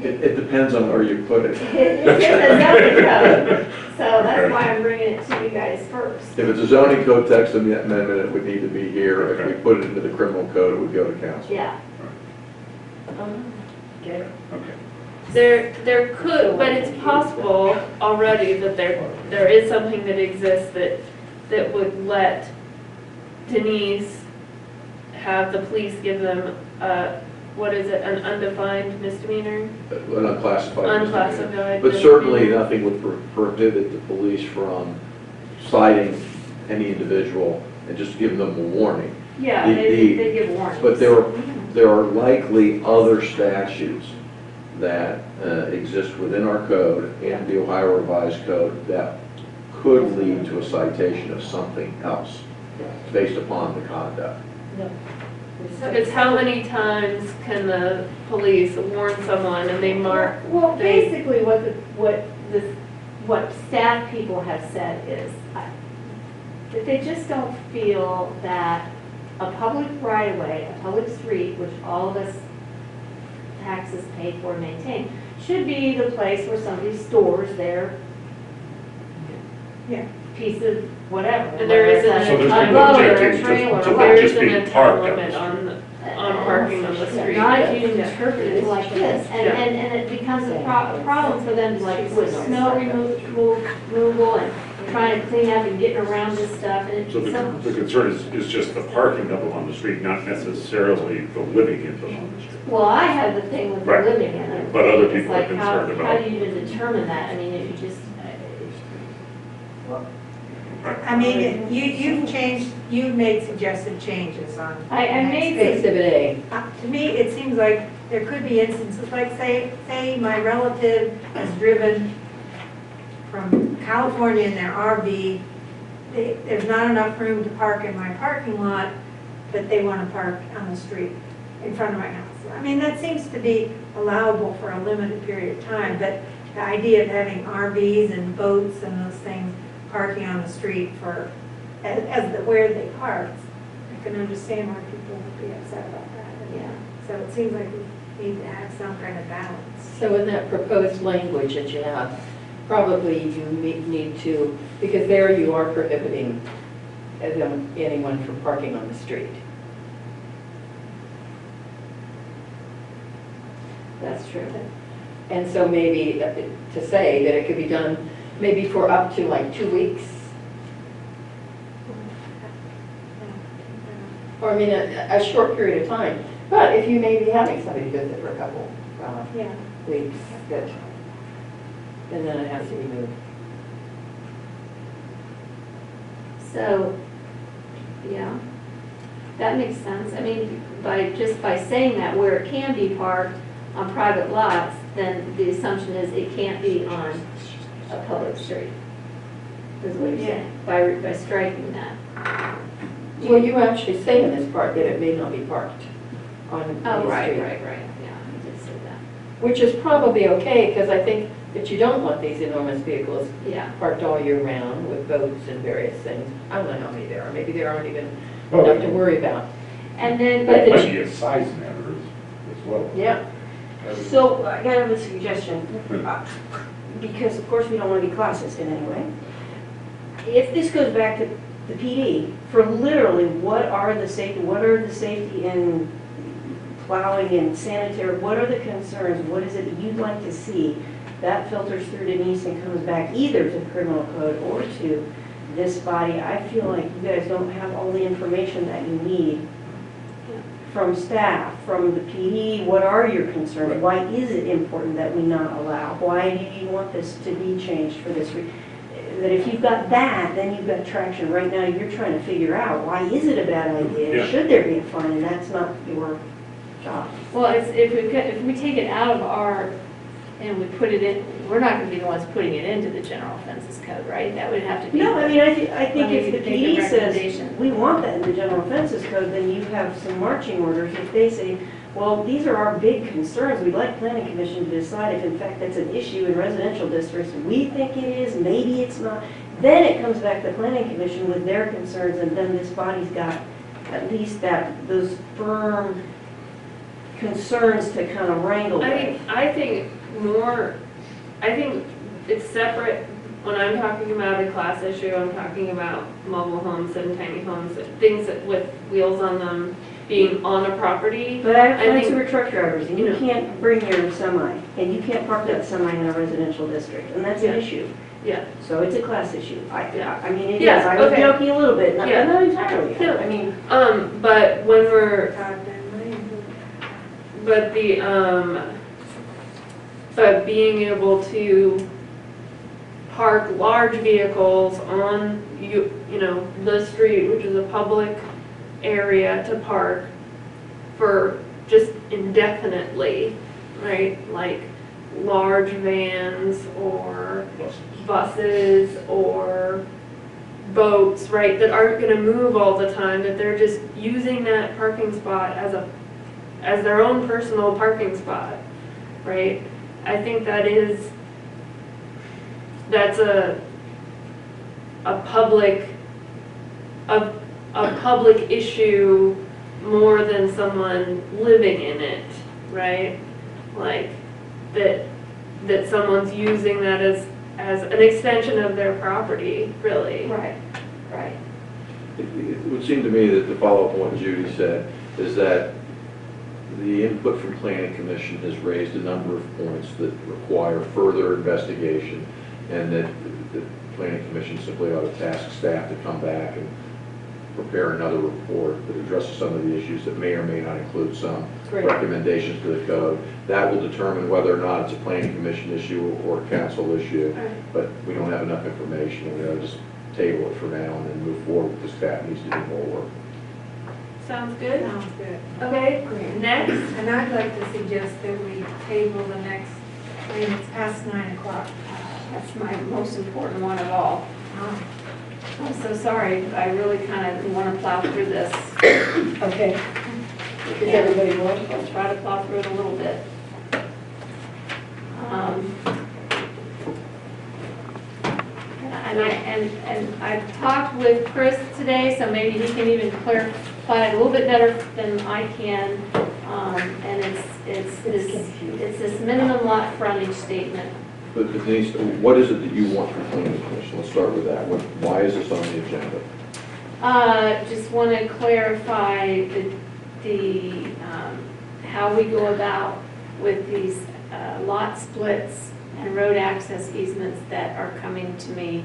It, it depends on where you put it, it. it's in the zoning code, so that's why I'm bringing it to you guys first. If it's a zoning code text amendment, it would need to be here. If we put it into the criminal code, it would go to council. Yeah. Okay. okay. there, there could, but it's possible already that there, there is something that exists that, that would let Denise have the police give them, uh, what is it, an undefined misdemeanor? An unclassified. misdemeanor. Unclassified. But certainly, misdemeanor. nothing would pro- prohibit the police from citing any individual and just giving them a warning. Yeah, The- they, the- they give warnings. But there, are- there are likely other statutes that uh, exist within our code and the Ohio Revised Code that could lead to a citation of something else based upon the conduct. It's how many times can the police warn someone and they mark, Well, they- basically what the, what the, what staff people have said is uh, that they just don't feel that a public right of way, a public street, which all of us taxes pay for and maintain, should be the place where somebody stores their Yeah. piece of whatever. And there whether it's isn't a- So there's a no boat a objecting trailer to or them there whatever. just being a parked time on the limit street. on, on parking on the street. Not if you Yeah. interpret it like this, and, Yeah. and, and it becomes a pro- a problem for them, like with snow remo- remo- removal and trying to clean up and getting around this stuff, and So the, it's the concern is, is just the parking of them on the street, not necessarily the living in them on the street. well, I have the thing with the Right. living in it. But other It's people are like, how- concerned How about- do you even determine that, I mean, if you just, I mean, you, you've changed, you've made suggested changes on. I, I made Exhibit A. Uh, To me, it seems like there could be instances, like say, say my relative has driven from California in their RV. They- There's not enough room to park in my parking lot, but they want to park on the street in front of my house. I mean, that seems to be allowable for a limited period of time, but the idea of having RVs and boats and those things parking on the street for, as, as the, where they park, I can understand why people would be upset about that. Yeah. So it seems like we need to have some kind of balance. So in that proposed language that you have, probably you me- need to, because there you are prohibiting them- anyone from parking on the street. that's true. And so maybe uh, to say that it could be done maybe for up to like two weeks, or I mean, a, a short period of time. But if you may be having somebody visit for a couple uh, Yeah. weeks, that, and then it has to be moved. So, yeah, that makes sense. I mean, by, just by saying that where it can be parked on private lots, then the assumption is it can't be on a public street. Is what you're saying, by, by striking that. Well, you actually say in this part that it may not be parked on Oh, the right, street. right, right, right, yeah, I did say that. Which is probably okay, because I think that you don't want these enormous vehicles Yeah, parked all year round with boats and various things. I don't know how many there are, maybe there aren't even Oh, enough to worry about. and then, But but It the might be a size matter as as well. Yeah. So I got a suggestion, uh, because of course we don't want to be classist in any way. If this goes back to the PD, for literally what are the safety, what are the safety and plowing and sanitary, what are the concerns, what is it that you'd like to see? That filters through Denise and comes back either to the criminal code or to this body. I feel like you guys don't have all the information that you need from staff, from the PD, what are your concerns? Why is it important that we not allow? Why do you want this to be changed for this? re- That if you've got that, then you've got traction. Right now, you're trying to figure out, why is it a bad idea? Yeah. Should there be a fine? And that's not your job. Well, it's, if we, cut- if we take it out of our, and we put it in, we're not gonna be the ones putting it into the general offenses code, right? That would have to be. No, I mean, I thi- I think if the take PD says, we want that in the general offenses code, then you have some marching orders. If they say, well, these are our big concerns, we'd like planning commission to decide if in fact that's an issue in residential districts. We think it is, maybe it's not. Then it comes back to planning commission with their concerns, and then this body's got at least that, those firm concerns to kind of wrangle I with. think, I think more, I think it's separate, when I'm talking about a class issue, I'm talking about mobile homes and tiny homes, things that with wheels on them. being on a property. But I have I friends think- who are truck drivers, and you Yeah. can't bring your semi, and you can't park that semi in a residential district, and that's an Yeah. issue. Yeah. So it's a class issue. I, Yeah. I mean, it Yeah, is, I was okay. joking a little bit, not, Yeah. not entirely, Yeah. I mean, Um, but when we're, but the, um, but being able to park large vehicles on, you, you know, the street, which is a public area to park for just indefinitely, right? Like large vans or buses or boats, right, that aren't gonna move all the time, that they're just using that parking spot as a, as their own personal parking spot, right? I think that is, that's a, a public, a, a public issue more than someone living in it, right? Like, that, that someone's using that as, as an extension of their property, really. Right, right. It it would seem to me that the follow-up on what Judy said is that the input from planning commission has raised a number of points that require further investigation, and that the planning commission simply ought to task staff to come back and prepare another report that addresses some of the issues that may or may not include some Great. recommendations to the code. That will determine whether or not it's a planning commission issue or a council issue, Right. but we don't have enough information, and we'll just table it for now and then move forward, because staff needs to do more work. Sounds good? Sounds good. Okay, Great. next. And I'd like to suggest that we table the next, I mean, it's past nine o'clock. That's my most important one of all. Um, I'm so sorry, I really kind of want to plow through this. Okay. Is everybody going? I'll try to plow through it a little bit. Um, And I, and, and I've talked with Chris today, so maybe he can even clarify it a little bit better than I can. Um, and it's, it's this, it's this minimum lot frontage statement. But Denise, what is it that you want from planning commission? Let's start with that. What- Why is this on the agenda? Uh, just want to clarify the, the, um, how we go about with these uh, lot splits and road access easements that are coming to me.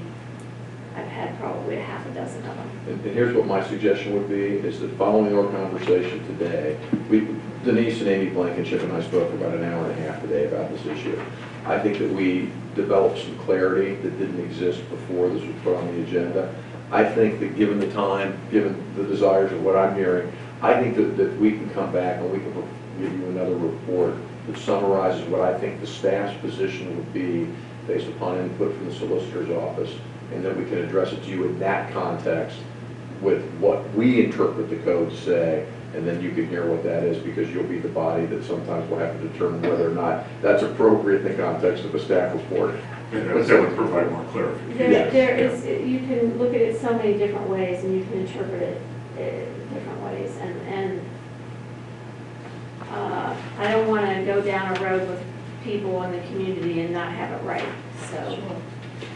I've had probably a half a dozen of them. And and here's what my suggestion would be, is that following our conversation today, we, Denise and Amy Blankenship and I spoke about an hour and a half today about this issue. I think that we developed some clarity that didn't exist before this was put on the agenda. I think that given the time, given the desires of what I'm hearing, I think that, that we can come back and we can give you another report that summarizes what I think the staff's position would be based upon input from the solicitor's office, and then we can address it to you in that context with what we interpret the code to say, and then you can hear what that is, because you'll be the body that sometimes will have to determine whether or not that's appropriate in the context of a staff report. And that that would provide more clarification. There, there is, you can look at it so many different ways and you can interpret it uh, different ways and, and uh, I don't want to go down a road with people in the community and not have it right, so.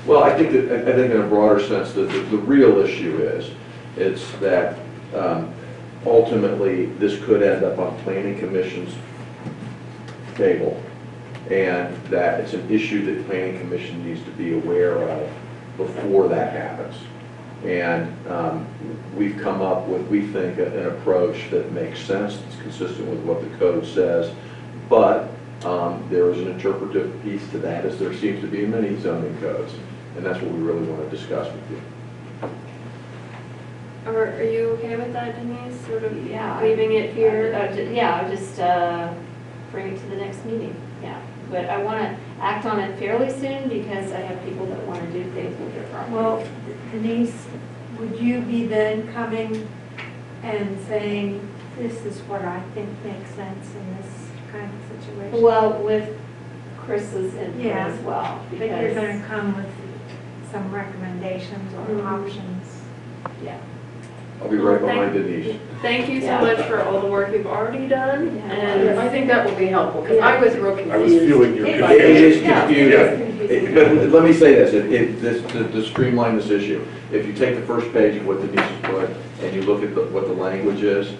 Well, I think that, I think in a broader sense, that the, the real issue is, it's that um, ultimately, this could end up on planning commission's table, and that it's an issue that planning commission needs to be aware of before that happens. And um, we've come up with, we think, an approach that makes sense, it's consistent with what the code says, but um, there is an interpretive piece to that, as there seems to be in many zoning codes, and that's what we really want to discuss with you. Are, are you okay with that, Denise, sort of Yeah. leaving it here? Uh, ju- Yeah, I'll just uh, bring it to the next meeting, yeah. But I want to act on it fairly soon because I have people that want to do things with their property. Well, Denise, would you be then coming and saying, this is what I think makes sense in this kind of situation? Well, with Chris's input Yeah. as well, But you're because, gonna come with some recommendations or Mhm. options. yeah. I'll be right behind Denise. Thank you so Yeah. much for all the work you've already done, Yeah. and I think that will be helpful, because I was real confused. I was feeling your It- It is confusion. Yeah, it confusing. is It- But let me say this, it, it, this, to, to streamline this issue, if you take the first page of what Denise has put, and you look at the, what the language is,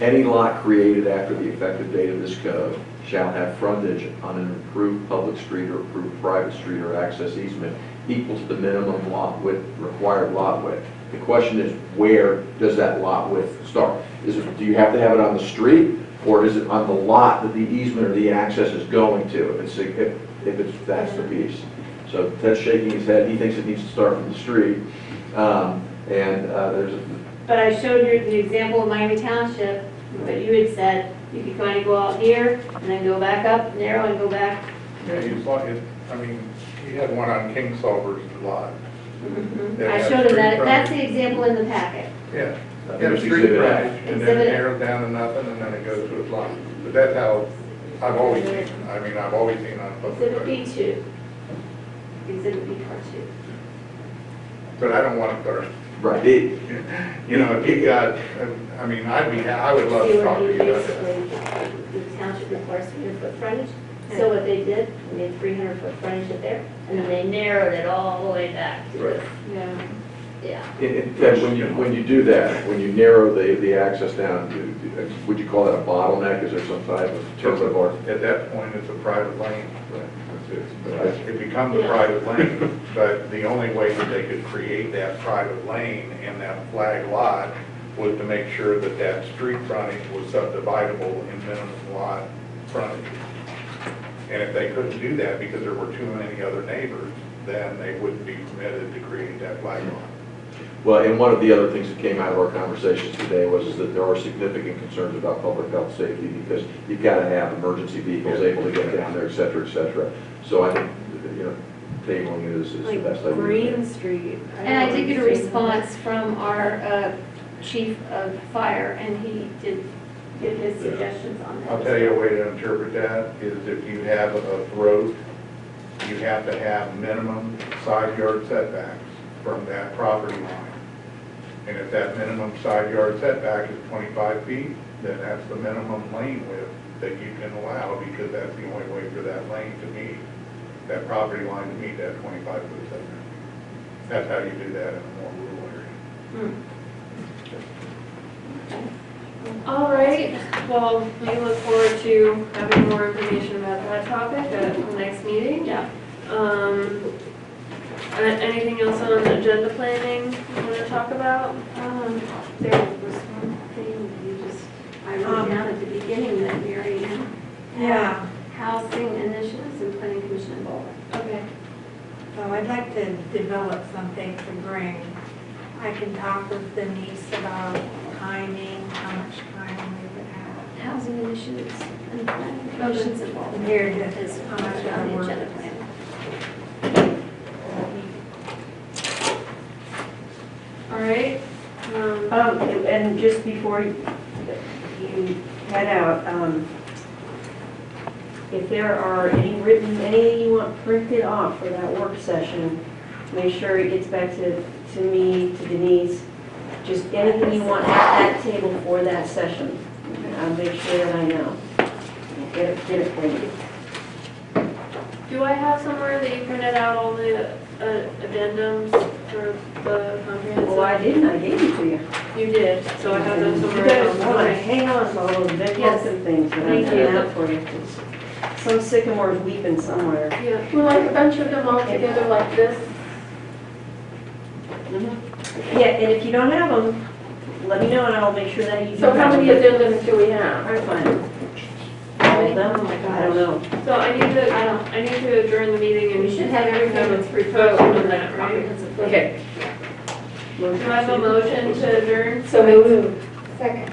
Any lot created after the effective date of this code shall have frontage on an improved public street or approved private street or access easement equal to the minimum lot width, required lot width. The question is, where does that lot width start? Is it, do you have to have it on the street, or is it on the lot that the easement or the access is going to? If it's, if, if it's, that's the piece. So Ted's shaking his head, he thinks it needs to start from the street. Um, and, uh, there's, a- But I showed you the example of Miami Township, but you had said you could kind of go out here and then go back up, narrow and go back. Yeah, he's like, it- I mean, he had one on Kingsolver's lot. Mm-hmm. That I showed him that, street that's the example in the packet. Yeah, get a there's street exhibit A. frontage, and then Exhibit it A. narrows down to nothing, and then it goes to his lot. But that's how I've always seen. I mean, I've always seen on public Exhibit roads. B two. Exhibit B part two. But I don't want to start, right, it, you know, if you got, I mean, I'd be, I would love See to where talk to he you about that. basically, the township requires three hundred foot frontage. So what they did, they made three hundred foot frontage up there, and then they narrowed it all the way back to this. Yeah. Yeah. And- and Ted, when you, when you do that, when you narrow the, the access down, do- do- would you call that a bottleneck? Is there some type of term of art? At that point, it's a private lane. That's it. It becomes a private lane, but the only way that they could create that private lane and that flag lot was to make sure that that street frontage was subdividable in minimum lot frontage. And if they couldn't do that because there were too many other neighbors, then they wouldn't be permitted to create that flag lot. Well, and one of the other things that came out of our conversations today was is that there are significant concerns about public health safety because you've got to have emergency vehicles able to get down there, et cetera, et cetera. So I think, you know, tabling it is, is the best idea. Green Street. And I did get a response from our uh, chief of fire, and he did give his suggestions on that. I'll tell you a way to interpret that is if you have a road, you have to have minimum side yard setbacks from that property line. And if that minimum side yard setback is 25 feet, then that's the minimum lane width that you can allow because that's the only way for that lane to meet, that property line to meet that 25 foot setback. That's how you do that in a more rural area. Hmm. All right, well, we look forward to having more information about that topic at the next meeting. Yeah. Um, a- anything else on agenda planning you want to talk about? Um, There was one thing you just, I wrote Um, down at the beginning that Marianne. had Yeah. Housing initiatives and planning commission involvement. Okay. So I'd like to develop something to bring. I can talk with Denise about timing, how much time we would have. Housing initiatives and planning commission's involvement. Here, this Is is how how much much on the agenda plan. All right. Um, Um, and just before you you head out, um, if there are any written, any you want printed off for that work session, make sure it gets back to, to me, to Denise, just anything you want at that table for that session. I'll make sure that I know. Get it, get it for me. do I have somewhere that you printed out all the uh, addendums for the comprehensive? Well, I didn't, I gave it to you. You did, so I have them You somewhere guys else. want to Okay. hang on to all those big Yes. looking things that I Thank you. out for you. Some sycamore's weeping somewhere. Yeah. Well, like a bunch of them all together like this, Yeah, and if you don't have them, let me know and I'll make sure that you. do so how have many them. addendums do we have? All right, fine. All of them? Oh my I don't know. So I need to, I don't, I need to adjourn the meeting and. We should have everything that's proposed proposed on in that, that right? comprehensive plan. Okay, Do I have a motion to adjourn? so moved. Second.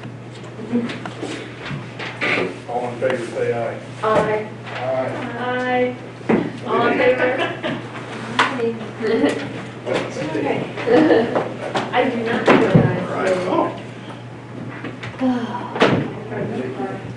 All in favor, say aye. Aye. Aye. Aye. All in favor? Okay. I do not know that. Right. Oh.